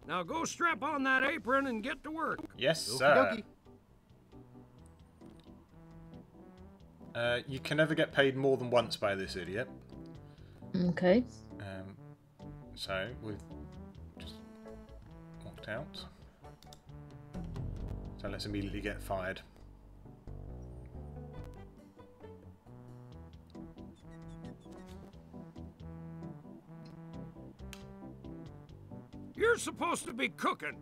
Now go strap on that apron and get to work. Yes, Okie sir. Uh, you can never get paid more than once by this idiot. Okay. Um, so we've just walked out. So let's immediately get fired. You're supposed to be cooking.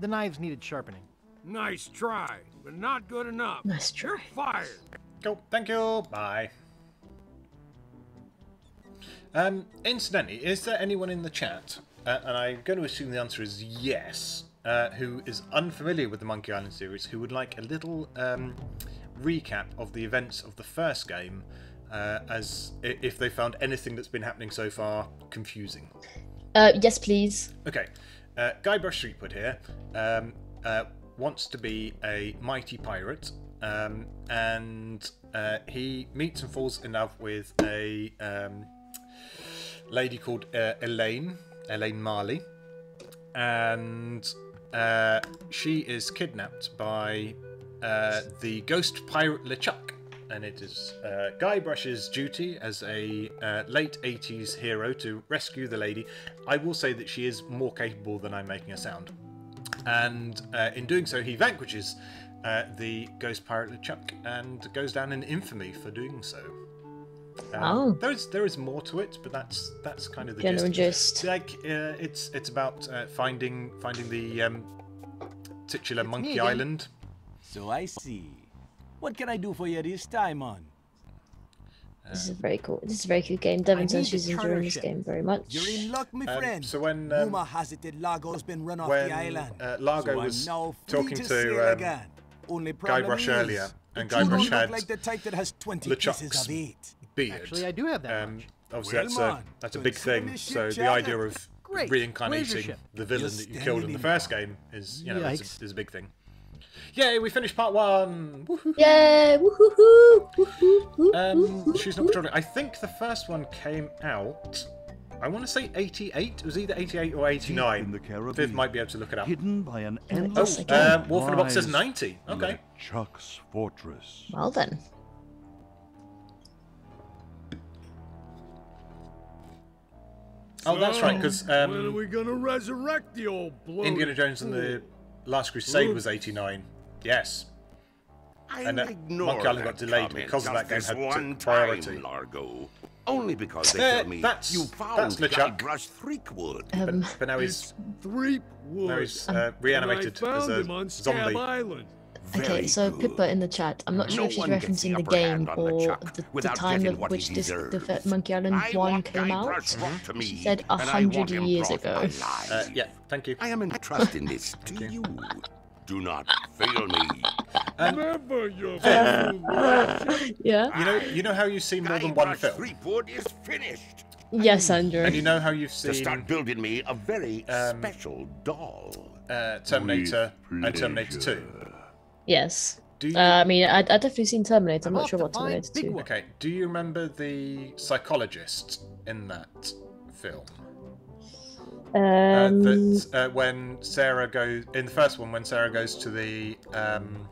The knives needed sharpening. Nice try, but not good enough. Nice try. You're fired. Cool. Thank you. Bye. Um, incidentally, is there anyone in the chat, uh, and I'm going to assume the answer is yes, uh, who is unfamiliar with the Monkey Island series, who would like a little um, recap of the events of the first game, uh, as if they found anything that's been happening so far confusing? Uh, yes, please. Okay, uh, Guybrush Threepwood here um, uh, wants to be a mighty pirate, um, and uh, he meets and falls in love with a um, lady called uh, Elaine, Elaine Marley, and uh, she is kidnapped by uh, the ghost pirate LeChuck. And it is uh, Guybrush's duty as a uh, late 80s hero to rescue the lady. I will say that she is more capable than I'm making her sound. And uh, in doing so, he vanquishes uh, the ghost pirate LeChuck and goes down in infamy for doing so. Um, Oh. There is there is more to it, but that's that's kind of the General gist. gist. Like uh, it's it's about uh, finding finding the um, titular Monkey. Island. So I see. What can I do for you this time, on? This is very cool. This is a very cool game. Devin says she's enjoying this game very much. You're in luck, my Um, friend. so when, um, Rumor has it that Largo's been run off when, the island. uh, Largo so I'm was now free talking to, to, sail um, again. Only Guybrush is, earlier, and that you Guybrush had like the type that has 20 LeChuck's pieces of eight. beard. Actually, I do have that Um, obviously, Well, that's a that's a big thing. So the idea of Great. reincarnating the villain You're that you killed in the first game is you know is a, is a big thing. Yay, we finished part one. Woohoo. Yay! Woohoo! Woohoo! Um, she's not patrolling. I think the first one came out. I want to say 88. It was either 88 or 89. in the Viv might be able to look it up. hidden by an Oh, endless uh, Wolf in the Box says 90. Okay. Chuck's fortress. Well then. Oh, that's right, because when are um, we gonna resurrect the old bloated Indiana Jones and the Last Crusade was 89. Yes. I And, uh, ignore Monkey Island got delayed because of that game had one priority. Time, Largo. Only because they Uh, tell me that's- you found that's LeChuck. Guybrush Threepwood. Um, But, but now he's Threepwood. now he's Um, uh, reanimated as a him on Scab zombie. Island. Okay, so good. Pippa in the chat. I'm not sure No if she's one the referencing the game or LeChuck the, the time getting of which this the deserves. Monkey Island I one came out. Guybrush brought to me, She said a hundred years ago. alive. Uh, yeah, thank you. I am entrusting this to you. Do not fail me. Never, you yeah. You know, you know how you've seen more than one Guybrush film, Threepwood is finished. Yes, Andrew. and you know how you've To seen start building me a very um, special doll. uh, Terminator With and Terminator 2. Yes. Do you, Uh, I mean, I, I definitely seen Terminator. I'm I'm not sure what Terminator Big 2. One. okay, do you remember the psychologist in that film? Uh, Um, that uh, when Sarah goes in the first one, when Sarah goes to the um,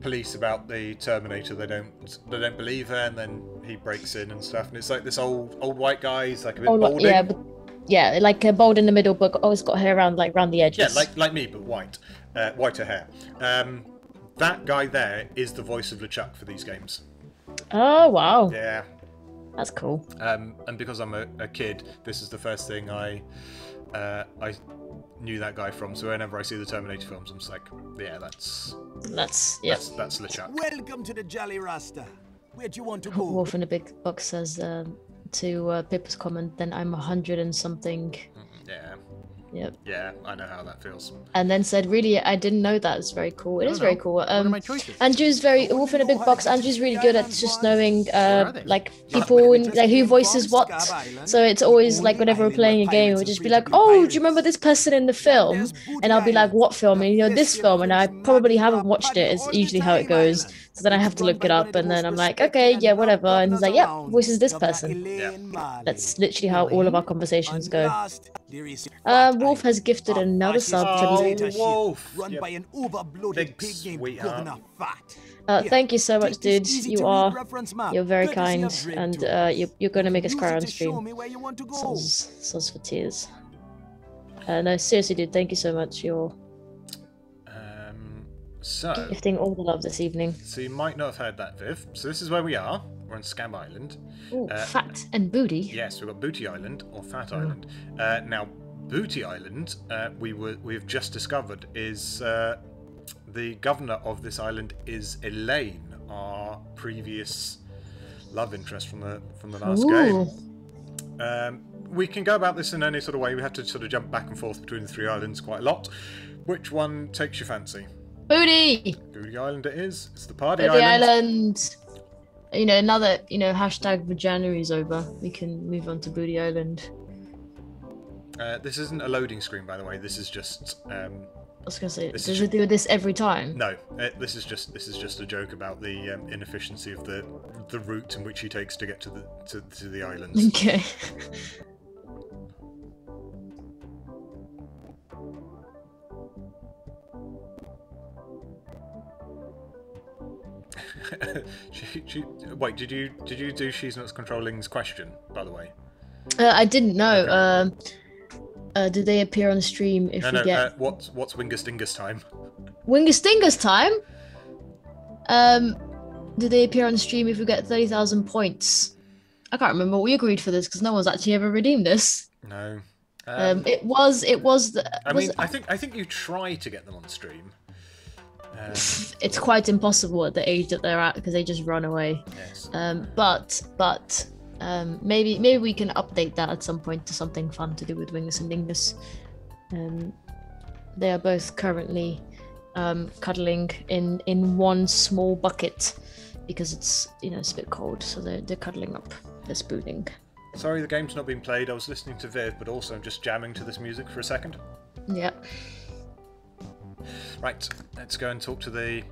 police about the Terminator, they don't they don't believe her, and then he breaks in and stuff, and it's like this old old white guy, he's like a bit oh, balding. yeah, but yeah, like a bold in the middle, but always got hair around like round the edges. Yeah, like like me, but white, uh, whiter hair. Um, that guy there is the voice of LeChuck for these games. Oh wow, Yeah, that's cool. um, and because I'm a, a kid, this is the first thing I uh, I knew that guy from. So whenever I see the Terminator films, I'm just like, yeah, that's That's yeah. that's that's LeChuck. Welcome to the Jolly Rasta. Where do you want to go? Wolf in a big box says um, to uh, Pippa's comment, then I'm a hundred and something. Yeah, Yep. yeah, I know how that feels. And then said, really, I didn't know that. It's very cool. It is I very cool. Um, choices? Andrew's very Wolf in a big box. Andrew's really good at just knowing uh, like people in, like who voices what. So it's always like whenever we're playing a game, we'll just be like, oh, do you remember this person in the film? And I'll be like, what film? And you know this film, and I probably haven't watched it. It's usually how it goes. So then I have to look it up, and then I'm like, okay, yeah, whatever. And he's like, yeah, voices this person. That's literally how all of our conversations go. Uh, Wolf has gifted another sub Oh, to Wolf! Run Yep. by an overbloated pig named sweetheart. Governor Fat. Uh, Here, thank you so much, take this dudes. easy You are read reference map, you're very kind, and Tool. uh, you, you're gonna make us Use cry on stream. me where you want to go. Soz, soz for tears. Uh, no, seriously, dude. Thank you so much. You're so, gifting all the love this evening. so you might not have heard that, Viv. So this is where we are. We're on Scab Island. Ooh, Uh, fat and booty. Yes, we've got Booty Island or Fat Mm. Island. Uh, now, Booty Island, uh, we were we've just discovered is uh, the governor of this island is Elaine, our previous love interest from the from the last Ooh. game. Um, we can go about this in any sort of way. We have to sort of jump back and forth between the three islands quite a lot. Which one takes your fancy? Booty. Booty Island it is. It's the party Booty island. Island. You know, now that you know hashtag the is over, we can move on to Booty Island. Uh, this isn't a loading screen, by the way. This is just. Um, I was gonna say, This does is it do this every time? No, uh, this is just this is just a joke about the um, inefficiency of the the route in which he takes to get to the to, to the islands. Okay. she, she, wait, did you did you do she's not controlling's question by the way? Uh, I didn't know. Um, uh, do they appear on the stream if no, we no. get Uh, what's what's Wingus Dingus time? Wingus Dingus time? Um, do they appear on the stream if we get thirty thousand points? I can't remember what we agreed for this because no one's actually ever redeemed this. No. Um, it was it was the I was, mean, I think I think you try to get them on stream. Um, it's quite impossible at the age that they're at because they just run away. Yes. Um, but but um, maybe maybe we can update that at some point to something fun to do with Wingus and Dingus. Um, they are both currently um, cuddling in in one small bucket because it's you know it's a bit cold, so they're they're cuddling up. They're spooning. sorry, the game's not being played. I was listening to Viv, but also just jamming to this music for a second. Yeah. Right, let's go and talk to the.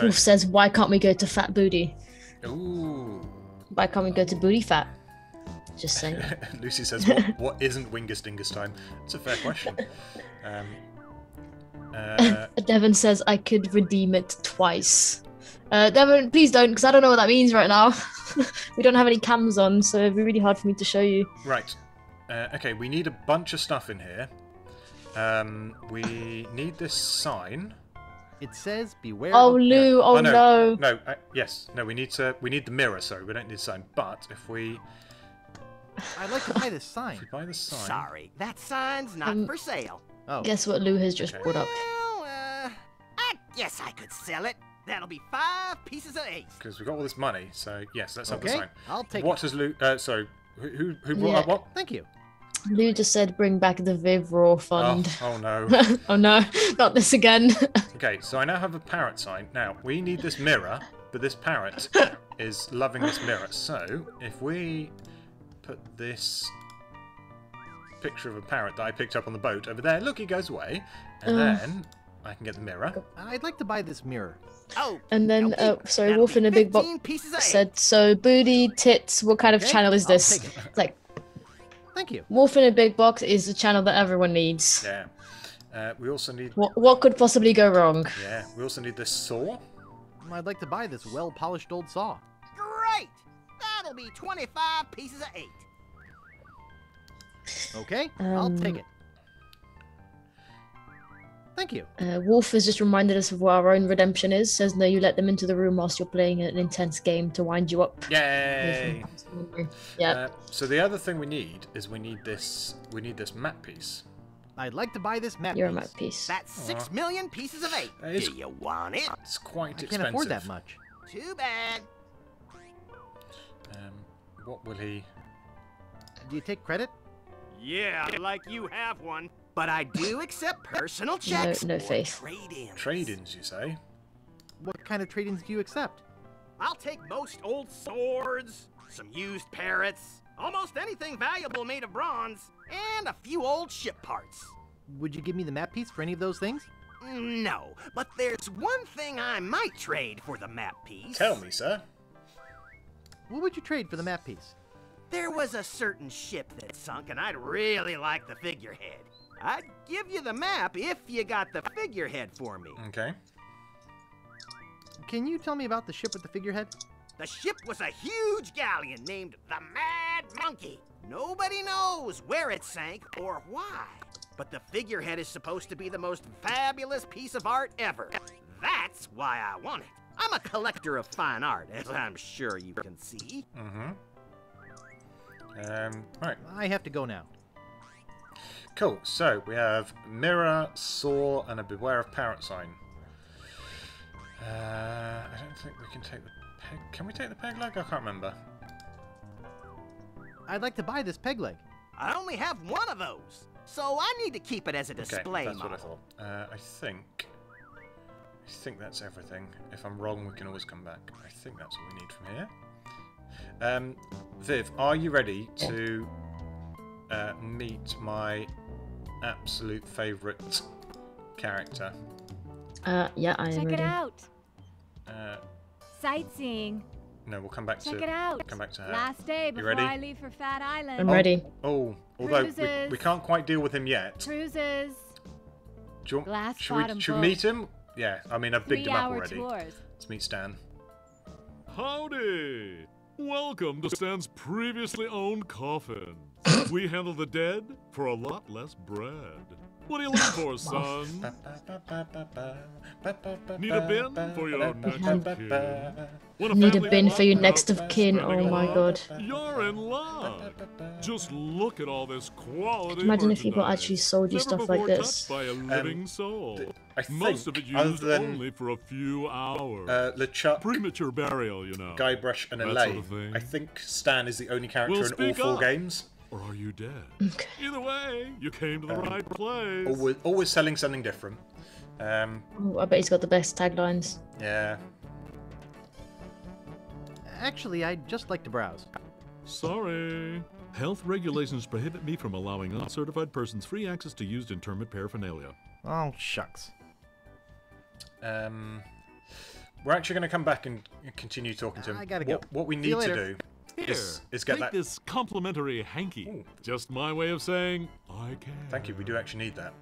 Wolf says, "Why can't we go to Fat Booty? Ooh. Why can't we go to Booty Fat?" Just saying. Lucy says, what, what isn't Wingus Dingus time? It's a fair question. Um, uh, Devon says, "I could redeem it twice." Uh, Devon, please don't, because I don't know what that means right now. we don't have any cams on, so it'd be really hard for me to show you. right. Uh, okay, we need a bunch of stuff in here. Um, we need this sign. It says beware. Oh, of Lou! Oh, no, no! no. uh, yes, no. We need to. We need the mirror. Sorry, we don't need the sign. But if we, I'd like to buy this sign. if we buy the sign. Sorry, that sign's not Um, for sale. Oh. Guess what Lou has just Okay. brought up. Well, uh, I guess I could sell it. That'll be five pieces of eight. Because we've got all this money. So yes, let's have the Okay, sign. I'll take What it. has Luke? Uh, sorry, who who, who brought Yeah. up what? Thank you. Lou just said, "Bring back the Viv Raw Oh, fund." oh no. oh no, not this again. Okay, so I now have a parrot sign. Now, we need this mirror, but this parrot is loving this mirror. So, if we put this picture of a parrot that I picked up on the boat over there, look, he goes away, and Uh. then I can get the mirror. I'd like to buy this mirror. Oh, and then, uh, sorry, Wolf in a big box pieces of said, "So booty tits. What kind of Okay, channel is this?" take it. It's like Thank you. Wolf in a big box is the channel that everyone needs. Yeah. Uh, we also need. What what could possibly go wrong? Yeah, we also need this saw. I'd like to buy this well-polished old saw. Great! That'll be 25 pieces of eight. Okay, I'll take Um, it. Thank you. Uh, Wolf has just reminded us of what our own redemption is. Says no, you let them into the room whilst you're playing an intense game to wind you up. Yay! Yeah. Uh, so the other thing we need is we need this. We need this map piece. I'd like to buy this map You're a piece. map piece. That's six million pieces of eight. That is- Do you want it? It's quite I expensive. can't afford that much. Too bad. Um, what will he? Do you take credit? Yeah, like you have one. But I do accept personal checks. no or faith. Trade-ins. Trade-ins, you say? What kind of trade-ins do you accept? I'll take most old swords, some used parrots, almost anything valuable made of bronze, and a few old ship parts. Would you give me the map piece for any of those things? Mm, no, but there's one thing I might trade for the map piece. Tell me, sir. What would you trade for the map piece? There was a certain ship that sunk, and I'd really like the figurehead. I'd give you the map if you got the figurehead for me. Okay. Can you tell me about the ship with the figurehead? The ship was a huge galleon named the Mad Monkey. Nobody knows where it sank or why. But the figurehead is supposed to be the most fabulous piece of art ever. That's why I want it. I'm a collector of fine art, as I'm sure you can see. Mm-hmm. Um, right. I have to go now. Cool. So we have mirror, saw, and a beware of parrot sign. Uh, I don't think we can take the peg. Can we take the peg leg? I can't remember. I'd like to buy this peg leg. I only have one of those, so I need to keep it as a display Okay, display that's what I thought. Uh, I think. I think that's everything. If I'm wrong, we can always come back. I think that's what we need from here. Um, Viv, are you ready to uh, meet my absolute favourite character? Uh, yeah, I am Check ready. it out. Uh, Sightseeing. no, we'll come back Check to it out. come back to her. Last day before? I leave for Fat Island. I'm ready. Oh, although we, we can't quite deal with him yet. Cruises. Do you want, Glass should we, should we meet him? Yeah, I mean I've bigged him up already. tours. Let's meet Stan. Howdy! Welcome to Stan's previously owned coffin. We handle the dead for a lot less bread. What are you looking for, son? Need a bin for your next of kin? Need a bin for your next of kin. Oh my god. You're in luck. Just look at all this quality. Imagine if people merchandise. actually sold you Never stuff like this. by a living soul. I Most of think, it other used than, only for a few hours. Uh, LeChuck, Premature burial, you know. Guybrush, and That Elaine. sort of. I think Stan is the only character Well, in all four up. games. Or are you dead? Either way, you came to the right place. Always, always selling something different. Um, Ooh, I bet he's got the best taglines. yeah. Actually, I'd just like to browse. Sorry. Health regulations prohibit me from allowing uncertified persons free access to used interment paraphernalia. Oh, shucks. Um, we're actually going to come back and continue talking to him. I gotta what, go. What we need to do Here, is, is get take that. this complimentary hanky. Just my way of saying I can. Thank you. We do actually need that.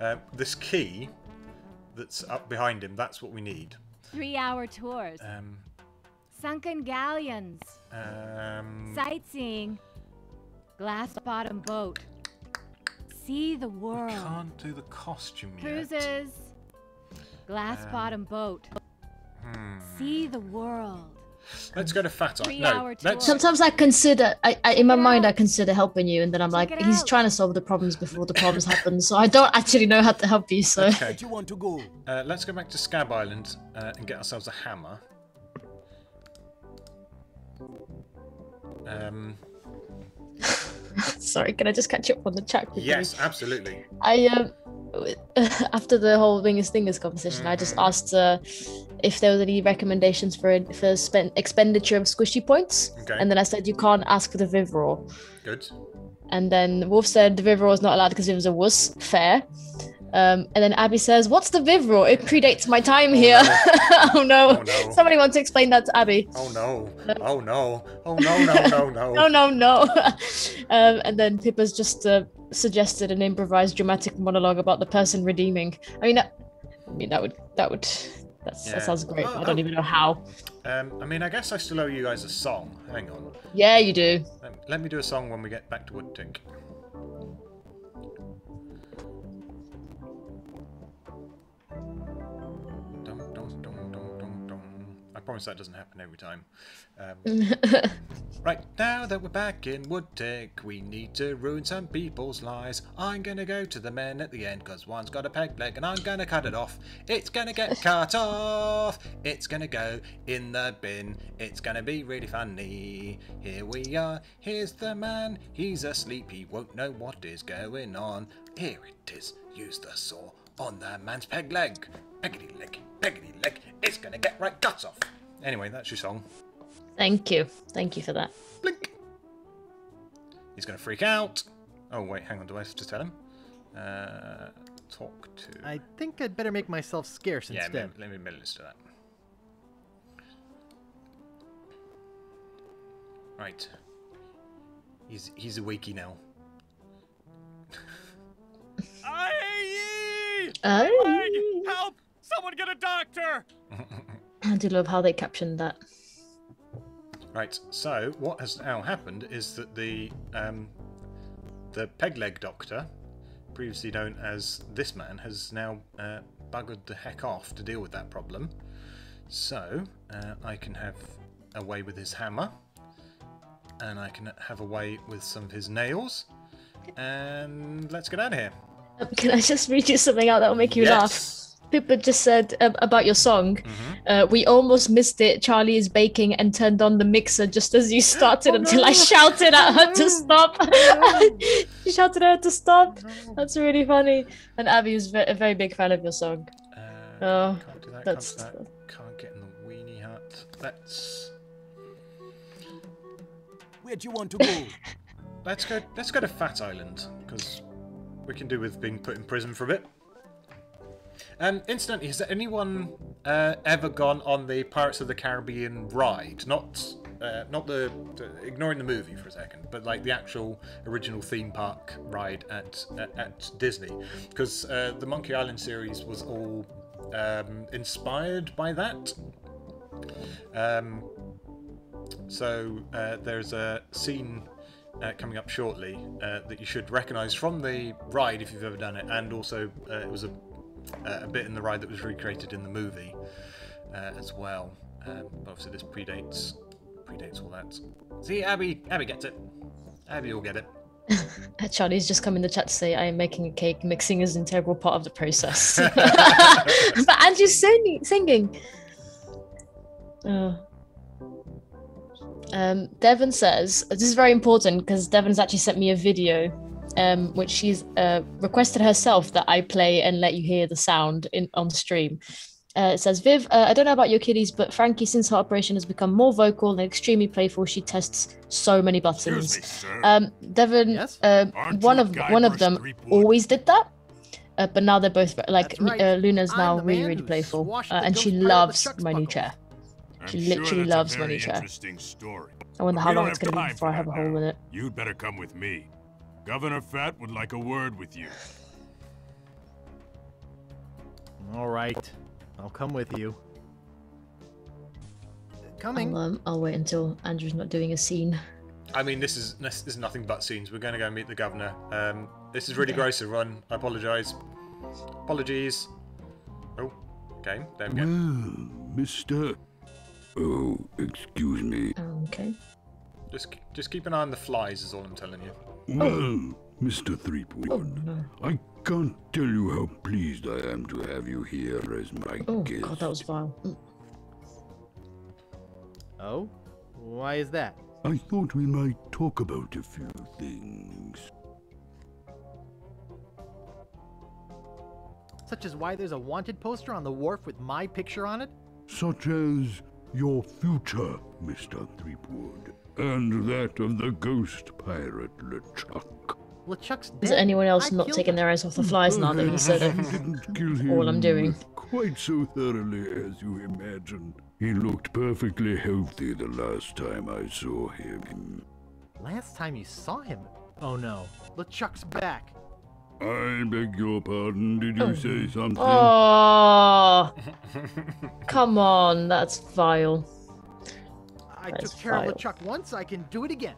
Uh, this key that's up behind him. That's what we need. Three-hour tours. Um, Sunken galleons. um, Sightseeing. Glass bottom boat. See the world. can't do the costume yet. Cruises. Glass Um, bottom boat. Hmm. See the world. Let's go to Fat Eye. Three No, let's. Sometimes I consider, I, I in my mind, I consider helping you, and then I'm like, he's out. trying to solve the problems before the problems happen, so I don't actually know how to help you. So Okay. you want to go? Uh, let's go back to Scab Island uh, and get ourselves a hammer. Um, sorry, can I just catch up on the chat? quickly? yes, absolutely. I um after the whole wingers thingers conversation, I just asked uh, if there was any recommendations for for spend expenditure of squishy points, Okay. and then I said you can't ask for the Vivraw, Good. and then Wolf said the Vivraw is not allowed because it was a wuss. Fair. Um, and then Abby says, "What's the Vivraw? It predates my time here." oh, no. Oh, no. Somebody wants to explain that to Abby? Oh no! Oh no! Oh no! No! No! No! no, no, no. um, and then Pippa's just uh, suggested an improvised dramatic monologue about the person redeeming. I mean, that, I mean that would that would Yeah. that sounds great. Oh, I don't oh. even know how. Um, I mean, I guess I still owe you guys a song. Hang on. Yeah, you do. Let, let me do a song when we get back to Woodtick. Promise that doesn't happen every time. Um, right, now that we're back in Woodtick, we need to ruin some people's lives. I'm gonna go to the men at the end, cause one's got a peg leg and I'm gonna cut it off. It's gonna get cut off. It's gonna go in the bin. It's gonna be really funny. Here we are. Here's the man. He's asleep. He won't know what is going on. Here it is. Use the saw on the man's peg leg. Peggedy leg, peggedy leg. It's gonna get right guts off. Anyway, that's your song. Thank you. Thank you for that. Blink. He's gonna freak out. Oh wait, hang on. Do I have to tell him? Uh, talk to. I think I'd better make myself scarce yeah, instead. let me, let me minister that. Right. He's he's awakey now. Aye! Aye. Help! Someone get a doctor! I do love how they captioned that. Right. So what has now happened is that the um, the peg leg doctor, previously known as this man, has now uh, buggered the heck off to deal with that problem. So uh, I can have a way with his hammer, and I can have a way with some of his nails, and let's get out of here. Can I just read you something out that will make you laugh? Yes. Pippa just said um, about your song. Uh, we almost missed it. Charlie is baking and turned on the mixer just as you started until I shouted at her to stop. she shouted at her to stop. That's really funny. And Abby was a very big fan of your song. oh, Can't do that. that's Can't, that. can't get in the weenie hut. Let's Where do you want to go? let's go. Let's go to Fat Island because we can do with being put in prison for a bit. Um, incidentally, has anyone uh, ever gone on the Pirates of the Caribbean ride? Not, uh, not the, ignoring the movie for a second, but like the actual original theme park ride at at, at Disney, because uh, the Monkey Island series was all um, inspired by that. Um, so uh, there's a scene uh, coming up shortly uh, that you should recognise from the ride if you've ever done it, and also uh, it was a, a bit in the ride that was recreated in the movie uh, as well. Um, but obviously, this predates predates all that. See, Abby, Abby gets it. Abby will get it. Uh, Charlie's just come in the chat to say I am making a cake. Mixing is an integral part of the process. but Andrew's singing. singing. Oh. Um, Devon says this is very important because Devon's actually sent me a video, um, which she's uh, requested herself that I play and let you hear the sound in on stream. Uh, it says, Viv, uh, I don't know about your kiddies, but Frankie, since her operation, has become more vocal and extremely playful. She tests so many buttons. Um, Devon, uh, one of one of them always did that, uh, but now they're both like right. uh, Luna's I'm now really really playful, uh, and she ghost pirate with loves Chuck's my new chair. She I'm literally that's a loves my new chair. Interesting story. I wonder how long it's gonna be before I for have a hole now. in it. You'd better come with me. Governor Fat would like a word with you. All right, I'll come with you. Coming. I'll, um, I'll wait until Andrew's not doing a scene. I mean, this is this is nothing but scenes. We're going to go meet the governor. Um, this is really Okay. gross to run. I apologise. Apologies. Oh, okay. There we go. Well, Mister. Oh, excuse me. Okay. Just just keep an eye on the flies. Is all I'm telling you. Well, Mr. Threepwood, I can't tell you how pleased I am to have you here as my Oh guest. god, that was vile. Mm. Oh, why is that? I thought we might talk about a few things. Such as why there's a wanted poster on the wharf with my picture on it? Such as your future, Mr. Threepwood, and that of the ghost pirate LeChuck. LeChuck's dead. Is anyone else I not taking their eyes off the flies now that you said it? Didn't kill him All I'm doing. quite so thoroughly as you imagine. He looked perfectly healthy the last time I saw him. Last time you saw him? Oh no, LeChuck's back. I beg your pardon, did you say oh. something? Oh, come on, that's vile. I took care of LeChuck once, I can do it again.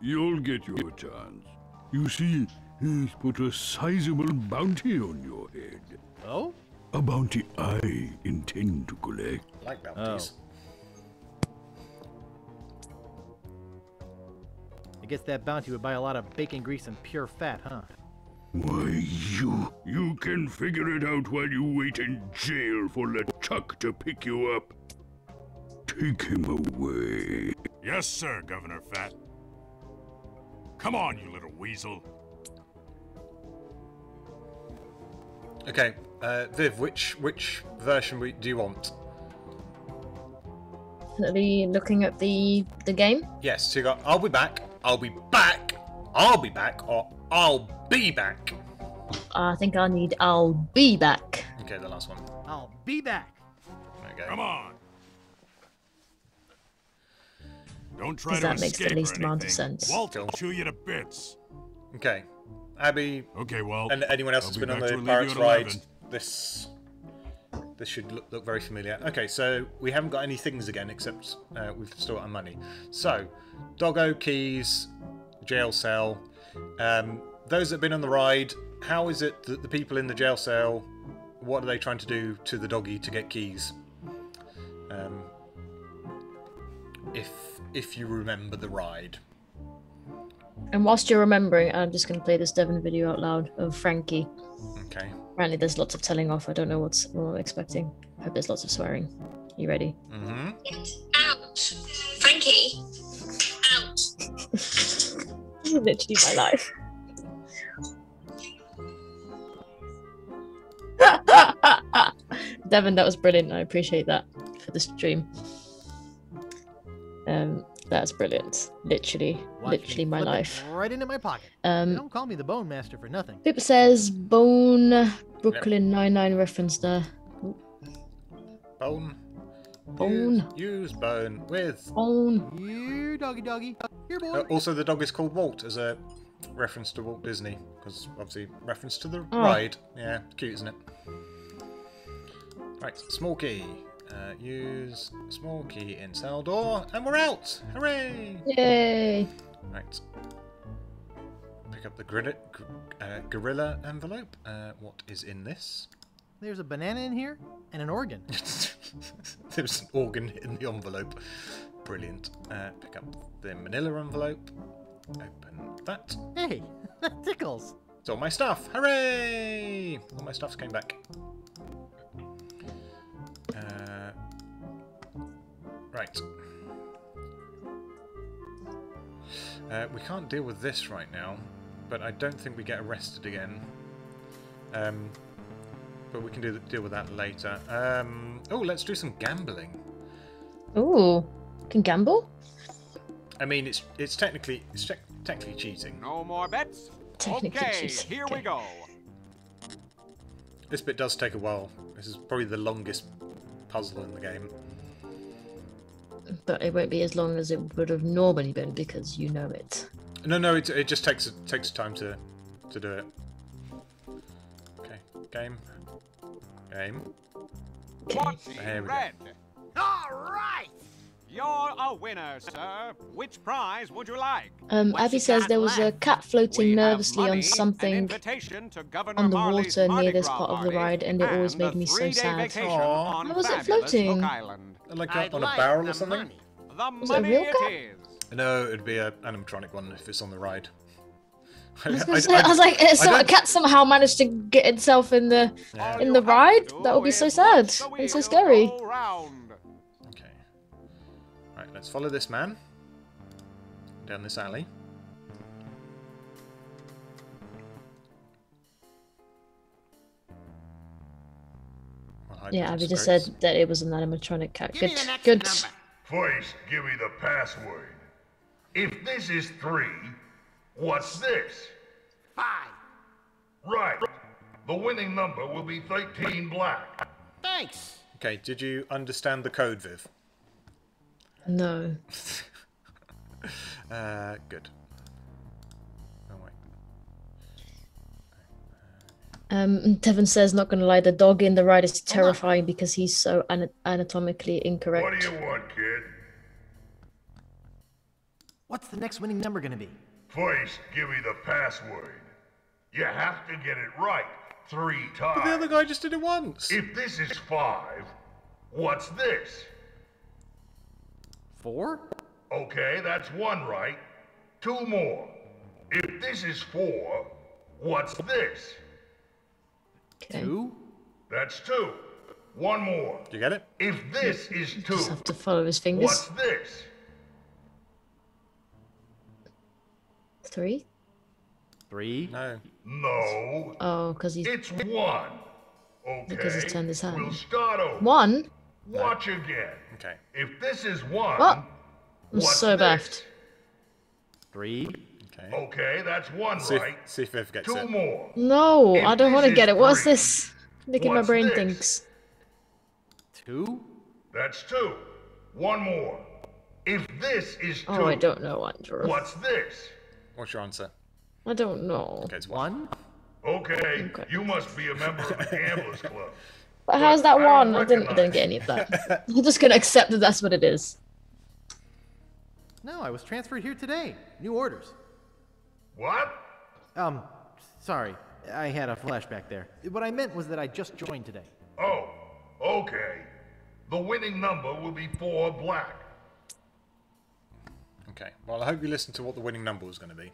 You'll get your chance. You see, he's put a sizable bounty on your head. Oh? A bounty I intend to collect. I like bounties. Oh. I guess that bounty would buy a lot of bacon grease and pure fat, huh? Why, you... You can figure it out while you wait in jail for LeChuck to pick you up. Take him away. Yes, sir, Governor Fat. Come on, you little weasel. Okay, uh, Viv, which which version we, do you want? Definitely looking at the the game. Yes, so you got I'll be back, I'll be back, I'll be back, or I'll be back. I think I need I'll be back. Okay, the last one. I'll be back. Okay. Come on. Don't try Because to that makes the least amount of anything. sense. Walt will chew you to bits. Okay. Abby. Okay, well. And anyone else I'll that's be been on the to Pirates ride, 11. this this should look, look very familiar. Okay, so we haven't got any things again except uh, we've still got our money. So, doggo keys, jail cell. Um, those that have been on the ride, how is it that the people in the jail cell, what are they trying to do to the doggy to get keys? Um, if if you remember the ride. And whilst you're remembering, I'm just going to play this Devon video out loud of Frankie. Okay. Apparently, there's lots of telling off. I don't know what's what I'm expecting. Hope there's lots of swearing. You ready? Mm-hmm. Out! Frankie! Out! This is literally my life. Devon, that was brilliant. I appreciate that for the stream. Um, that's brilliant. Literally, Watch literally my life. Right into my pocket. Um, don't call me the Bone Master for nothing. Pippa says Bone Brooklyn Nine Nine reference there. Bone. Bone. Use, use bone with. Bone. Here, doggy doggy. Here, boy. Uh, also, the dog is called Walt as a reference to Walt Disney, because obviously reference to the Oh. ride. Yeah, cute, isn't it? Right, small key. Uh, use small key in cell door, and we're out! Hooray! Yay! Right. Pick up the gorilla, gr- uh, gorilla envelope. Uh, what is in this? There's a banana in here and an organ. There's an organ in the envelope. Brilliant. Uh, pick up the manila envelope. Open that. Hey, that tickles. It's all my stuff. Hooray! All my stuff's came back. Right. Uh, we can't deal with this right now, but I don't think we get arrested again. Um, but we can do deal with that later. Um, oh, let's do some gambling. Ooh, can gamble? I mean, it's it's technically it's te- technically cheating. No more bets? Technically okay, cheating, here okay. we go. This bit does take a while. This is probably the longest puzzle in the game. But it won't be as long as it would have normally been because you know it. No, no, it, it just takes takes time to to do it. Okay, game, game. What's Here we go. red? All right. You're a winner, sir. Which prize would you like? Um, What's Abby says there was a cat floating We nervously money, on something invitation on the Marley's water Mardi near this part of the ride, and it always made me so sad. vacation How was it fabulous floating? Hook Island. Like I'd on a like barrel or something? money. The Was it a money real it cat? is. No, it'd be an animatronic one if it's on the ride. I was, gonna say, I, was like, so a cat somehow managed to get itself in the Yeah. in the ride. That would be so sad and so scary. Okay. Right, let's follow this man down this alley. Yeah, behind Abby just spirits. said that it was an animatronic cat. Give Good, good. number. First, give me the password. If this is three, what's this? Five. Right. The winning number will be 13 black. Thanks. Okay, did you understand the code, Viv? No. Uh, good. Um, Tevin says, not gonna lie, the dog in the ride is terrifying because he's so ana- anatomically incorrect. What do you want, kid? What's the next winning number gonna be? First, give me the password. You have to get it right three times. But the other guy just did it once. If this is five, what's this? Four? Okay, that's one right. Two more. If this is four, what's this? Two? That's two. One more. Do you get it? If this is two, Just have to follow his fingers. what's this? Three. Three? No. No. Oh, because he's It's one. Okay. because he's turned his hand. We'll start over. One. Watch again. Okay. If this is one, What? I'm what's so this? baffed. Three? Okay. Okay, that's one See if, right. see if Viv gets Two it. more. No, If I don't want to get it. What's three, this? Making my brain this? thinks. Two? That's two. One more. If this is oh, two, Oh, I don't know, Andrew. what's this? What's your answer? I don't know. Okay, it's one. Okay, you must be a member of the Gamblers Club. But how's that I one? I didn't, I didn't get any of that. I'm just gonna accept that that's what it is. No, I was transferred here today. New orders. What? Um, sorry. I had a flashback there. What I meant was that I just joined today. Oh, okay. The winning number will be four black. Okay. Well, I hope you listened to what the winning number was going to be.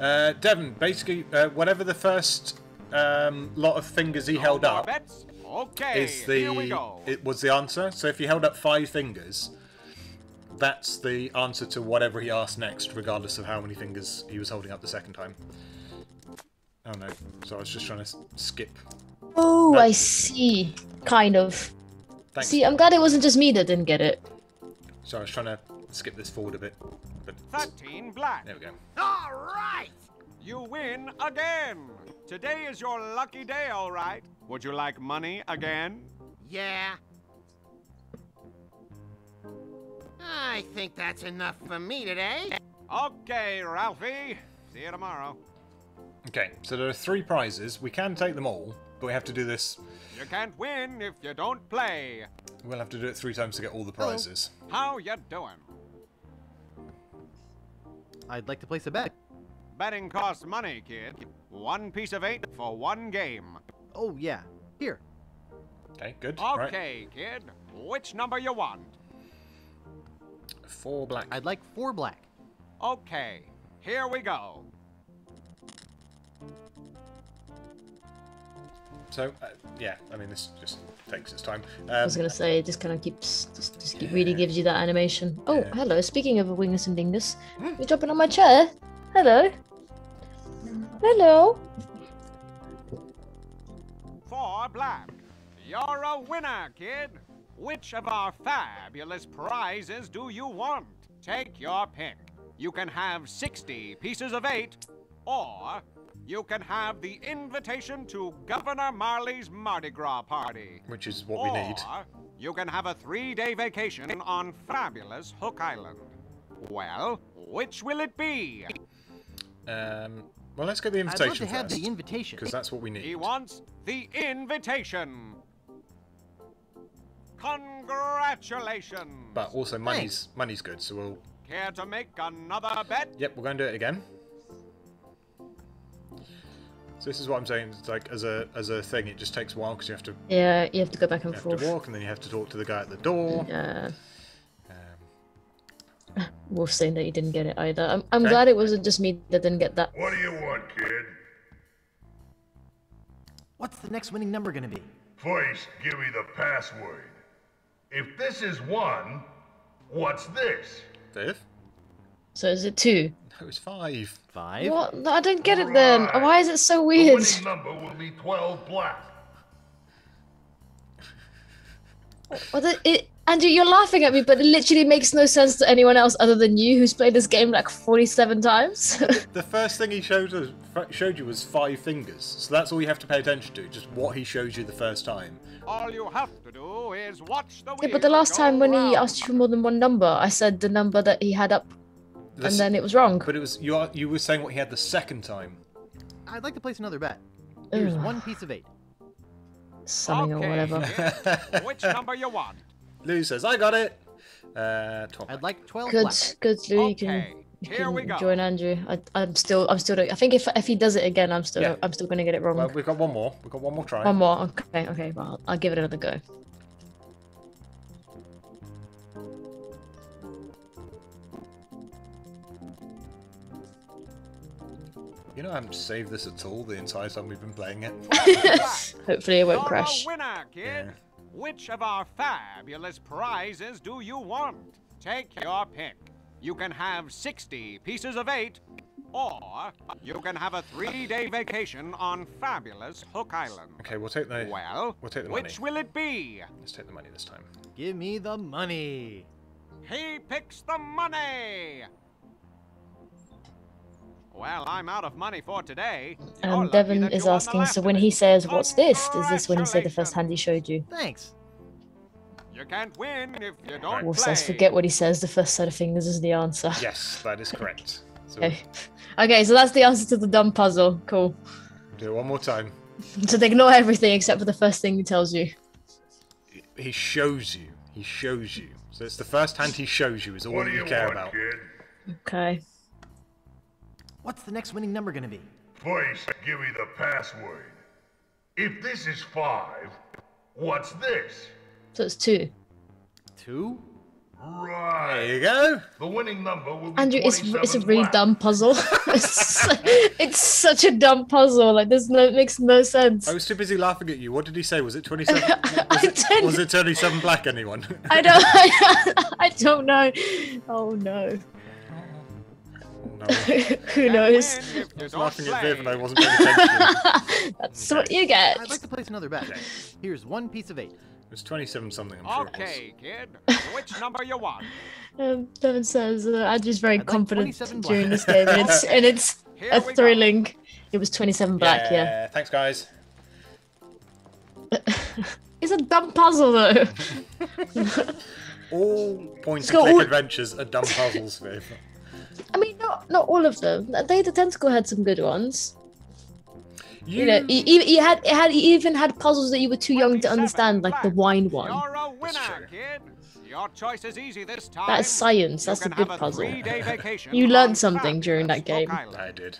Uh, Devon, basically, uh, whatever the first um, lot of fingers he held up bets? Okay, is the here we go. it was the answer. So if he held up five fingers, that's the answer to whatever he asked next, regardless of how many fingers he was holding up the second time. Oh no! So I was just trying to skip. Oh, I see. Kind of. Thanks. See, I'm glad it wasn't just me that didn't get it. So I was trying to skip this forward a bit, but 13 black. there we go. All right! You win again. Today is your lucky day, all right. Would you like money again? Yeah. I think that's enough for me today. Okay, Ralphie. See you tomorrow. Okay, so there are three prizes. We can take them all, but we have to do this. You can't win if you don't play. We'll have to do it three times to get all the prizes. Oh, how you doing? I'd like to place a bet. Betting costs money, kid. One piece of eight for one game. Oh, yeah. Here. Okay, good. Right. Okay, kid. Which number you want? Four black. I'd like four black. Okay, here we go. So, uh, yeah, I mean, this just takes its time. Um, I was gonna say, it just kind of keeps, just, just keep, really gives you that animation. Oh, hello. Speaking of a wingus and dingus, you're jumping on my chair. Hello. Hello. Four black. You're a winner, kid. Which of our fabulous prizes do you want? Take your pick. You can have 60 pieces of eight, or you can have the invitation to Governor Marley's Mardi Gras party. which is what we need. Or you can have a three-day vacation on fabulous Hook Island. Well, which will it be? Um, well, let's get the I'd love invitation to have the invitation. Because that's what we need. He wants the invitation. Congratulations. But also, money's money's good, so we'll. Care to make another bet? Yep, we're going to do it again. So this is what I'm saying. It's like as a as a thing, it just takes a while because you have to Yeah, you have to go back you and have forth. to walk, and then you have to talk to the guy at the door. Yeah. Wolf saying that he didn't get it either. I'm, I'm glad it wasn't just me that didn't get that. What do you want, kid? What's the next winning number gonna be? First, give me the password. If this is one, what's this? This? So is it two? No, it's five. Five? What? No, I don't get it then. Why is it so The weird? winning number will be 12 black. Well, the, it, Andrew, you're laughing at me, but it literally makes no sense to anyone else other than you, who's played this game like 47 times. The first thing he showed us showed you was five fingers, so that's all you have to pay attention to. Just what he shows you the first time. All you have to do is watch the yeah, but the last time when he asked you for more than one number, I said the number that he had up, This- and then it was wrong. But it was you. Are, you were saying what he had the second time. I'd like to place another bet. Here's Ugh. one piece of eight. Summing or whatever. Which number you want? Lou says, I got it. Uh. I'd like 12 Good, left. good, Lou. You can, you Here can we go. join Andrew. I, I'm still, I'm still, I think if if he does it again, I'm still, Yeah. I'm still going to get it wrong. Well, we've got one more. We've got one more try. One more. Okay, okay. Well, I'll give it another go. You know, I haven't saved this at all the entire time we've been playing it. Hopefully, it won't crash. winner, kid. Which of our fabulous prizes do you want? Take your pick. You can have 60 pieces of eight, or you can have a three-day vacation on fabulous Hook Island. Okay, we'll take the. Well, we'll take the money. which will it be? Let's take the money this time. Give me the money. He picks the money. Well, I'm out of money for today. You're Um, lucky Devon that is you won the asking, so when he says, what's this? Is this when he said the first hand he showed you? Thanks. You can't win if you don't Wolf play. says, forget what he says, the first set of fingers is the answer. Yes, that is correct. So Okay. okay, so that's the answer to the dumb puzzle. Cool. do it one more time. So they ignore everything except for the first thing he tells you. He shows you. He shows you. So it's the first hand he shows you is all What that you you care want, about. kid? Okay. What's the next winning number gonna be? Please give me the password. If this is five, what's this? So it's two. Two? Right. There you go. The winning number will be Andrew, it's it's a really black. dumb puzzle. it's, it's such a dumb puzzle. Like there's no it makes no sense. I was too busy laughing at you. What did he say? Was it 27? Was, it, was it 27 black, anyone? I don't I don't know. Oh no. Who knows? I was laughing at Viv and I wasn't paying attention. That's what you get. I'd like to place another bet. Here's one piece of eight. It was 27 something, I'm sure. Okay, kid. Which number you want? Um, Devon says uh, Andrew's very confident 27 during this game, and it's and it's a we go. thrilling. It was 27 black, yeah. Thanks, guys. It's a dumb puzzle though. All point It's and click all- adventures are dumb puzzles, Viv. I mean, not not all of them. Day the Tentacle had some good ones. You, know, he, he, he had it had he even had puzzles that you were too young to understand, like the wine one. You're a winner, kid. Your choice is easy this time. That's science. You That's a good puzzle. three-day You learned something during that game. Island. I did.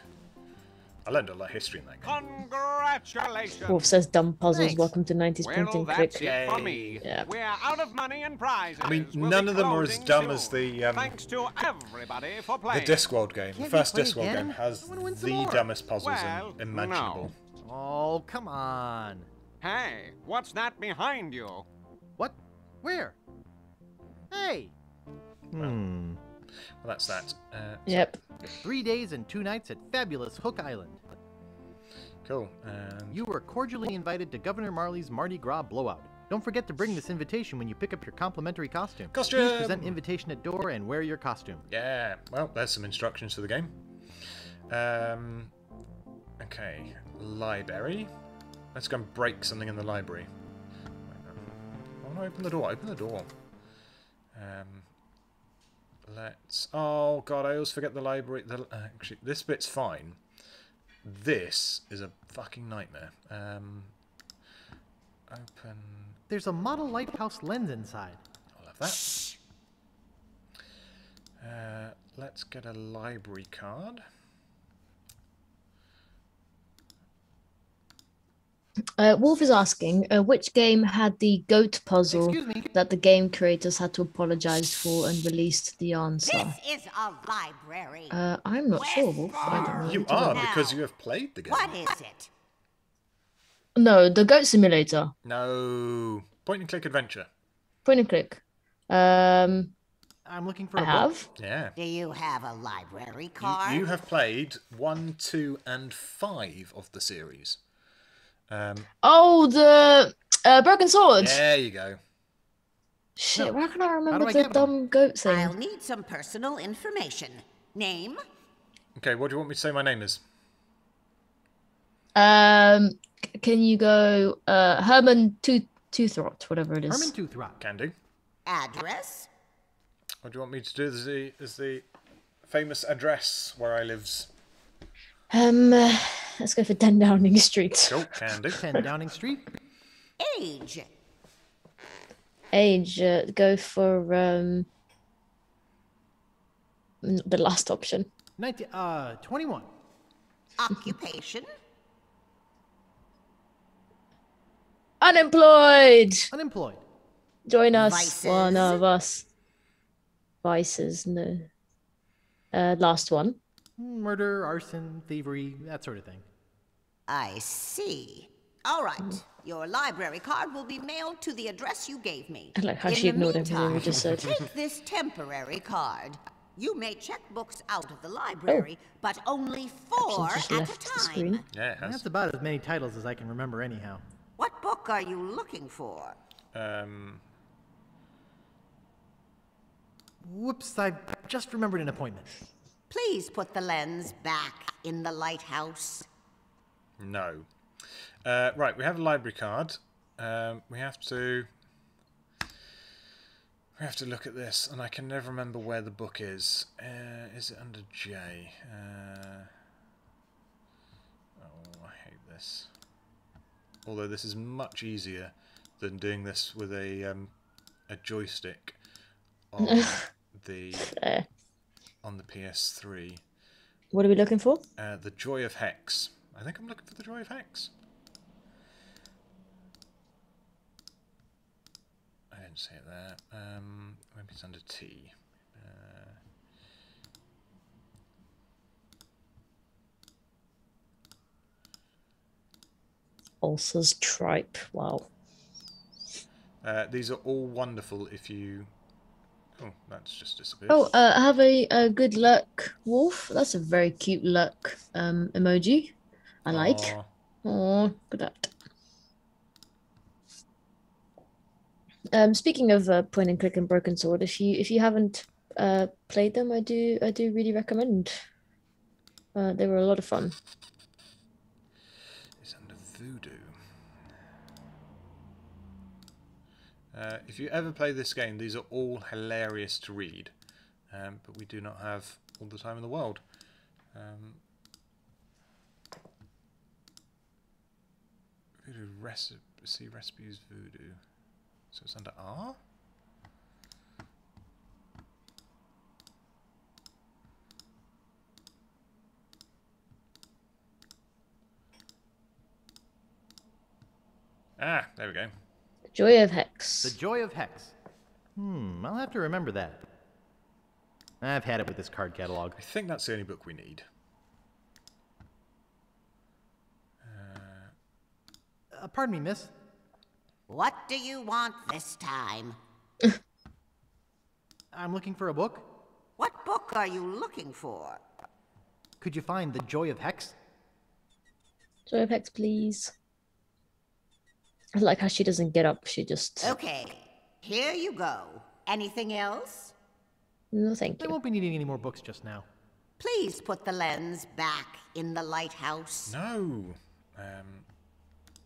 I learned a lot of history in that game. Congratulations. Wolf says dumb puzzles. Thanks. Welcome to 90s Well, point and that's click. it from me. Yeah. We're out of money and prizes. I mean, We'll none of them are as dumb soon. as the um, Thanks to everybody for the playing. Discworld game. The Can't we first play Discworld again? game has I wanna win some the more. dumbest puzzles Well, in, imaginable. Oh, come on. Hey, what's that behind you? What? Where? Hey. Hmm. Well, that's that. Uh, Yep. Three days and two nights at fabulous Hook Island. Cool. Um, You were cordially invited to Governor Marley's Mardi Gras blowout. Don't forget to bring this invitation when you pick up your complimentary costume. Costume! Please Costume! present invitation at door and wear your costume. Yeah, well, there's some instructions for the game. Um, okay, library. Let's go and break something in the library. I want to open the door. Open the door. Um, let's. Oh god, I always forget the library. The uh, actually, this bit's fine. This is a fucking nightmare. Um, open. There's a model lighthouse lens inside. I'll have that. Uh, let's get a library card. Uh, Wolf is asking uh, which game had the goat puzzle that the game creators had to apologize for and released the answer. This is a library. Uh, I'm not sure, Wolf. I don't know. You are because you have played the game. What is it? No, the goat simulator. No. Point and click adventure. Point and click. Um, I'm looking for I a book. have. Yeah. Do you have a library You, card? you have played one, two, and five of the series. Um, Oh, the uh, broken sword. there you go. Shit, where can I remember I the get dumb goat thing? I'll need some personal information. Name? Okay, what do you want me to say my name is? Um, can you go uh Herman Tooth Toothrot, whatever it is. Herman Toothrot. Can do. Address? What do you want me to do Is the, as the famous address where I lives? Um, uh, let's go for 10 Downing Street. Cool, can do. 10 Downing Street. Age? Age, uh, go for um the last option. 19, uh, 21. Occupation? Unemployed. Unemployed. Join us, Vices. one of us. Vices, no. Uh, last one. Murder, arson, thievery, that sort of thing. I see. All right. Your library card will be mailed to the address you gave me. I like how In she the ignored everything we meantime, just said. Take this temporary card. You may check books out of the library, but only four at a time. screen. Yeah. That's about as many titles as I can remember, anyhow. What book are you looking for? Um, Whoops, I just remembered an appointment. Please put the lens back in the lighthouse. no. Uh, right, we have a library card. Um, we have to. We have to look at this, and I can never remember where the book is. Uh, is it under J? Uh, oh, I hate this. Although this is much easier than doing this with a um, a joystick on the Fair. On the PS3. What are we looking for? Uh, the Joy of Hex. I think I'm looking for the Joy of Hex. I didn't see it there. Um, maybe it's under T. Uh, Ulcer's tripe. Wow. uh, these are all wonderful if you. Oh, that's just disappeared. Oh, uh, have a, a good luck wolf. That's a very cute luck um, emoji. I like. Oh, look at that. Um, speaking of uh, point and click and broken sword, if you if you haven't uh, played them, I do I do really recommend. Uh, they were a lot of fun. It's under Voodoo. Uh, if you ever play this game, these are all hilarious to read, um, but we do not have all the time in the world. Um, voodoo recipe, see recipes Voodoo. So it's under R. Ah, there we go. Joy of Hex. The Joy of Hex. Hmm, I'll have to remember that. I've had it with this card catalog. I think that's the only book we need. Uh, pardon me, miss. What do you want this time? I'm looking for a book. What book are you looking for? Could you find The Joy of Hex? Joy of Hex, please. I like how she doesn't get up. She just. Okay, here you go. Anything else? No, thank I you. won't be needing any more books just now. Please put the lens back in the lighthouse. No. Um,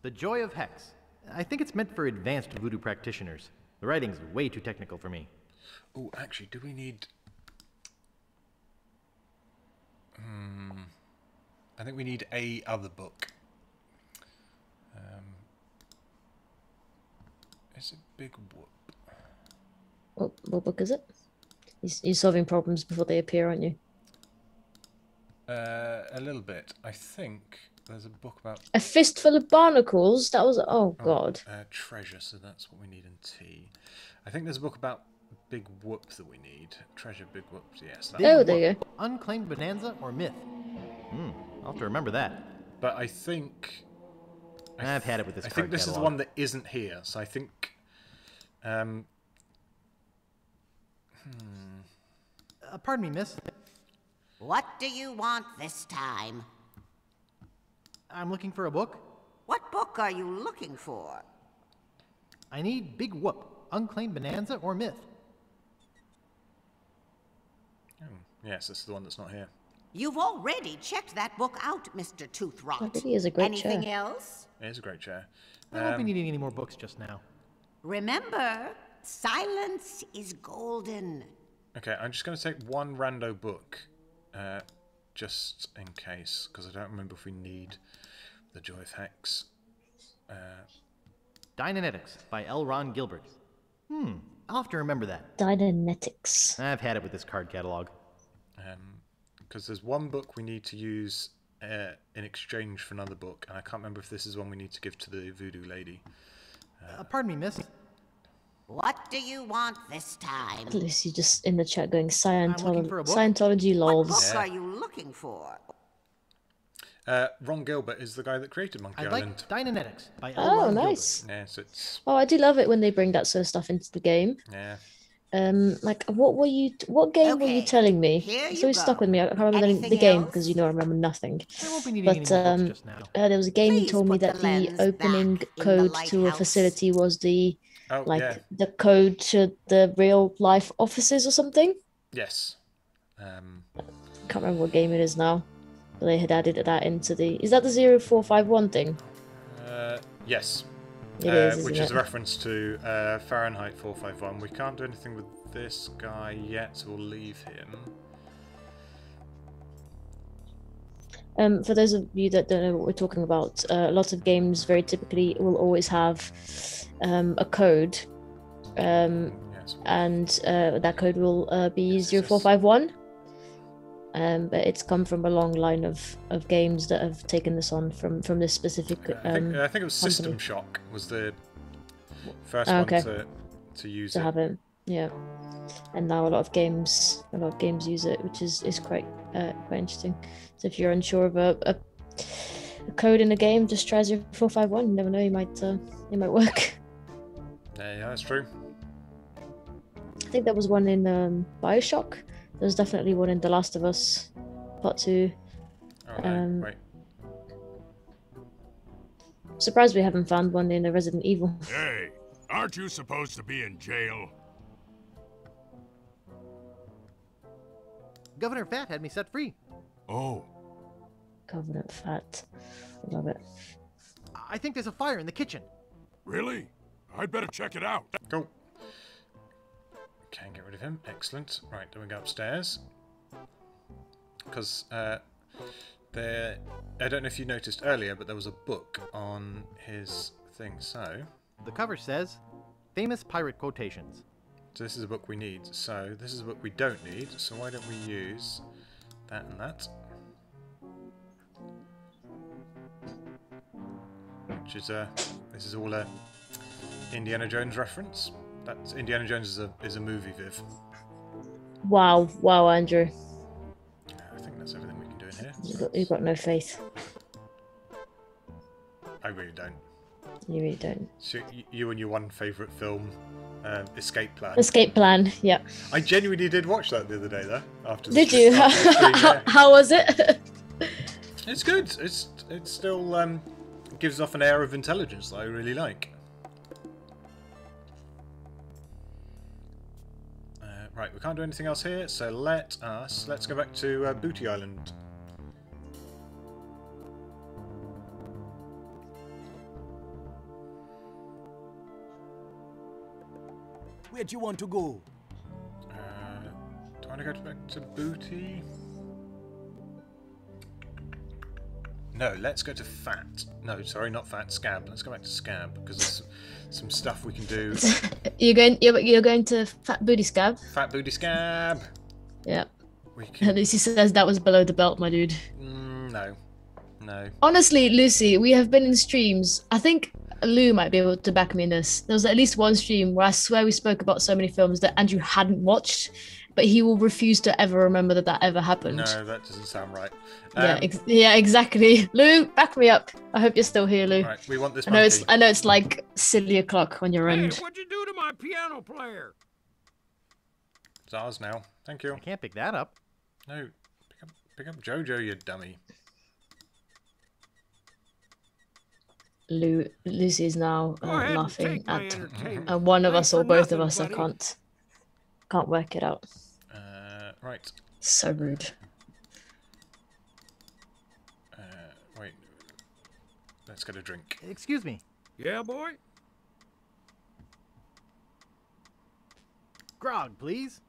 The Joy of Hex. I think it's meant for advanced voodoo practitioners. The writing's way too technical for me. oh, actually, do we need? Hmm. I think we need a other book. Is a Big Whoop? What, what book is it? You're, you're solving problems before they appear, aren't you? Uh, a little bit. I think there's a book about A fistful of barnacles. That was. Oh God. uh, treasure, so that's what we need in T. I think there's a book about Big Whoop that we need. Treasure, Big whoops. Yes. That Big Oh, there you Whoop. Unclaimed Bonanza or Myth? Hmm, I'll have to remember that. But I think I I've had it with this I think this is the one that isn't here. So I think. Um, Uh, pardon me, miss. What do you want this time? I'm looking for a book. What book are you looking for? I need Big Whoop, Unclaimed Bonanza or Myth. oh, yes, this is the one that's not here. You've already checked that book out, Mr. Toothrot. That really is a great Anything chair. else? It is a great chair. I won't be Um, needing any more books just now. Remember, silence is golden. Okay, I'm just going to take one rando book, uh, just in case, because I don't remember if we need the Joy of Hex. Uh, Dynanetics by L. Ron Gilbert. Hmm, I'll have to remember that. Dynanetics. I've had it with this card catalog. Because there's one book we need to use uh, in exchange for another book, and I can't remember if this is one we need to give to the voodoo lady. Uh, pardon me, miss. What do you want this time? Lucy just in the chat going Scientology, for a book. Scientology What lols. book Yeah. are you looking for? Uh, Ron Gilbert is the guy that created Monkey I Island. like Dynanetics by L. Oh, Ron Gilbert. nice. Yes, it's Oh, I do love it when they bring that sort of stuff into the game. yeah. Um, like what were you? What game were you telling me? here It's you always stuck with me. I can't remember the, the game else? because you know I remember nothing. I won't be needing any But um, just now. uh, there was a game you told me put the that the, opening back in the code to a facility was the Oh, like yeah. the code to the real life offices or something. Yes. Um, Can't remember what game it is now. But they had added that into the. Is that the zero four five one thing? uh, yes. It uh, is, which isn't a reference to uh, Fahrenheit 451. We can't do anything with this guy yet, so we'll leave him. Um, for those of you that don't know what we're talking about, uh, a lot of games very typically will always have um, a code, um, and uh, that code will uh, be zero four five one. Um, but it's come from a long line of, of games that have taken this on from, from this specific. Um, I think, uh, I think it was company System Shock was the first Oh, one okay. to, to use to it. have it. Yeah, and now a lot of games, a lot of games use it, which is is quite uh, quite interesting. So if you're unsure of a, a, a code in a game, just try zero four five one. You never know, you might uh, it might work. Yeah, yeah, that's true. I think there was one in um, Bioshock. There's definitely one in The Last of Us Part Two. Oh, no, Um, wait. Surprised we haven't found one in a Resident Evil. Hey, aren't you supposed to be in jail? Governor Fat had me set free. Oh, Governor Fat. Love it. I think there's a fire in the kitchen. really? I'd better check it out. Go. Can get rid of him. Excellent. Right, then we go upstairs. Because uh, there, I don't know if you noticed earlier, but there was a book on his thing. So, The cover says, "Famous pirate quotations." so this is a book we need. So this is a book we don't need. So why don't we use that and that? Which is a, this is all a Indiana Jones reference. That's Indiana Jones is a is a movie, Viv. Wow, wow, Andrew, I think that's everything we can do in here. you've got, you've got no faith. I really don't. You really don't. So you and your one favourite film, um, Escape Plan. Escape plan. Yeah. I genuinely did watch that the other day, though. After the Did stream- you? after stream, yeah. How was it? It's good. It's it still um, gives off an air of intelligence that I really like. Right, we can't do anything else here, so let us let's go back to uh, Booty Island. Where do you want to go? Uh, do I want to go back to Booty? No, let's go to Fat. No, sorry, not Fat. Scab. Let's go back to Scab because some stuff we can do. you're going. You're, you're going to Fat Booty Scab. Fat Booty Scab. Yeah. We can. Lucy says that was below the belt, my dude. Mm, no, no. Honestly, Lucy, we have been in streams. I think Lou might be able to back me in this. There was at least one stream where I swear we spoke about so many films that Andrew hadn't watched, but he will refuse to ever remember that that ever happened. No, that doesn't sound right. Yeah, Um, ex- yeah, exactly. Lou, back me up. I hope you're still here, Lou. Right, we want this I know it's. I know it's like silly o'clock on your Hey, end. what'd you do to my piano player? It's ours now. Thank you. I can't pick that up. No, pick up, pick up Jojo, you dummy. Lou, Lucy is now uh, laughing at entertainment. uh, one of us or for both of nothing, us. I can't can't work it out. Right. So rude. Uh, wait. Let's get a drink. Excuse me. Yeah, boy? Grog, please.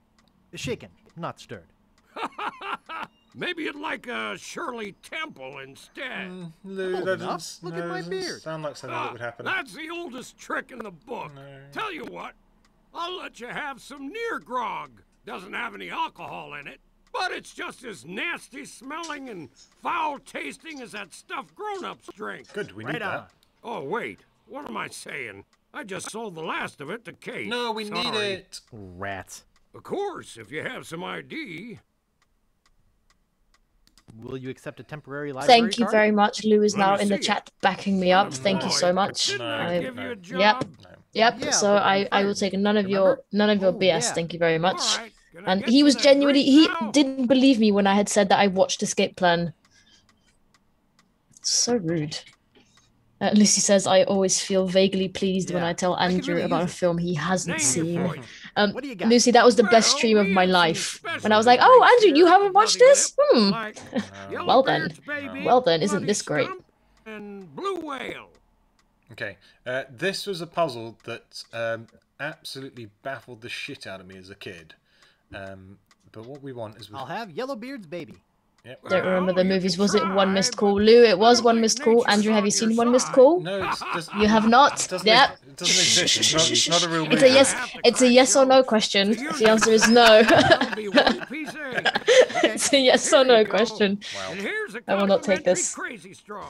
Shaken, not stirred. Maybe you'd like a Shirley Temple instead. Lou, Old that enough. Look no, at my beard. Sound like something Ah, that would happen. That's the oldest trick in the book. Tell you what, I'll let you have some near grog. Doesn't have any alcohol in it, but it's just as nasty smelling and foul tasting as that stuff grown-ups drink. Good, we Right need on. that. Oh, wait. What am I saying? I just sold the last of it to Kate. No, we need it. Rats. Of course, if you have some ID. Will you accept a temporary library Thank you card? very much. Lou is Let now in the see it. chat backing me up. Thank you so much. Didn't I I- give you a job? Yep. Yep. Yeah, so I, I will take none of your none of your BS. yeah. Thank you very much. Right, I And he was genuinely he now? didn't believe me when I had said that I watched Escape Plan. So rude. Uh, Lucy says I always feel vaguely pleased when I tell I Andrew really about a film he hasn't Name seen. Um, What do you got? Lucy, that was the best stream of my life. When I was like, "Oh, Andrew, you haven't watched this? Hmm. Well then. Well then, isn't this great? And Blue Whale. Okay, uh, this was a puzzle that um, absolutely baffled the shit out of me as a kid. Um, but what we want is we I'll have Yellowbeard's baby. Yep. Don't remember the movies. Was it One Missed Call? Lou, it was One Missed Call. Andrew, have you seen One Missed. Call? No, it's just You have not. It Yep. it doesn't exist. It's not, it's not a real movie. It's a yes. It's a yes or no question. The answer is no. That'll be one piece egg. it's a yes or no question. And here's a I will not take this.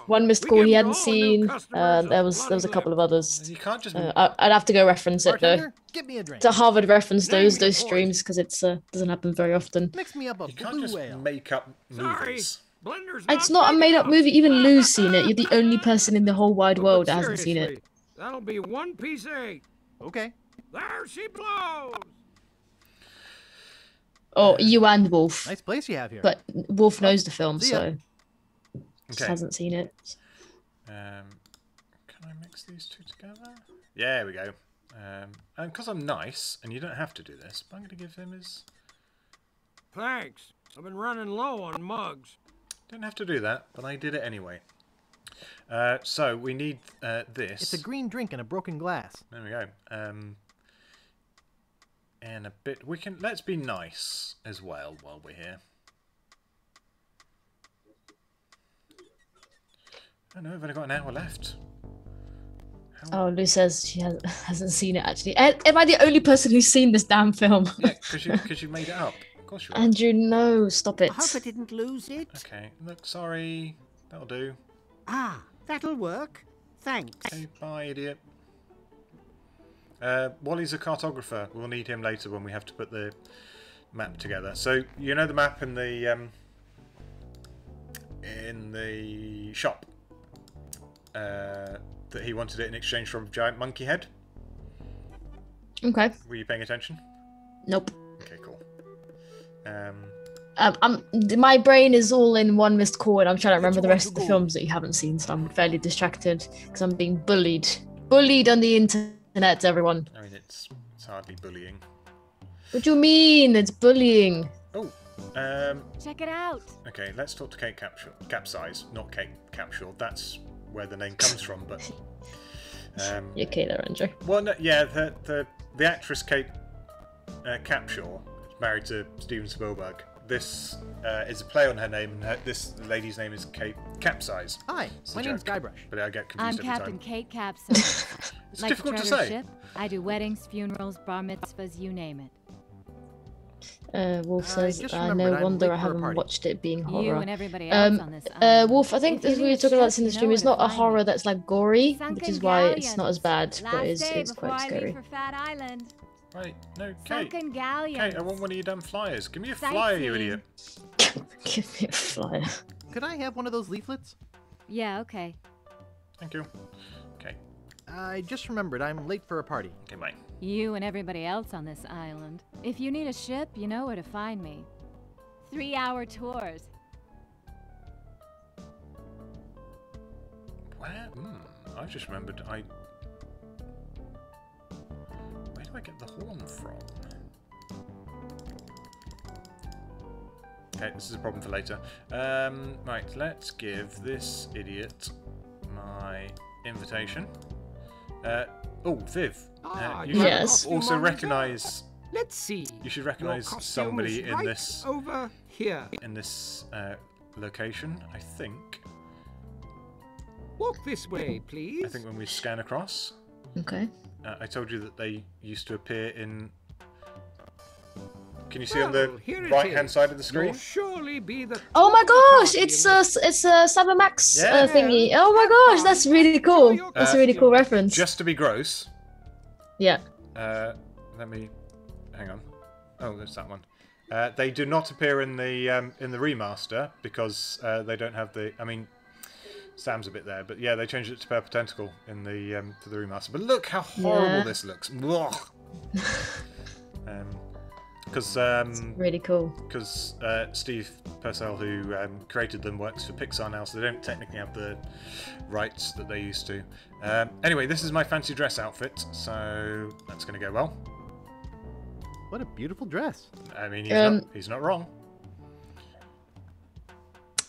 One missed call he hadn't all the new seen. Uh, there was there was a couple of others. You can't just. Uh, I, I'd have to go reference it though. Give me a drink. To Harvard reference those your those streams because it's uh, doesn't happen very often. Mix me up a blue whale. make up Sorry, movies. Blender's It's not a made up movie. Even Lou's seen it. You're the only person in the whole wide world that hasn't seen it. That'll be one piece eight. Okay. There she blows. Oh, you and Wolf. Nice place you have here. But Wolf knows the film, See ya. so just hasn't seen it. Um, can I mix these two together? Yeah, we go. Um, and because I'm nice, and you don't have to do this, but I'm going to give him his. Thanks. I've been running low on mugs. Don't have to do that, but I did it anyway. Uh, so we need uh, this. It's a green drink in a broken glass. There we go. Um, and a bit. We can. Let's be nice as well while we're here. I know. I've only got an hour left. Oh, Lou says she has, hasn't seen it actually. Am I the only person who's seen this damn film? Yeah, because you because you made it up. Of course you are. Andrew, no, stop it. I hope I didn't lose it. Okay. Look, sorry. That'll do. Ah, that'll work. Thanks. Okay, bye, idiot. Uh, Wally's a cartographer. We'll need him later when we have to put the map together. So you know the map in the um, in the shop uh, that he wanted it in exchange for a giant monkey head. Okay. Were you paying attention? Nope. Okay, cool. Um, Um, I'm, my brain is all in one missed call, and I'm trying to remember the rest of the films that you haven't seen, so I'm fairly distracted because I'm being bullied. Bullied on the internet, everyone. I mean, it's it's hardly bullying. What do you mean? It's bullying. Oh, um, Check it out. okay. Let's talk to Kate Capshaw. Capsize, not Kate Capshaw. That's where the name comes from, but. Um, You okay there, Andrew? Well, no, yeah, the the the actress Kate uh, Capshaw is married to Steven Spielberg. This uh, is a play on her name, and her, this lady's name is Kate Capsize. Hi, It's my name's joke, Guybrush. But I get confused I'm every Captain time. Kate Capsize. It's like difficult to to say. ship, I do weddings, funerals, bar mitzvahs, you name it. Uh, Wolf I says, just uh, no I'm wonder I haven't party." watched it being You horror. and everybody else Um, on this uh. Wolf, I think If as we need were talking about ship, this in the stream, it's not a horror that's like gory, which is why it's not as bad, but Last it's, day it's before quite I scary. Leave for Fat Island. Right, no, Kate. Sunken galleons. Kate, I want one of your damn flyers. Give me a flyer, you idiot. Give me a flyer. Could I have one of those leaflets? Yeah, okay. Thank you. Okay, I just remembered I'm late for a party. okay, bye. You and everybody else on this island. If you need a ship, you know where to find me. Three hour tours. Where? Hmm, I've just remembered. I. I get the horn from? Okay, this is a problem for later. Um, right, let's give this idiot my invitation. Uh, oh, Viv. Ah, uh, you you should costume also recognise. Let's see. You should recognise somebody is in this over here. in this uh, location. I think. Walk this way, please. I think when we scan across. Okay. Uh, I told you that they used to appear in. Can you see on the Well, here it right hand is. side of the screen? You'll surely be the Oh my top of the gosh, it's a it's a Sam and Max Yeah. uh, thingy. Oh my gosh, that's really cool. That's a really cool reference. Just to be gross, Yeah. Uh, let me hang on. Oh, there's that one. Uh, they do not appear in the um, in the remaster because uh, they don't have the. I mean, Sam's a bit there, but yeah, they changed it to Purple Tentacle in the um, for the remaster. But look how horrible Yeah. this looks. um, because um, Really cool. because uh, Steve Purcell, who um, created them, works for Pixar now, so they don't technically have the rights that they used to. Um, anyway, this is my fancy dress outfit, so that's going to go well. What a beautiful dress. I mean, he's, Um, not, he's not wrong.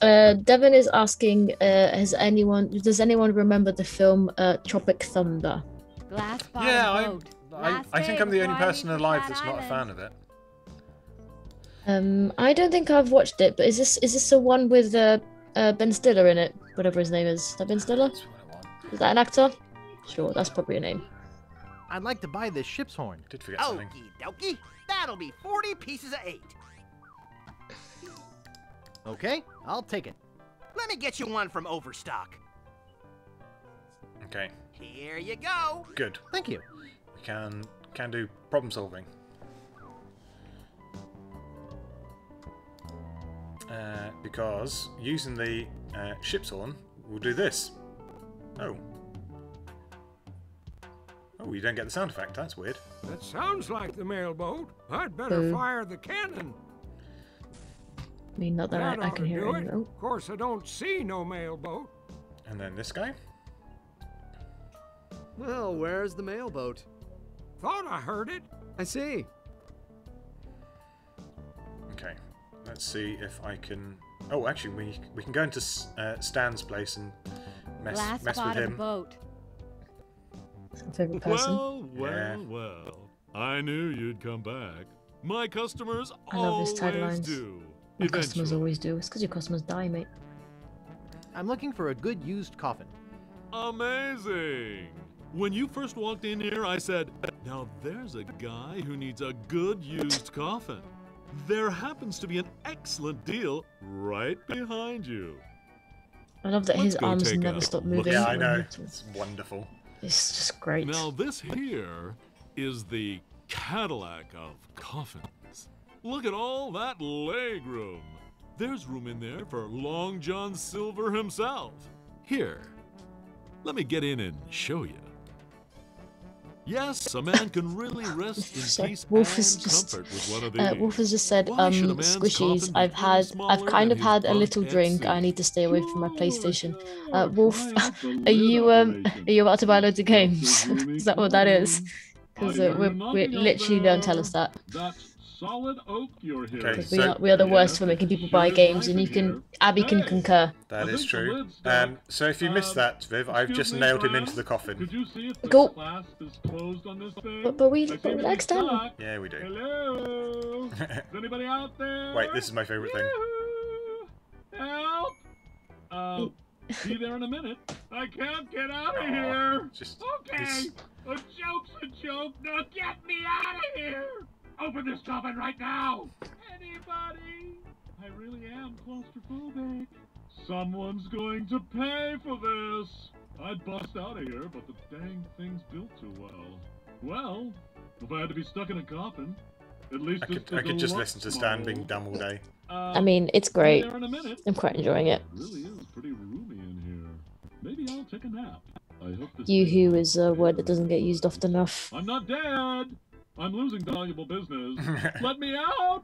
Uh, Devin is asking, uh, has anyone does anyone remember the film uh, Tropic Thunder? Glass Yeah, I, I, I think I'm the only person alive that's not a fan of it. Um, I don't think I've watched it, but is this is this the one with uh, uh, Ben Stiller in it? Whatever his name is. Is that Ben Stiller? Is that an actor? Sure, that's probably a name. I'd like to buy this ship's horn. Did forget Okie dokie. That'll be 40 pieces of eight. Okay, I'll take it. Let me get you one from Overstock. Okay, Here you go. good. Thank you. We can can do problem solving. Uh, because using the uh, ship's horn, we'll do this. Oh. Oh, you don't get the sound effect. That's weird. That sounds like the mailboat. I'd better Boo. fire the cannon. I mean, not that, I, I can hear do it. it. anymore. Of course, I don't see no mailboat. And then this guy. Well, where's the mailboat? Thought I heard it. I see. Okay. Let's see if I can. Oh, actually, we we can go into uh, Stan's place and mess Last mess with spot of the him. boat. Favorite person. Well, well, Yeah. well. I knew you'd come back. My customers I love his always do. My customers always do. It's because your customers die, mate. I'm looking for a good used coffin. Amazing! When you first walked in here, I said, now there's a guy who needs a good used coffin. There happens to be an excellent deal right behind you. I love that Let's his arms never a stop look moving. Yeah, I know. It's wonderful. It's just great. Now, this here is the Cadillac of coffins. Look at all that leg room. There's room in there for Long John Silver himself. Here, let me get in and show you. Yes, a man can really rest in Sorry, peace Wolf has just comfort with one of these. uh, Wolf has just said, um, should a man's squishies. I've had, I've kind of had a little drink. I need to stay away from my PlayStation. Uh, Wolf, are you um, are you about to buy loads of games? is that what that is? Because uh, we literally don't tell us that. That's solid oak you're hearing. Okay, Because we are we are the worst for making people buy games, and you can Abby can concur. that is true. Um, so if you missed that, Viv, I've just nailed him into the coffin. Could you see if the Go. clasp is closed on this thing? But, but we I but see we we like Stan. Yeah, we do. Hello? is anybody out there? Wait, this is my favourite thing. Help! Uh, be there in a minute. I can't get out of here. just- okay, this- a joke's a joke. Now get me out of here. Open this coffin right now. Anybody? I really am claustrophobic. Someone's going to pay for this. I'd bust out of here, but the dang thing's built too well. Well, if I had to be stuck in a coffin, at least I could, I could just listen to Stan being dumb all day. Uh, I mean, it's great. in a minute. I'm quite enjoying it. really is pretty roomy in here. Maybe I'll take a nap. I hope this Yoo-hoo is a word that doesn't get used often enough. I'm not dead. I'm losing valuable business. Let me out.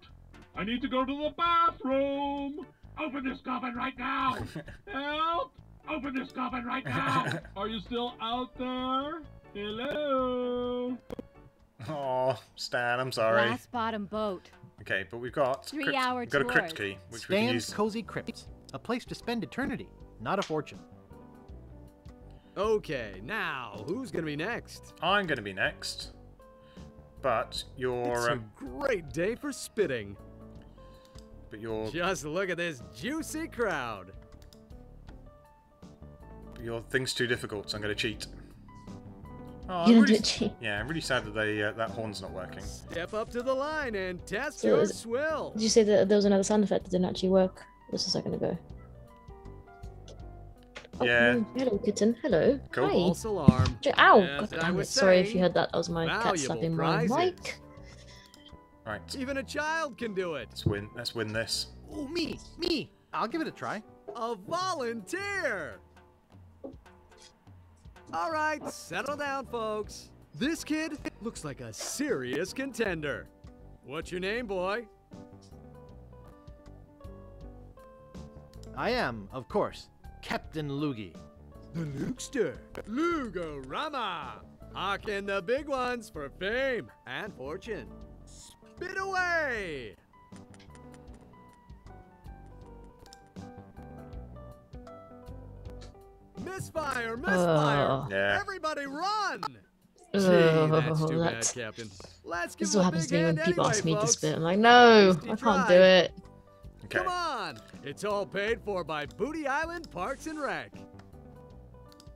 I need to go to the bathroom. Open this coffin right now. Help! Open this coffin right now. Are you still out there? Hello. Oh, Stan, I'm sorry. Glass bottom boat. Okay, but we've got Three crypt- hour we've got a crypt key, which we can Stan's use. Cozy Crypt. A place to spend eternity, not a fortune. Okay, now who's gonna be next? I'm going to be next, but your It's a um, great day for spitting. but your Just look at this juicy crowd. your thing's too difficult, so I'm going to cheat. Oh, You're I'm gonna really, cheat? Yeah, I'm really sad that they uh, that horn's not working. Step up to the line and test So your is- swill. Did you say that there was another sound effect that didn't actually work just a second ago? Oh, Yeah. hello, kitten. Hello. Cool. Hi. False alarm. Ow! As God I damn it. was Sorry if you heard that. That was my cat valuable slapping my prizes. mic. Right. Even a child can do it. Let's win. Let's win this. Oh, me, me. I'll give it a try. A volunteer! All right, settle down, folks. This kid looks like a serious contender. What's your name, boy? I am, of course, Captain Loogie. The Lukester. Lugorama. Hawking the big ones for fame and fortune. Spit away! Misfire! Misfire! Yeah. Everybody run! Gee, that's too bad, that's- Captain. Let's give This is him what happens to me when people anyway, ask me to spit. I'm like, no, I can't do it. Okay. Come on! It's all paid for by Booty Island Parks and Rec.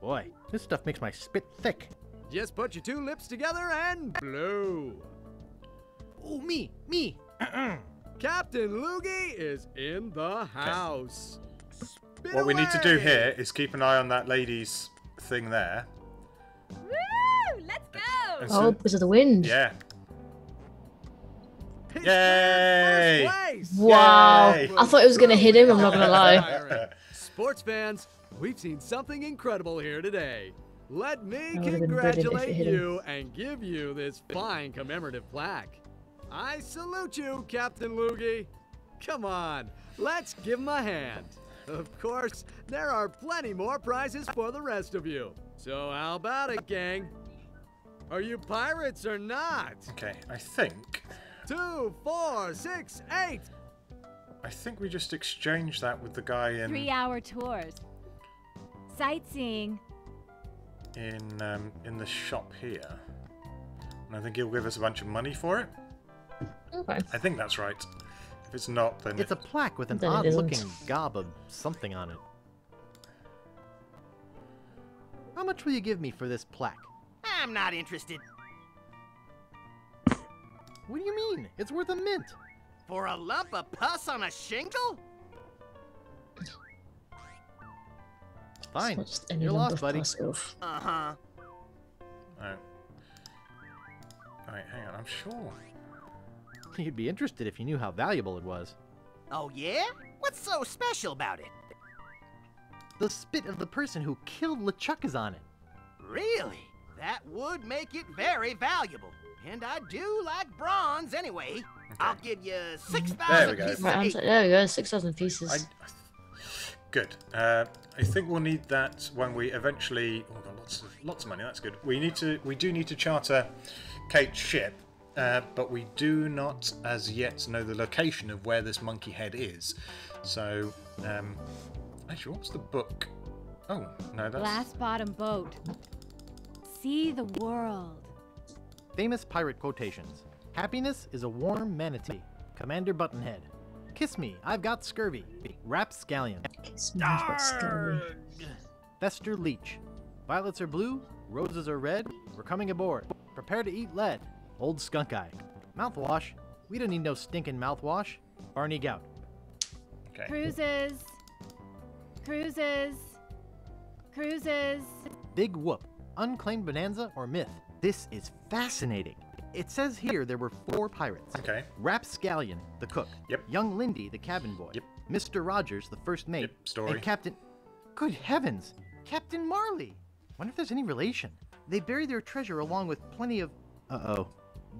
Boy, this stuff makes my spit thick. Just put your two lips together and blow. Oh, me, me. Captain Loogie is in the house. Spit What we need to do here is keep an eye on that lady's thing there. Woo! Let's go! And Oh, because of the wind. Yeah. He's Yay! first place. Wow. Yay. I thought it was going to hit him, I'm not going to lie. Sports fans, we've seen something incredible here today. Let me That would've been brilliant if it congratulate you and give you this fine commemorative plaque. I salute you, Captain Loogie. Come on, let's give him a hand. Of course, there are plenty more prizes for the rest of you. So how about it, gang? Are you pirates or not? Okay, I think Two, four, six, eight. I think we just exchanged that with the guy in Three hour tours. Sightseeing. in um, in the shop here. And I think he'll give us a bunch of money for it. Okay. I think that's right. If it's not, then It's a plaque with an odd-looking gob of something on it. How much will you give me for this plaque? I'm not interested. What do you mean? It's worth a mint. For a lump of pus on a shingle? Fine. Not just You're lump lost, of buddy. pus, oof. Uh-huh. Oh. Alright, hang on, I'm sure. You'd be interested if you knew how valuable it was. Oh, yeah? What's so special about it? The spit of the person who killed LeChuck is on it. Really? That would make it very valuable. And I do like bronze anyway. I'll give you 6,000 pieces Right, of I'm eight. there we go, 6,000 pieces. I, good. Uh, I think we'll need that when we eventually. Oh, we've got lots of lots of money. That's good. We need to. We do need to charter Kate's ship, uh, but we do not as yet know the location of where this monkey head is. So, um, actually, what's the book? Oh no, that's Glass bottom boat. See the world. Famous pirate quotations. Happiness is a warm manatee. Commander Buttonhead. Kiss me, I've got scurvy. Rapscallion. Kiss me, I've got scurvy. Fester Leech. Violets are blue, roses are red. We're coming aboard. Prepare to eat lead. Old Skunk Eye. Mouthwash. We don't need no stinking mouthwash. Barney Gout. okay. Cruises. Cruises. Cruises. Big Whoop. Unclaimed bonanza or myth. This is fascinating. It says here there were four pirates. Okay. Rapscallion, the cook. Yep. Young Lindy, the cabin boy. Yep. Mr. Rogers, the first mate. Yep, story. And Captain. Good heavens! Captain Marley! Wonder if there's any relation. They buried their treasure along with plenty of. Uh oh.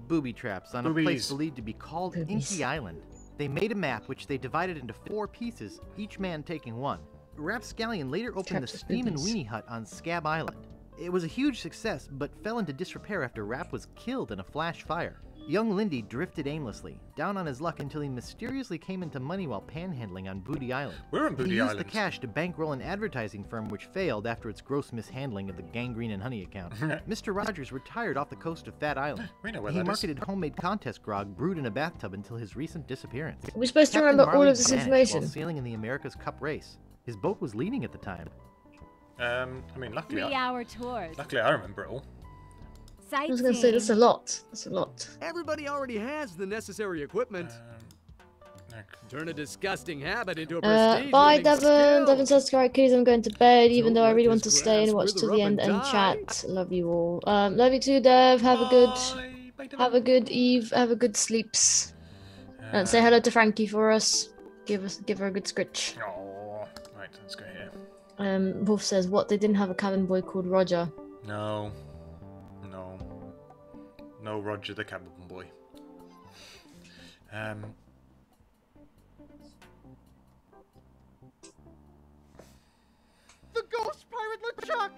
Booby traps on a place believed to be called Boobies. Dinky Island. They made a map which they divided into four pieces, each man taking one. Rapscallion later opened Traps the with Steam and. Weenie Hut on Scab Island. It was a huge success, but fell into disrepair after Rap was killed in a flash fire. Young Lindy drifted aimlessly, down on his luck until he mysteriously came into money while panhandling on Booty Island. We're on he Booty used Island. the cash to bankroll an advertising firm which failed after its gross mishandling of the gangrene and honey account. Mr. Rogers retired off the coast of Fat Island. We know where he that is. marketed homemade contest grog brewed in a bathtub until his recent disappearance. We're supposed to Captain remember all of this vanished information. While sailing in the America's Cup race. His boat was leading at the time. Um, I mean, luckily, Three I, hour tours. luckily I remember it all. I was going to say, that's a lot. That's a lot. Everybody already has the necessary equipment. Um, Turn a disgusting habit into a Uh, bye, Devon. skill. Devon says, "Alright, kids, I'm going to bed, even Don't though I really want to stay and watch to the end and die. chat. Love you all. Um, love you too, Dev. Have a good, have a good eve. Have a good sleeps. And say hello to Frankie for us. Give us, give her a good scritch. Oh, Um, Wolf says, "What? They didn't have a cabin boy called Roger." No, no, no, Roger the cabin boy. Um, The ghost pirate LeChuck!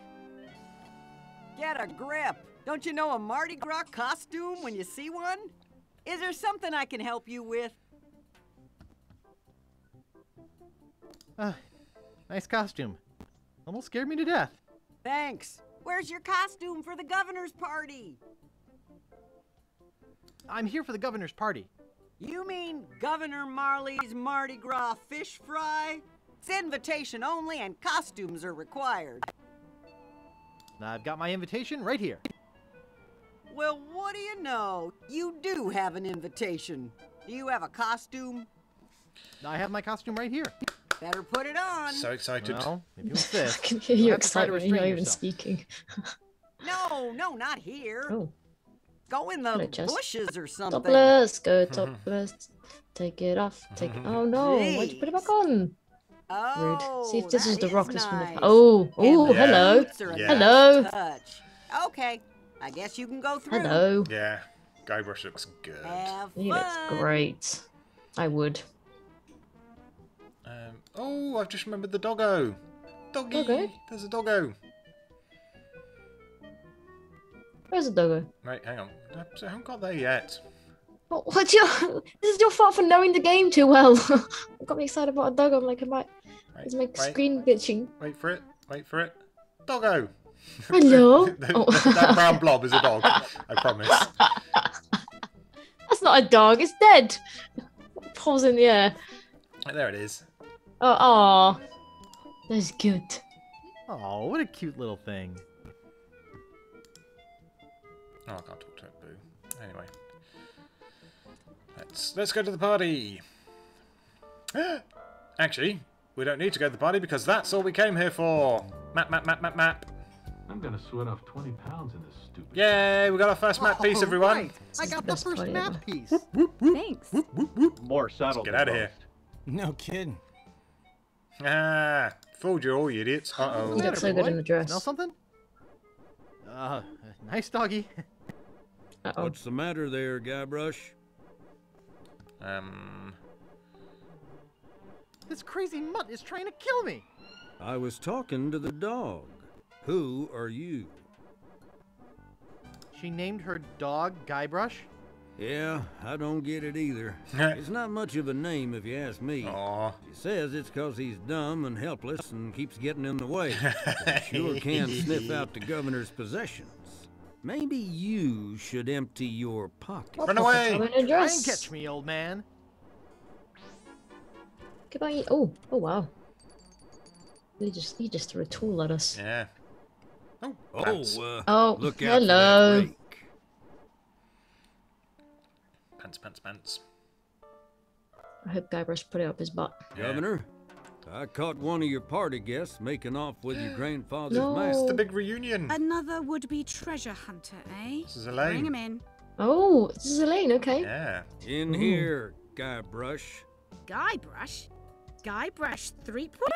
Get a grip. Don't you know a Mardi Gras costume when you see one? Is there something I can help you with? Uh, nice costume. Almost scared me to death. Thanks. Where's your costume for the governor's party? I'm here for the governor's party. You mean Governor Marley's Mardi Gras fish fry? It's invitation only and costumes are required. I've got my invitation right here. Well, what do you know? You do have an invitation. Do you have a costume? I have my costume right here. Better put it on. so excited. Well, if you insist. I can hear you'll your have to try to excitement. You're not even speaking. No, no, not here. Oh. Go in the Hello, Jess. bushes or something. Topless, go topless. Take it off. Take it. Oh no! Why'd you put it back on? Oh, Rude. See if this is the rock is that's from the. Oh, oh, the hello, boots are a hello, touch. Okay, I guess you can go through. hello. Yeah, Guybrush looks good. Have He looks great. I would. Um, oh, I've just remembered the doggo. Doggy. Doggo? There's a doggo. Where's the doggo? Right, hang on. I haven't got there yet. What, what's your? This is your fault for knowing the game too well. I got me excited about a doggo. I'm like, I might. It's my wait. screen glitching. Wait for it. Wait for it. Doggo. Hello. that, Oh. that brown blob is a dog. I promise. That's not a dog. It's dead. Paws in the air. There it is. Oh, aw. That's cute. Oh, what a cute little thing. Oh, I can't talk to it. Boo. Anyway, let's let's go to the party. Actually, we don't need to go to the party because that's all we came here for. Map, map, map, map, map. I'm gonna sweat off 20 pounds in this stupid. Yay! We got our first map oh, piece, All everyone. right, I got the best first party map ever. piece. Thanks. More saddle. Get out of here. No kidding. Ah, fooled you all, you idiots. Uh You oh. look so good in the dress. Smell something? Uh, nice doggy. Uh-oh. What's the matter there, Guybrush? Um. This crazy mutt is trying to kill me. I was talking to the dog. Who are you? She named her dog Guybrush. Yeah, I don't get it either. it's not much of a name if you ask me. Aw. She says it's 'cause he's dumb and helpless and keeps getting in the way. But sure can sniff out the governor's possessions. Maybe you should empty your pocket. Run away! I'm in a Try and catch me, old man. Goodbye. Oh, oh wow. He just he just threw a tool at us. Yeah. Oh, Oh, uh, Oh, look out hello. Rake. Pants, pants, pants. I hope Guybrush put it up his butt. Governor, I caught one of your party guests making off with your grandfather's No. mask. It's the big reunion. Another would-be treasure hunter, eh? This is Elaine. Bring him in. Oh, this is Elaine. Okay. Yeah. In Ooh. here, Guybrush. Guybrush? Guybrush Threepwood?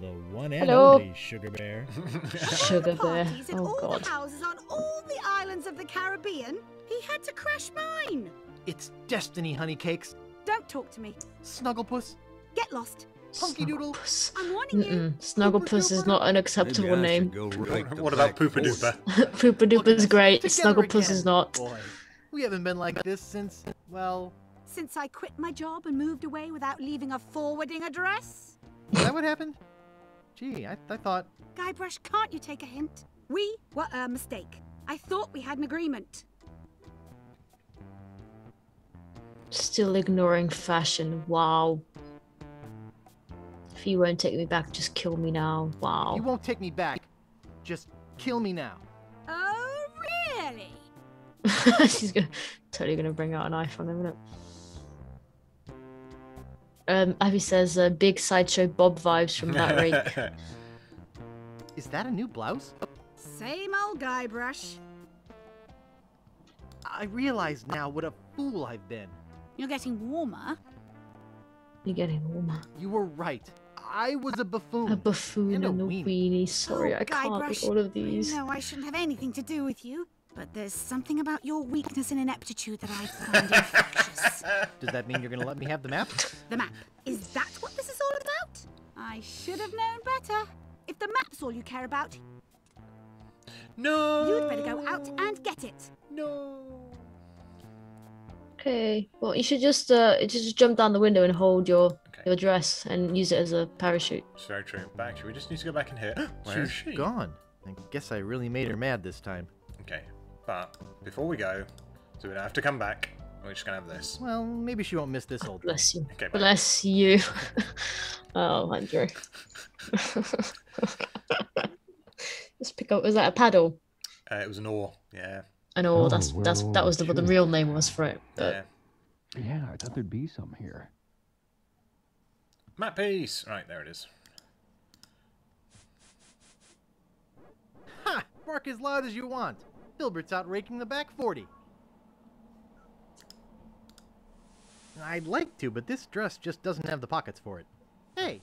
The one and Hello. only Sugar Bear. Sugar bear. Parties at Oh all god. the houses on all the islands of the Caribbean? He had to crash mine. It's destiny, honey cakes. Don't talk to me. Snugglepuss. Get lost. Punky Doodle. Snugglepuss. I'm warning you. Snugglepuss is not an acceptable name. right What about back Poopa door. Doopa? Poopa Doopa's great. Together Snugglepuss again. is not. Boy, we haven't been like this since, well, Since I quit my job and moved away without leaving a forwarding address? is that what happened? Gee, I, I thought. Guybrush, can't you take a hint? We were a mistake. I thought we had an agreement. Still ignoring fashion. Wow. If you won't take me back, just kill me now. Wow. You won't take me back. Just kill me now. Oh, really? She's gonna, totally gonna bring out a knife on him, isn't it? Um, Abby says uh, big sideshow Bob vibes from that rake. Is that a new blouse? Same old Guybrush. I realize now what a fool I've been. You're getting warmer. You're getting warmer. You were right. I was a buffoon. A buffoon And and a a weenie. Sorry, oh, I can't Guybrush, with all of these. I know I shouldn't have anything to do with you, but there's something about your weakness and ineptitude that I find infectious. Does that mean you're gonna let me have the map? The map. Is that what this is all about? I should have known better. If the map's all you care about, no, you'd better go out and get it. No. Okay. Well, you should just uh, just jump down the window and hold your your dress and use it as a parachute. It's very true. But actually, we just need to go back in here. Where is She's she? gone. I guess I really made her mad this time. Okay, but before we go, so we don't have to come back. We're just gonna have this. Well, maybe she won't miss this old. Bless you. Okay, bye. Bless you. oh, Andrew. Just pick up. Was that a paddle? Uh, it was an oar. Yeah. An oar. Oh, that's that's that was the what the real name was for it. But Yeah. Yeah, I thought there'd be some here. Map piece. Right there it is. Ha! Bark as loud as you want. Hilbert's out raking the back 40. I'd like to, but this dress just doesn't have the pockets for it. Hey,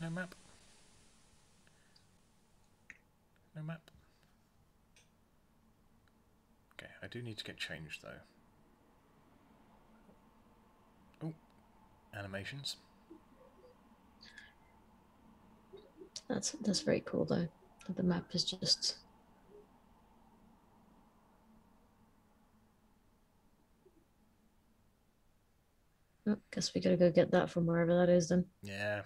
No map. No map. Okay, I do need to get changed though. Oh, animations. That's that's very cool though. that The map is just. Oh, guess we gotta go get that from wherever that is then. Yeah.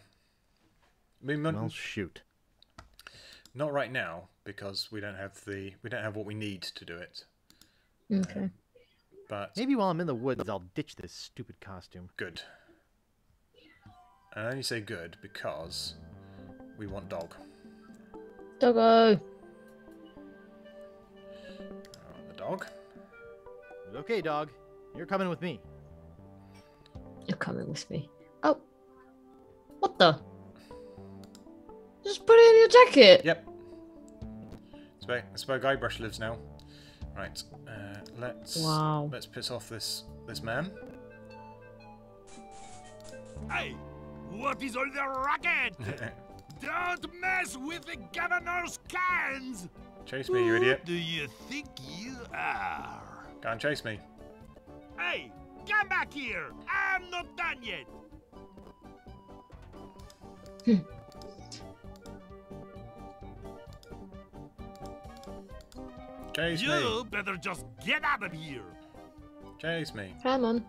I mean, well, shoot. not right now because we don't have the we don't have what we need to do it. Okay. Um, but Maybe while I'm in the woods, I'll ditch this stupid costume. good. I only say good because we want dog. Doggo. The dog. Okay, dog. You're coming with me. You're coming with me. Oh. What the? Just put it in your jacket. Yep. That's where, that's where Guybrush lives now. Right. Uh, let's Wow. let's piss off this this man. Hey, what is all the racket? Don't mess with the governor's cans! Chase me, you idiot. Who do you think you are? Go and chase me. Hey, come back here! I'm not done yet! Chase you me. better just get out of here! Chase me. Come on.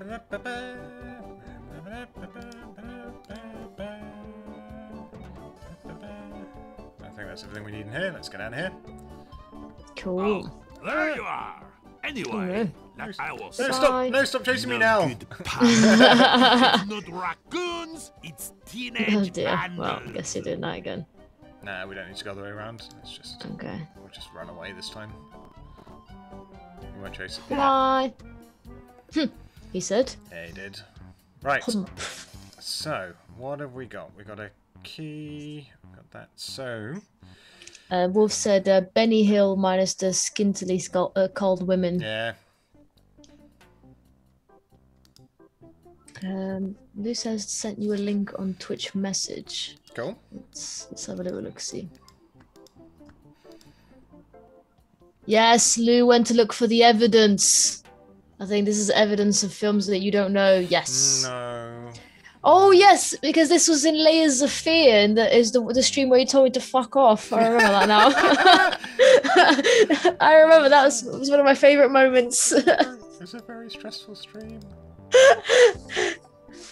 I think that's everything we need in here. Let's get out of here. Cool. There you are! Anyway, Okay. like I was No, stop! No, stop chasing me now! it's not raccoons, it's Oh teenage dear. bandits. Well, I guess you're doing that again. Nah, we don't need to go the way around. Let's just Okay. we'll just run away this time. We won't chase it. Bye. Hmm. He said. Yeah, he did. Right. So, what have we got? We got a key. Got that. So, Uh, Wolf said uh, Benny Hill minus the skintily uh, cold women. yeah. Um, Luce has sent you a link on Twitch message. Cool. Let's, let's have a little look see. Yes, Lou went to look for the evidence. I think this is evidence of films that you don't know. Yes. No. Oh yes, because this was in Layers of Fear, and that is the the stream where you told me to fuck off. I remember that now. I remember that was, was one of my favorite moments. it was a very stressful stream.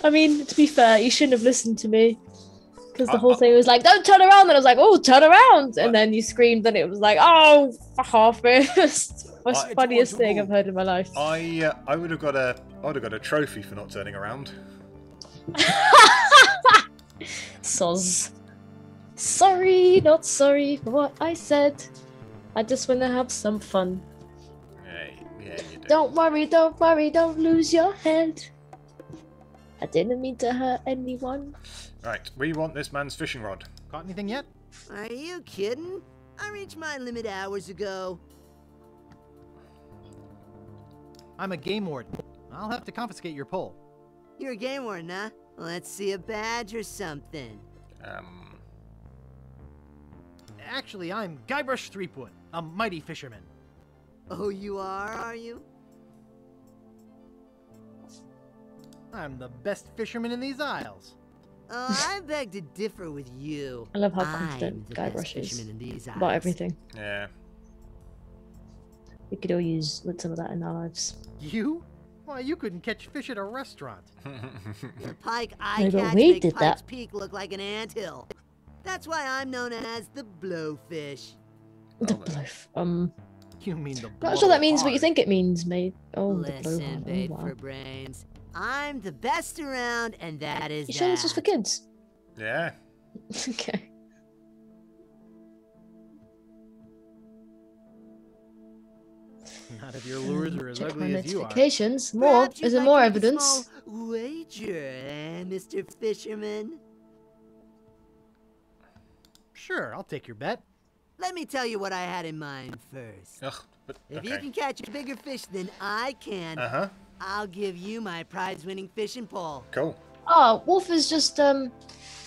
I mean, to be fair, you shouldn't have listened to me. Because the whole thing was like, don't turn around. And I was like, oh, turn around. And then you screamed, and it was like, oh, fuck off. It was the most I- funniest thing I've heard in my life. I uh, I would have got a I would have got a trophy for not turning around. Soz. Sorry, not sorry for what I said. I just want to have some fun. Yeah, do. Don't worry, don't worry, don't lose your head. I didn't mean to hurt anyone. Right, we want this man's fishing rod. Got anything yet? Are you kidding? I reached my limit hours ago. I'm a game warden. I'll have to confiscate your pole. You're a game warden, huh? Let's see a badge or something. Um. Actually, I'm Guybrush Threepwood, a mighty fisherman. Oh, you are, are you? I'm the best fisherman in these isles. Oh, I beg to differ with you. I love how I'm confident the best Guybrush is fisherman in these about everything. Yeah. We could all use some of that in our lives. You? Why, you couldn't catch fish at a restaurant. The pike I No, but catch we make did Pike's that. Peak look like an anthill. That's why I'm known as the blowfish. The bluff. Um, You mean the not sure that means what you think it means, mate. Oh, the Listen, blowhard. babe, Oh, wow. for brains. I'm the best around, and that is You sure this was for kids? Yeah. okay. Not if your lures are as Check my ugly as you are. notifications. More. Is there like more to make a evidence? small Wager, eh, Mr. Fisherman? Sure, I'll take your bet. Let me tell you what I had in mind first. Ugh, but If you can catch a bigger fish than I can, Uh-huh. I'll give you my prize-winning fishing pole. Cool. Oh, Wolf has just um,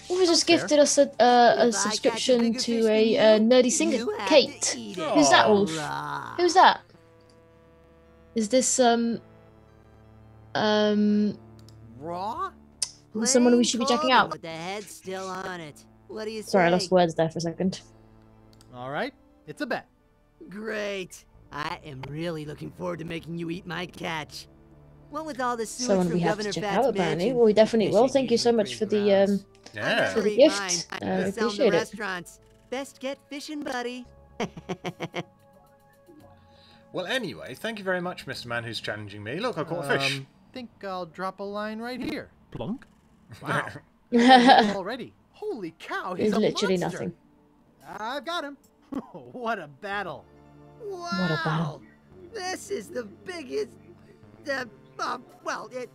Wolf has just fair. gifted us a, uh, If I a catch a subscription bigger to fish a uh, nerdy singer, you have to Kate. Who's that, Wolf? Who's that? Is this um, um, Raw? someone we should be checking out? With the head still on it. What do you Sorry, I lost words there for a second. All right, it's a bet. Great. I am really looking forward to making you eat my catch. What with all the sewage Someone from we have Governor to check Fat's out, apparently. mansion, Well, we definitely will. Thank you so much for the um, Yeah. for the Never eat mine. gift. I Uh, I sell 'em to appreciate it. Best get fishing, buddy. Well, anyway, thank you very much, Mr. Man who's challenging me. Look, I caught a fish. Um, think I'll drop a line right here. Plunk. Wow. Already. Holy cow, he's There's a literally monster. nothing. I've got him. what a battle. Wow. What a battle. This is the biggest. The uh, well, it,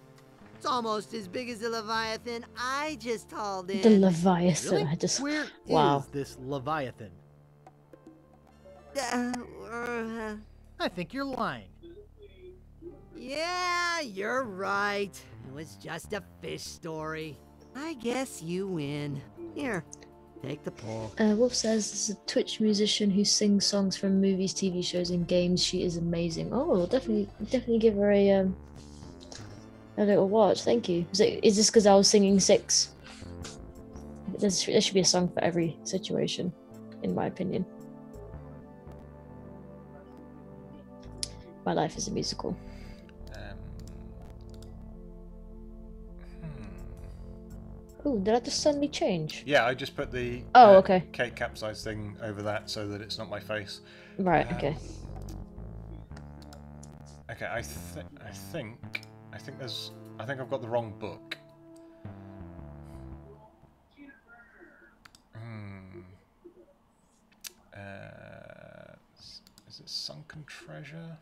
it's almost as big as the Leviathan I just hauled in. The Leviathan. Really? I just Where wow. is this Leviathan? Uh, uh, I think you're lying. yeah, you're right. It was just a fish story. I guess you win. Here, take the pole. Uh, Wolf says this is a Twitch musician who sings songs from movies, TV shows, and games. She is amazing. Oh, definitely, definitely give her a um, a little watch. Thank you. Is, it, is this because I was singing six? There's, there should be a song for every situation, in my opinion. My life is a musical. Um, Oh, did I just suddenly change? yeah, I just put the Oh, uh, okay. Kate Capsize thing over that so that it's not my face. Right. Um, Okay. Okay, I think I think I think there's I think I've got the wrong book. Hmm. Uh, is it Sunken Treasure?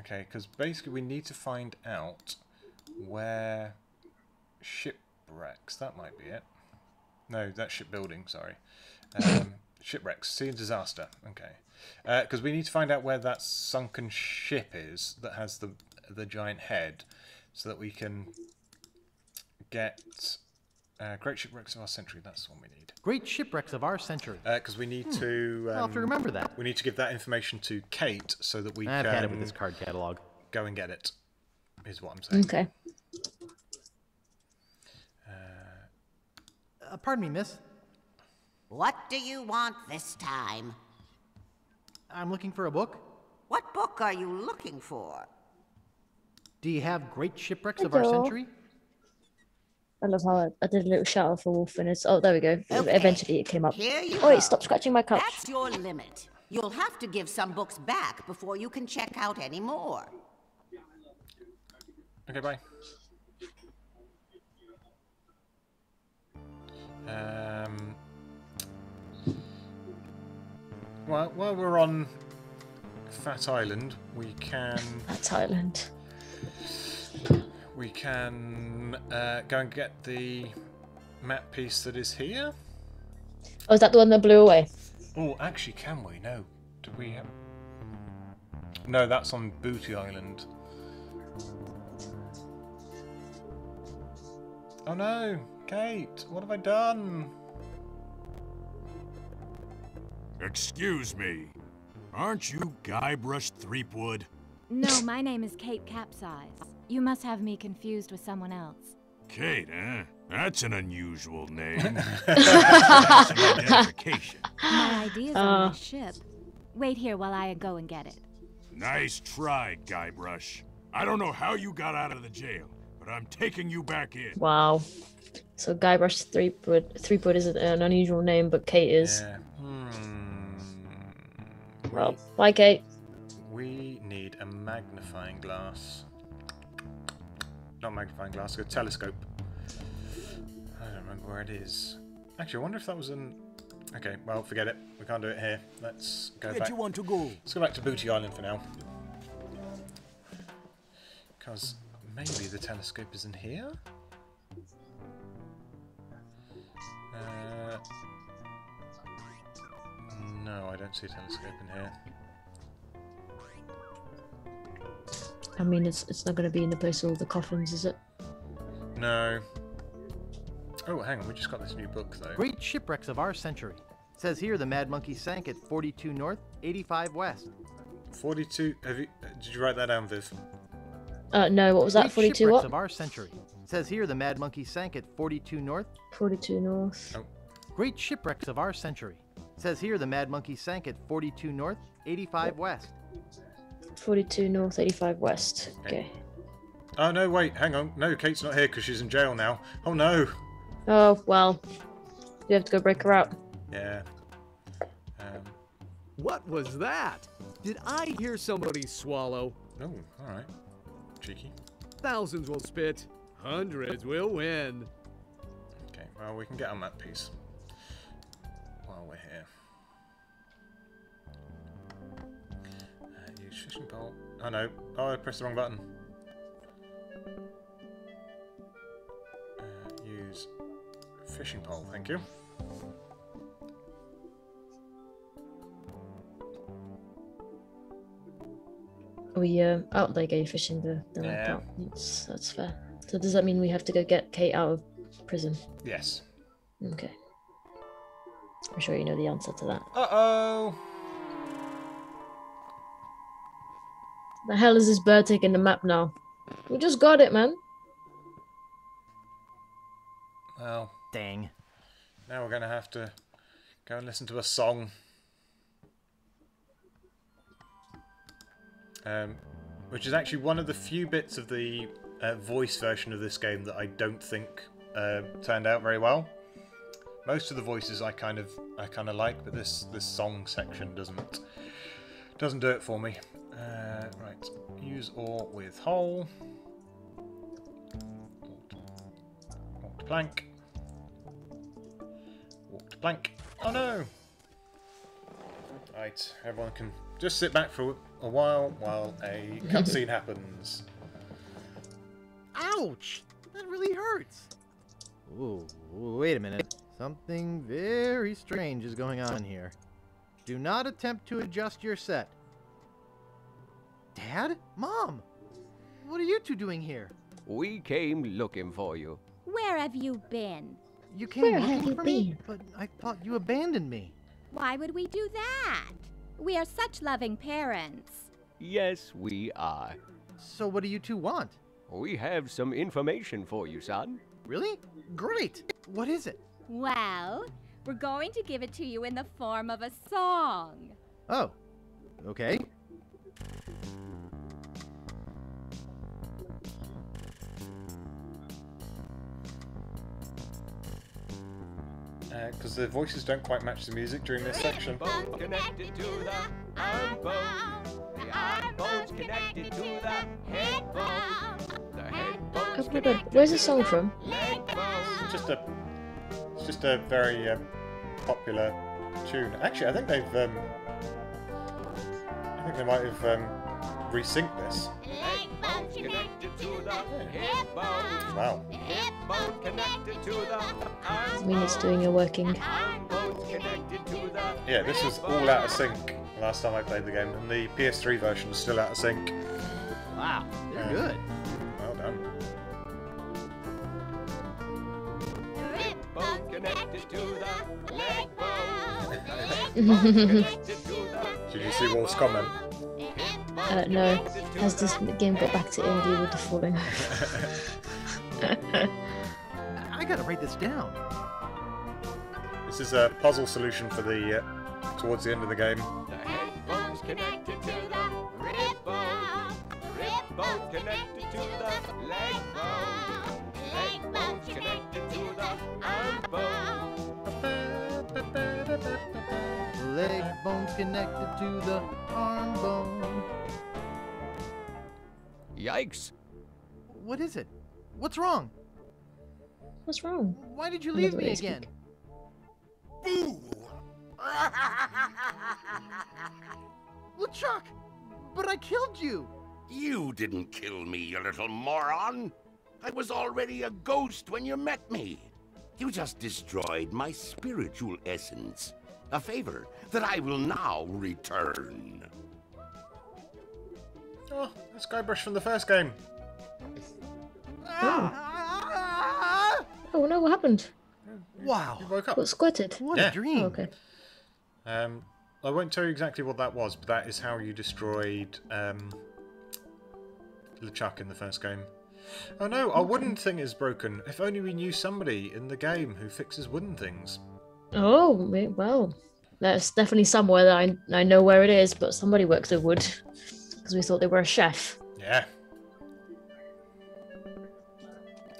Okay, because basically we need to find out where shipwrecks. That might be it. No, that's shipbuilding. Sorry, um, shipwrecks. Sea and disaster. Okay, because we need to find out where that sunken ship is that has the the giant head, so that we can get uh, great shipwrecks of our century. That's the one we need. Great shipwrecks of our century. Because we need to. Um, I'll have to remember that. We need to give that information to Kate so that we I've can. had it with this card catalog. Go and get it. Is what I'm saying. Okay. Uh, pardon me, miss. What do you want this time? I'm looking for a book. What book are you looking for? Do you have Great Shipwrecks of Our Century? I love how I, I did a little shout out for Wolf and it's oh there we go. Okay, Eventually it came up. here you oh wait, go. stop scratching my couch. That's your limit. You'll have to give some books back before you can check out any more. Okay, bye. Um, well, while we're on Fat Island, we can Fat Island. we can uh, go and get the map piece that is here. Oh, is that the one that blew away? Oh, actually, can we? No. Do we have... No, that's on Booty Island. Oh no! Kate, what have I done? Excuse me. Aren't you Guybrush Threepwood? No, my name is Kate Capsize. You must have me confused with someone else. Kate, eh? That's an unusual name. Identification. My ID's on Uh. my ship. Wait here while I go and get it. nice try, Guybrush. I don't know how you got out of the jail, but I'm taking you back in. Wow. So Guybrush Threepwood Threepwood is an unusual name, but Kate is. Yeah. Well, bye, Kate. We need a magnifying glass. Not magnifying glass, a telescope. I don't remember where it is. Actually, I wonder if that was an. Okay, well, forget it. We can't do it here. Let's go Where back. do you want to go? Let's go back to Booty Island for now. Because maybe the telescope is in here? Uh, no, I don't see a telescope in here. I mean, it's it's not going to be in the place of all the coffins, is it? No. Oh, hang on, we just got this new book though. Great shipwrecks of our century. says here the Mad Monkey sank at 42 north, 85 west. 42. Have you? Did you write that down, Viv? Uh, no. What was that? Great Forty-two. shipwrecks What? of our century. says here the Mad Monkey sank at 42 north. Forty-two north. Great shipwrecks of our century. Says here the Mad Monkey sank at 42 north, 85 west. Forty-two north. Eighty-five west. Okay. Oh no, wait, hang on. No, Kate's not here because she's in jail now. Oh no. Oh well. You have to go break her out. Yeah. Um, What was that? Did I hear somebody swallow? oh, all right. Cheeky. Thousands will spit, hundreds will win. Okay, well, we can get on that piece we're here. Uh, use fishing pole. Oh no. Oh, I pressed the wrong button. Uh, use fishing pole, thank you. We uh, oh they go fishing the the Yeah. out. That's that's fair. So does that mean we have to go get Kate out of prison? Yes. Okay. I'm sure you know the answer to that. Uh oh. The hell is this bird taking the map now? We just got it, man. Well. Dang. Now we're gonna have to go and listen to a song. Um, which is actually one of the few bits of the uh, voice version of this game that I don't think uh, turned out very well. Most of the voices I kind of I kind of like, but this this song section doesn't doesn't do it for me. Uh, right, use or with hole. Walked, walked plank. Walked plank. Oh no! Right, everyone can just sit back for a while while a cutscene happens. Ouch! That really hurts. Ooh, wait a minute. Something very strange is going on here. Do not attempt to adjust your set. Dad? Mom? What are you two doing here? We came looking for you. Where have you been? You came Where looking have you for me, but I thought you abandoned me. Why would we do that? We are such loving parents. Yes, we are. So what do you two want? We have some information for you, son. Really? Great. What is it? Well, we're going to give it to you in the form of a song. Oh, okay. Uh, because the voices don't quite match the music during this section. Bones connected to the arm bone. The arm bone's connected to the head bone. The my god, where's the song from? Just a, it's just a very um, popular tune. Actually, I think they've, um, I think they might have um, resynced this. Wow. I mean, it's doing a working. Yeah, this was all out of sync last time I played the game, and the PS3 version is still out of sync. Wow, they're Yeah. good. Did you see Wolf's comment? Uh, no. Has this game got back to Indy with the falling? I gotta write this down. This is a puzzle solution for the uh, towards the end of the game. Bones connected to the rib bone. Rib bones connected to the leg bone. Leg bones Leg bones connected to the arm bone. Yikes. What is it? What's wrong? What's wrong? Why did you leave love me way you again? LeChuck! But I killed you! You didn't kill me, you little moron. I was already a ghost when you met me. You just destroyed my spiritual essence. A favor that I will now return. Oh, that's Guybrush from the first game. Oh. oh no, what happened? Wow. You woke up. Got squirted. What Yeah. a dream. Oh, okay. Um, I won't tell you exactly what that was, but that is how you destroyed um, LeChuck in the first game. Oh no, our wooden thing is broken. If only we knew somebody in the game who fixes wooden things. Oh, we- well, there's definitely somewhere that I, I know where it is, but somebody works with wood because we thought they were a chef. Yeah.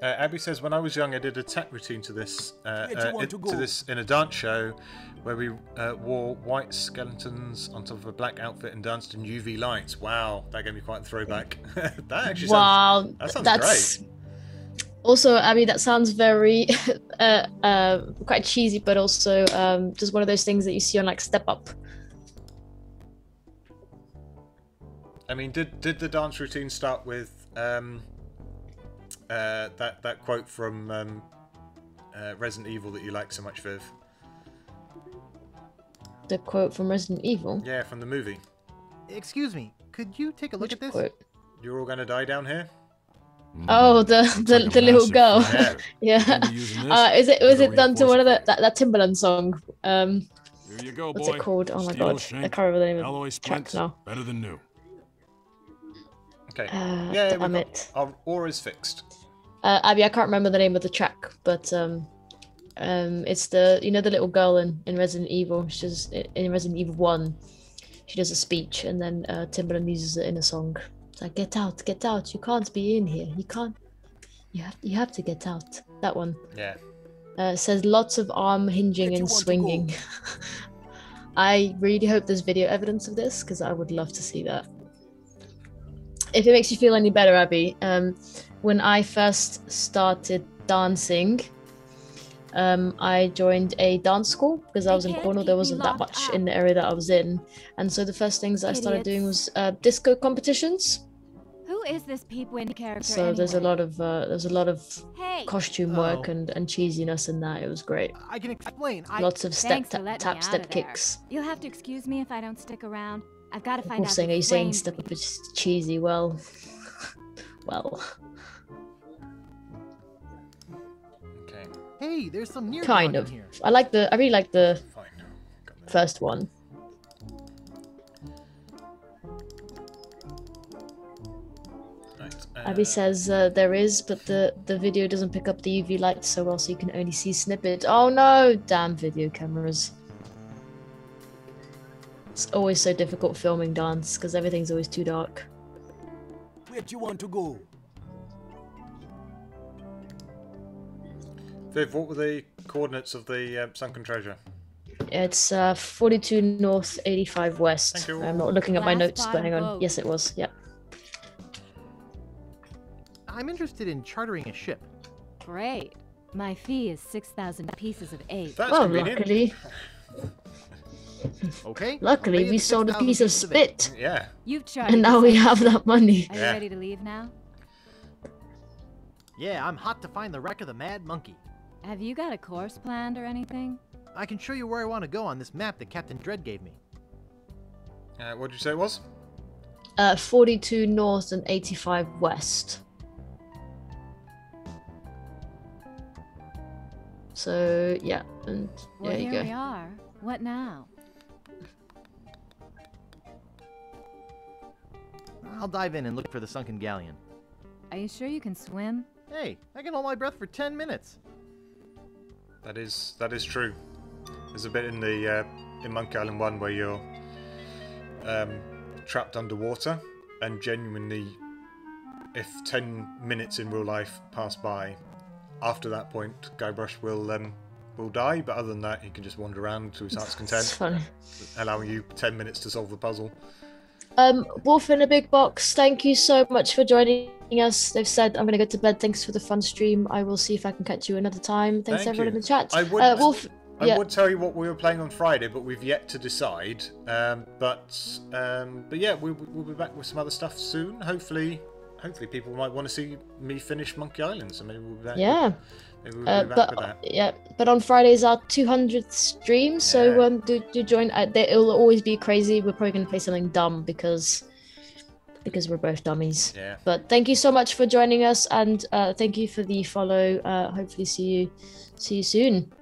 Uh, Abby says, when I was young, I did a tap routine to this, uh, Where do you uh, it- to to this in a dance show, where we uh, wore white skeletons on top of a black outfit and danced in UV lights. Wow, that gave me quite a throwback. that actually wow, sounds, that sounds that's great. Also, Abby, that sounds very uh, uh, quite cheesy, but also um, just one of those things that you see on like Step Up. I mean, did did the dance routine start with um, uh, that that quote from um, uh, Resident Evil that you like so much, Viv? The quote from Resident Evil. Yeah, from the movie. Excuse me, could you take a look at this? quote? You're all gonna die down here. Oh, the the, the little girl. Yeah. yeah. Gonna be using this Uh, is it was it done to one of the that, that Timbaland song? Um, Here you go, what's boy. it called? Oh my Steel god, I shank, can't remember the name of the track splints, now. better than new. Okay. Uh, yeah, damn it. Our ore is fixed. Uh, Abby, I can't remember the name of the track, but um, um, it's the you know the little girl in, in Resident Evil. She's in Resident Evil One. She does a speech, and then uh, Timbaland uses it in a song. It's like, "Get out, get out! You can't be in here. You can't. You have you have to get out." That one. Yeah. Uh, it says lots of arm hinging and swinging. I really hope there's video evidence of this because I would love to see that. If it makes you feel any better, Abby, um, when I first started dancing, um, I joined a dance school because I was in can't Cornwall. There wasn't that much in the area that I was in, and so the first things that I started doing was uh, disco competitions. Who is this Peep Wind character? So there's a lot of uh, there's a lot of Hey. costume work Oh. and, and cheesiness in that. It was great. I can explain. I Lots of step Thanks tap, letting tap step kicks. You'll have to excuse me if I don't stick around. I've got to find course, out. saying, who are you saying framed step me. up is cheesy? Well, well, Hey, there's some near kind of. here. I like the I really like the first one. Abby says uh, there is, but the the video doesn't pick up the UV light so well, so you can only see snippet. Oh no! Damn video cameras. It's always so difficult filming dance because everything's always too dark. Where do you want to go? Viv, what were the coordinates of the uh, sunken treasure? It's uh, 42 north, 85 west. Thank you. I'm not looking at my notes, but hang on. boat. Yes, it was. Yep. I'm interested in chartering a ship. Great. My fee is 6,000 pieces of eight. That's well, convenient. luckily, Okay. luckily we sold a piece of spit, Yeah. You've charted and now we have that money. Are you Yeah. ready to leave now? Yeah, I'm hot to find the wreck of the Mad Monkey. Have you got a course planned or anything? I can show you where I want to go on this map that Captain Dread gave me. Uh, what did you say it was? Uh, 42 north and 85 west. So yeah, and Well, there you here go. we are. What now? I'll dive in and look for the sunken galleon. Are you sure you can swim? Hey, I can hold my breath for 10 minutes. That is that is true. There's a bit in the uh, in Monkey Island one where you're um, trapped underwater, and genuinely, if ten minutes in real life pass by, after that point, Guybrush will um, will die. But other than that, he can just wander around to his heart's content, allowing you ten minutes to solve the puzzle. Um, Wolf in a Big Box, thank you so much for joining us. They've said I'm going to go to bed. Thanks for the fun stream. I will see if I can catch you another time. Thanks Thank everyone you. in the chat. I would, uh, Wolf, I yeah. would tell you what we were playing on Friday, but we've yet to decide. Um, but um, but yeah, we, we'll be back with some other stuff soon. Hopefully, hopefully people might want to see me finish Monkey Island. So maybe we'll be back. Yeah. Maybe we'll Uh, but with that. yeah, but on Fridays our 200th stream, so Yeah. um, do do join. Uh, they, it'll always be crazy. We're probably gonna play something dumb because because we're both dummies. Yeah. But thank you so much for joining us, and uh, thank you for the follow. Uh, hopefully see you see you soon.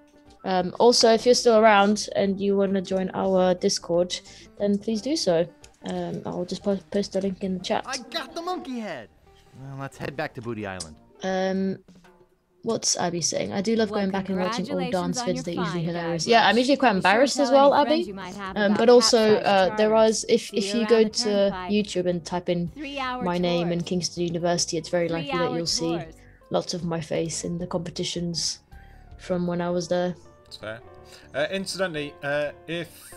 Um, also, if you're still around and you want to join our Discord, then please do so. Um, I'll just post, post a link in the chat. I got the monkey head! Well, let's head back to Booty Island. Um, what's Abby saying? I do love Well, going back and watching old dance on vids. They're usually hilarious. Guybrush. Yeah, I'm usually quite Be sure embarrassed as well, Abby. you might have Um, but also, uh, there charters. was if if you you go to. YouTube and type in Three-hour my name and. Kingston University, it's very likely that you'll see lots of my face in the competitions from when I was there. That's fair. Uh, incidentally, uh, if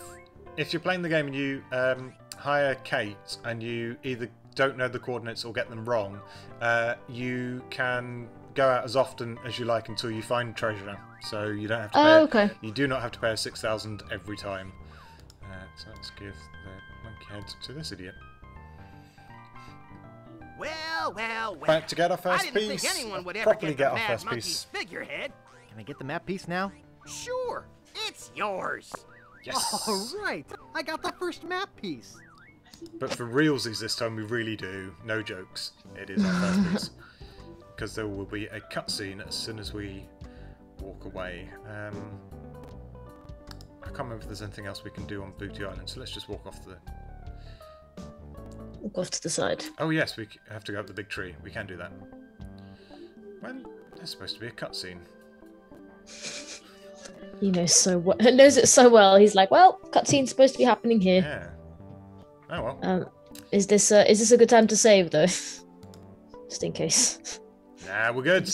if you're playing the game and you um, hire Kate and you either don't know the coordinates or get them wrong, uh, you can go out as often as you like until you find treasure. So you don't have to. Pay, Oh, okay. You do not have to pay a six thousand every time. Uh, so let's give the monkey head to this idiot. Well, well, well. Right, to get our I first didn't piece, think anyone would ever properly get, get our Mad first Monkey's piece. figurehead. Can I get the map piece now? Sure, it's yours. Yes. All right, I got the first map piece. But for realsies this time, we really do. No jokes. It is our first piece. Because there will be a cutscene as soon as we walk away. Um, I can't remember if there's anything else we can do on Booty Island, so let's just walk off the. Walk off to the side. Oh yes, we have to go up the big tree. We can do that. When there's supposed to be a cutscene. He knows so well. knows it so well. He's like, well, cutscene's supposed to be happening here. Yeah. Oh well. Um, is this uh, is this a good time to save though? Just in case. Nah, we're good.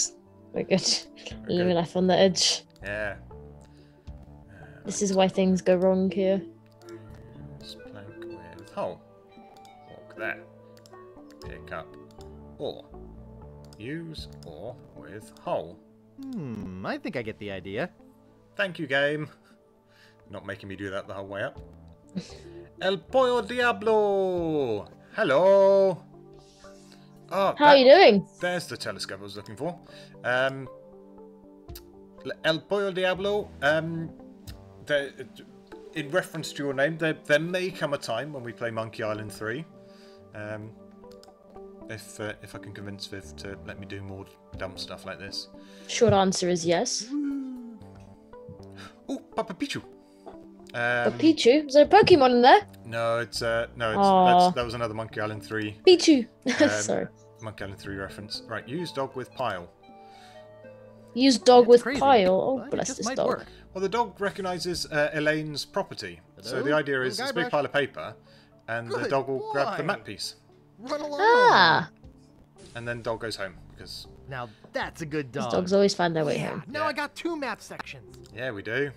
We're good. Living life on the edge. Yeah. This is why things go wrong here. Use plank with hole. Walk there. Pick up ore. Use ore with hole. Hmm, I think I get the idea. Thank you, game. Not making me do that the whole way up. El Pollo Diablo! Hello! Oh, How are you doing? There's the telescope I was looking for. Um, El Pollo Diablo, um, in reference to your name, there, there may come a time when we play Monkey Island 3. Um, if, uh, if I can convince Viv to let me do more dumb stuff like this. Short answer is yes. Oh, Papa Pichu! but Um, Pichu, is there a Pokemon in there? No, it's uh, no, it's, that's, that was another Monkey Island 3. Pichu. um, Sorry. Monkey Island 3 reference. Right, use dog with pile. Use dog with crazy, pile. Oh, but bless just this dog. work. Well, the dog recognises uh, Elaine's property. So the idea is it's a big pile of paper, and the dog will grab the boy. map piece, Run along. Ah, and then dog goes home because Now that's a good these dog. dogs always find their way yeah, home. now I got two map sections. yeah, we do.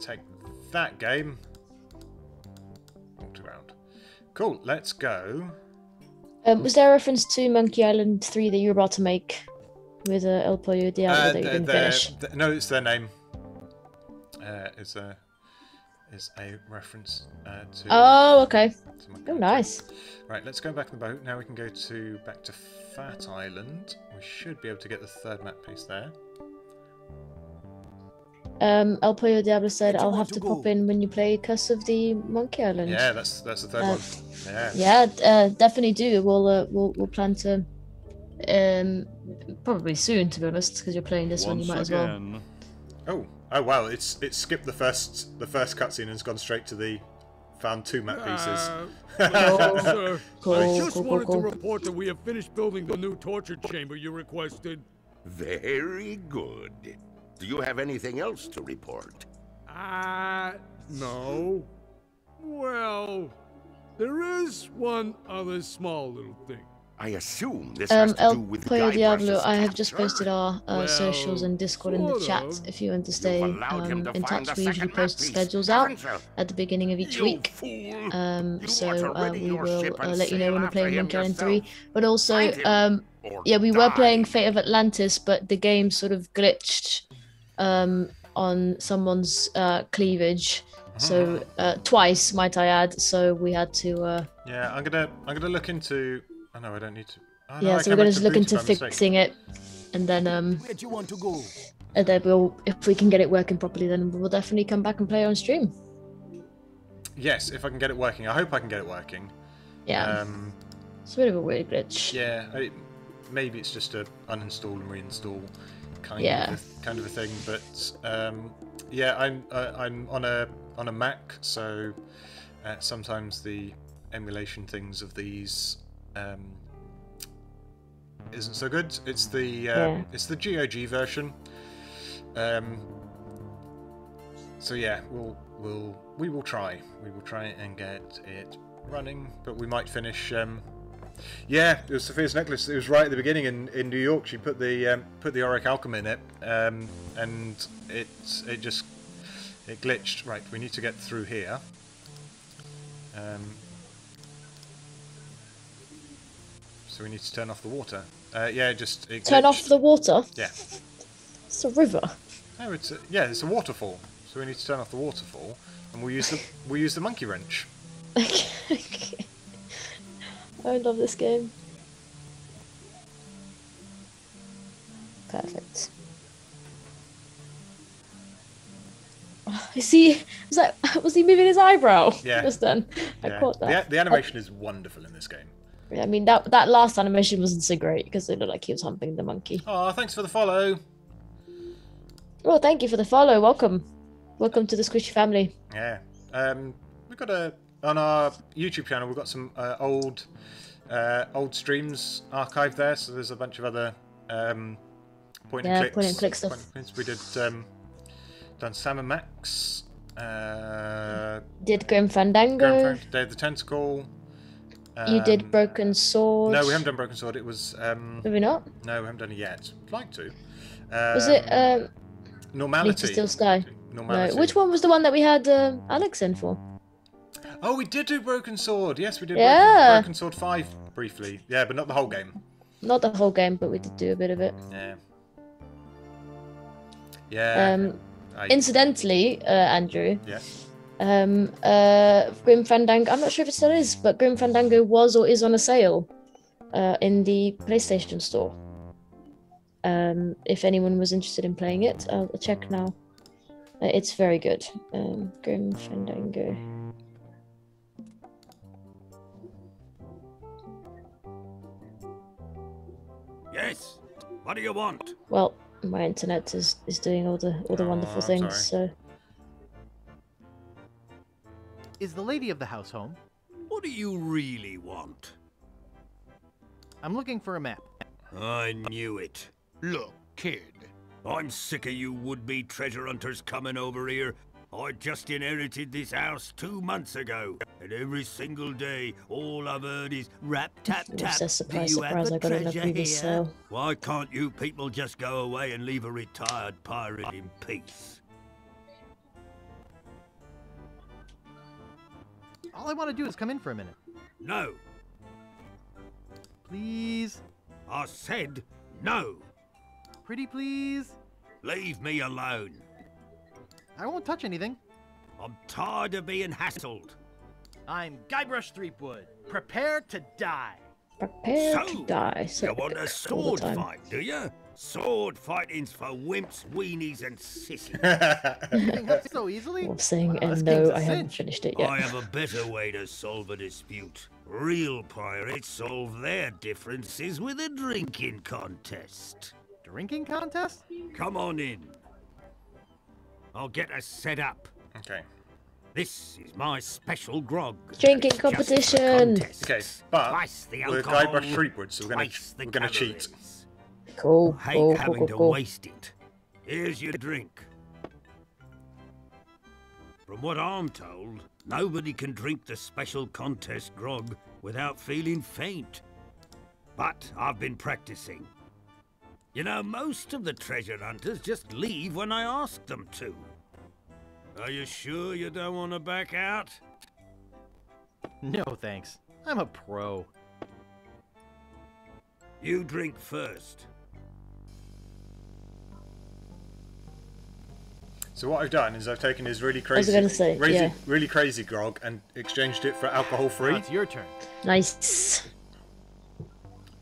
Take that game. Walked around. Cool. Let's go. Um, was there a reference to Monkey Island 3 that you were about to make with uh, El Pollo Diablo Uh, that you didn't the- finish? the- no, it's their name. Uh, is a is a reference uh, to. Oh, okay. to Oh, nice. Right, let's go back in the boat. Now we can go to back to Fat Island. We should be able to get the third map piece there. Um, El Pollo Diablo said, I'll have to pop in when you play Curse of the Monkey Island. Yeah, that's that's the third Uh, one. Yeah. Yeah, uh, definitely do. We'll, uh, we'll we'll plan to, um, probably soon to be honest, because you're playing this one. You might as well. Oh, oh wow! It's it's skipped the first the first cutscene and has gone straight to the found two map pieces. Uh, sir, Cool, I just cool, cool, wanted cool. to report that we have finished building the new torture chamber you requested. Very good. Do you have anything else to report? Ah, no. Well, there is one other small little thing. I assume this Um, has to El do with Pollo Diablo, I have just posted our uh, socials and Discord in the chat of. if you want to stay um, to in touch. We usually post schedules out at the beginning of each You week. Um, so uh, we will uh, let you know when we're playing him Monkey Island 3. But also, um, yeah, we were playing Fate of Atlantis, but the game sort of glitched um, on someone's uh, cleavage. So uh, twice, might I add. So we had to. Uh, Yeah, I'm gonna I'm gonna look into. Oh no, I don't need to. Oh, no, yeah, I so we're gonna just look into by mistake. fixing it, and then um, Where do you want to go? and then we'll if we can get it working properly, then we'll definitely come back and play on stream. Yes, if I can get it working. I hope I can get it working. Yeah. Um, It's a bit of a weird glitch. yeah. I, maybe it's just a uninstall and reinstall kind Yeah. of a, kind of a thing. But um, yeah, I'm uh, I'm on a on a Mac, so uh, sometimes the emulation things of these um, isn't so good. It's the um, Yeah. it's the GOG version. Um, so yeah, we'll we'll we will try. We will try and get it running, but we might finish. Um, yeah, it was Sophia's necklace. It was right at the beginning in, in New York. She put the um, put the orichalcum in it, um, and it it just it glitched. Right, we need to get through here. Um, so we need to turn off the water. Uh, yeah, just it Turn off the water. Yeah. It's a river. No, it's a, yeah, it's a waterfall. So we need to turn off the waterfall, and we'll use the we'll use the monkey wrench. I love this game. Perfect. Is he? Was that? Was he moving his eyebrow? Yeah. Just then, I Yeah. caught that. The, the animation is wonderful in this game. Yeah, I mean that that last animation wasn't so great because it looked like he was humping the monkey. Oh, thanks for the follow. Well, thank you for the follow. Welcome, welcome to the Squishy family. Yeah. Um, we've got a on our YouTube channel. We've got some uh, old uh, old streams archived there. So there's a bunch of other um, point Yeah, and clicks. point and click stuff. and. We did um, done Sam and Max. Uh, Did Grim Fandango? Grand Theft Day of the Tentacle. you did um, Broken Sword. No, we haven't done Broken Sword. It was. Um, Have we not? No, we haven't done it yet. I'd like to. Was it Um, um? Normality? Beneath a Steel Sky. Normality. No. Which one was the one that we had um, Alex in for? Oh, we did do Broken Sword. Yes, we did Yeah. Broken, Broken Sword 5 briefly. Yeah, but not the whole game. Not the whole game, but we did do a bit of it. Yeah. Yeah. Um, I- incidentally, uh, Andrew, Yes. um, uh, Grim Fandango. I'm not sure if it still is, but Grim Fandango was or is on a sale, uh, in the PlayStation Store. Um, if anyone was interested in playing it, I'll check now. Uh, it's very good. Um, Grim Fandango. Yes. What do you want? Well, my internet is, is doing all the all the Oh, wonderful I'm things. So Is the lady of the house home? What do you really want? I'm looking for a map. I knew it. Look, kid. I'm sick of you would-be treasure hunters coming over here. I just inherited this house two months ago, and every single day, all I've heard is rap tap Ooh, tap. says surprise, Do you have surprise, a I got it in a treasure previous here? sale. Why can't you people just go away and leave a retired pirate in peace? All I want to do is come in for a minute. No. Please. I said no. Pretty please. Leave me alone. I won't touch anything. I'm tired of being hassled. I'm Guybrush Threepwood. Prepare to die. Prepare So, to die. So you want a sword fight, do you? Sword fighting's for wimps, weenies, and sissies. So easily? Wolf saying, Wow, uh, and no, game's a I haven't finished it yet. I have a better way to solve a dispute. Real pirates solve their differences with a drinking contest. Drinking contest? Come on in. I'll get us set up. Okay. This is my special grog. Drinking competition. contests. Okay, but Twice the we're alcohol, Guybrush Threepwood, so we're gonna twice we're gonna cheat. calories. Cool. Hate Cool. Cool. having Cool. to cool. waste it. Here's your drink. From what I'm told, nobody can drink the special contest grog without feeling faint. But I've been practicing. You know, most of the treasure hunters just leave when I ask them to. Are you sure you don't want to back out? No thanks. I'm a pro. You drink first. So what I've done is I've taken his really crazy, say, crazy yeah. really crazy grog and exchanged it for alcohol free. Now it's your turn. Nice.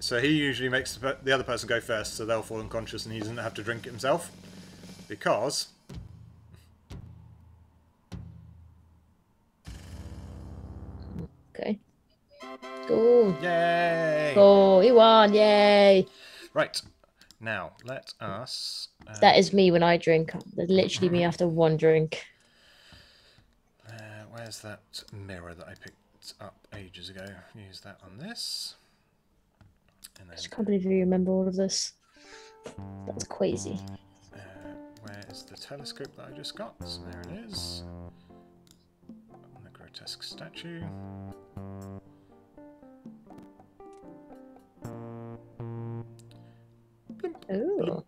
So he usually makes the, other person go first, so they'll fall unconscious and he doesn't have to drink it himself. Because Okay. Go. Yay! Go. He won. Yay. right now let us. Uh, That is me when I drink. That's literally me after one drink. uh, where's that mirror that I picked up ages ago? Use that on this. And then I can't believe you remember all of this. That's crazy. uh, where is the telescope that I just got? So there it is. And the grotesque statue. Oh.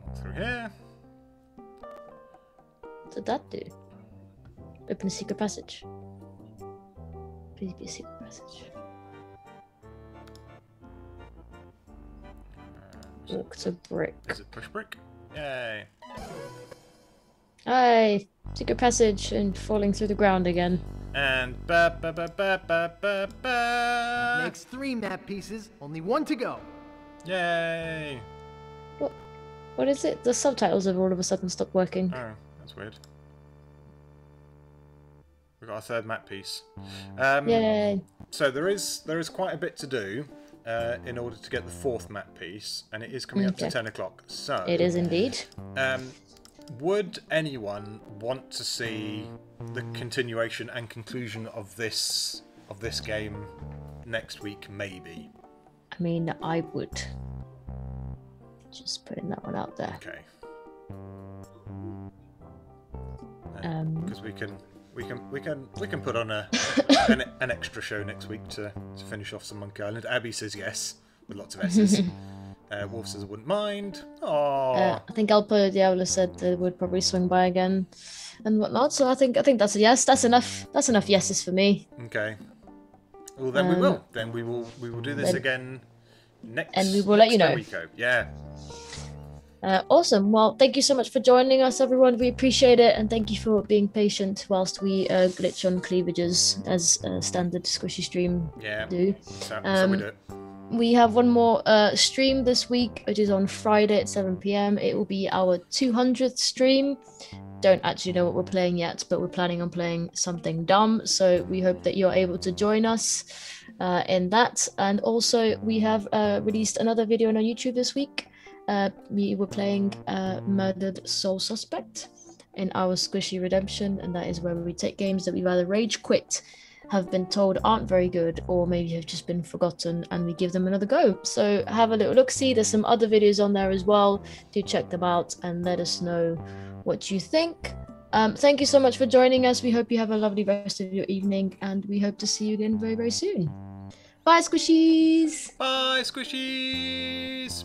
Walk through here. What did that do? Open a secret passage. Please be a secret passage. Walk to brick. Is it push brick? Yay! Hi! Secret passage and falling through the ground again. And ba ba ba ba ba ba ba. Makes three map pieces, only one to go. Yay! What? What is it? The subtitles have all of a sudden stopped working. Oh, that's weird. We've got our third map piece. Um, Yay! So there is there is quite a bit to do uh, in order to get the fourth map piece, and it is coming up to ten o'clock. So It is indeed. Um, would anyone want to see the continuation and conclusion of this of this game next week? Maybe. I mean, I would. Just putting that one out there. Okay. Um, Because we can we can we can we can put on a an, an extra show next week to, to finish off some Monkey Island. Abby says yes with lots of S's. uh, Wolf says I wouldn't mind. Aww. Uh, I think El Pollo Diablo said they would probably swing by again and whatnot. So I think I think that's a yes. That's enough. That's enough yeses for me. Okay. Well, then we Um, will. Then we will. We will do this then- again next. and we will let you know. Weeko. Yeah. Uh, awesome. Well, thank you so much for joining us, everyone. We appreciate it, and thank you for being patient whilst we uh, glitch on cleavages as a standard squishy stream Yeah. do. So, so Um, we do it. We have one more uh, stream this week, which is on Friday at 7 p.m. It will be our 200th stream. Don't actually know what we're playing yet, but we're planning on playing something dumb. So we hope that you're able to join us uh, in that. And also, we have uh, released another video on our YouTube this week. Uh, we were playing uh, Murdered Soul Suspect in our Squishy Redemption, and that is where we take games that we've either rage quit have been told aren't very good or maybe have just been forgotten and we give them another go. So have a little look see there's some other videos on there as well. Do check them out and let us know what you think. Um, thank you so much for joining us. We hope you have a lovely rest of your evening and we hope to see you again very very soon. Bye squishies! Bye, squishies.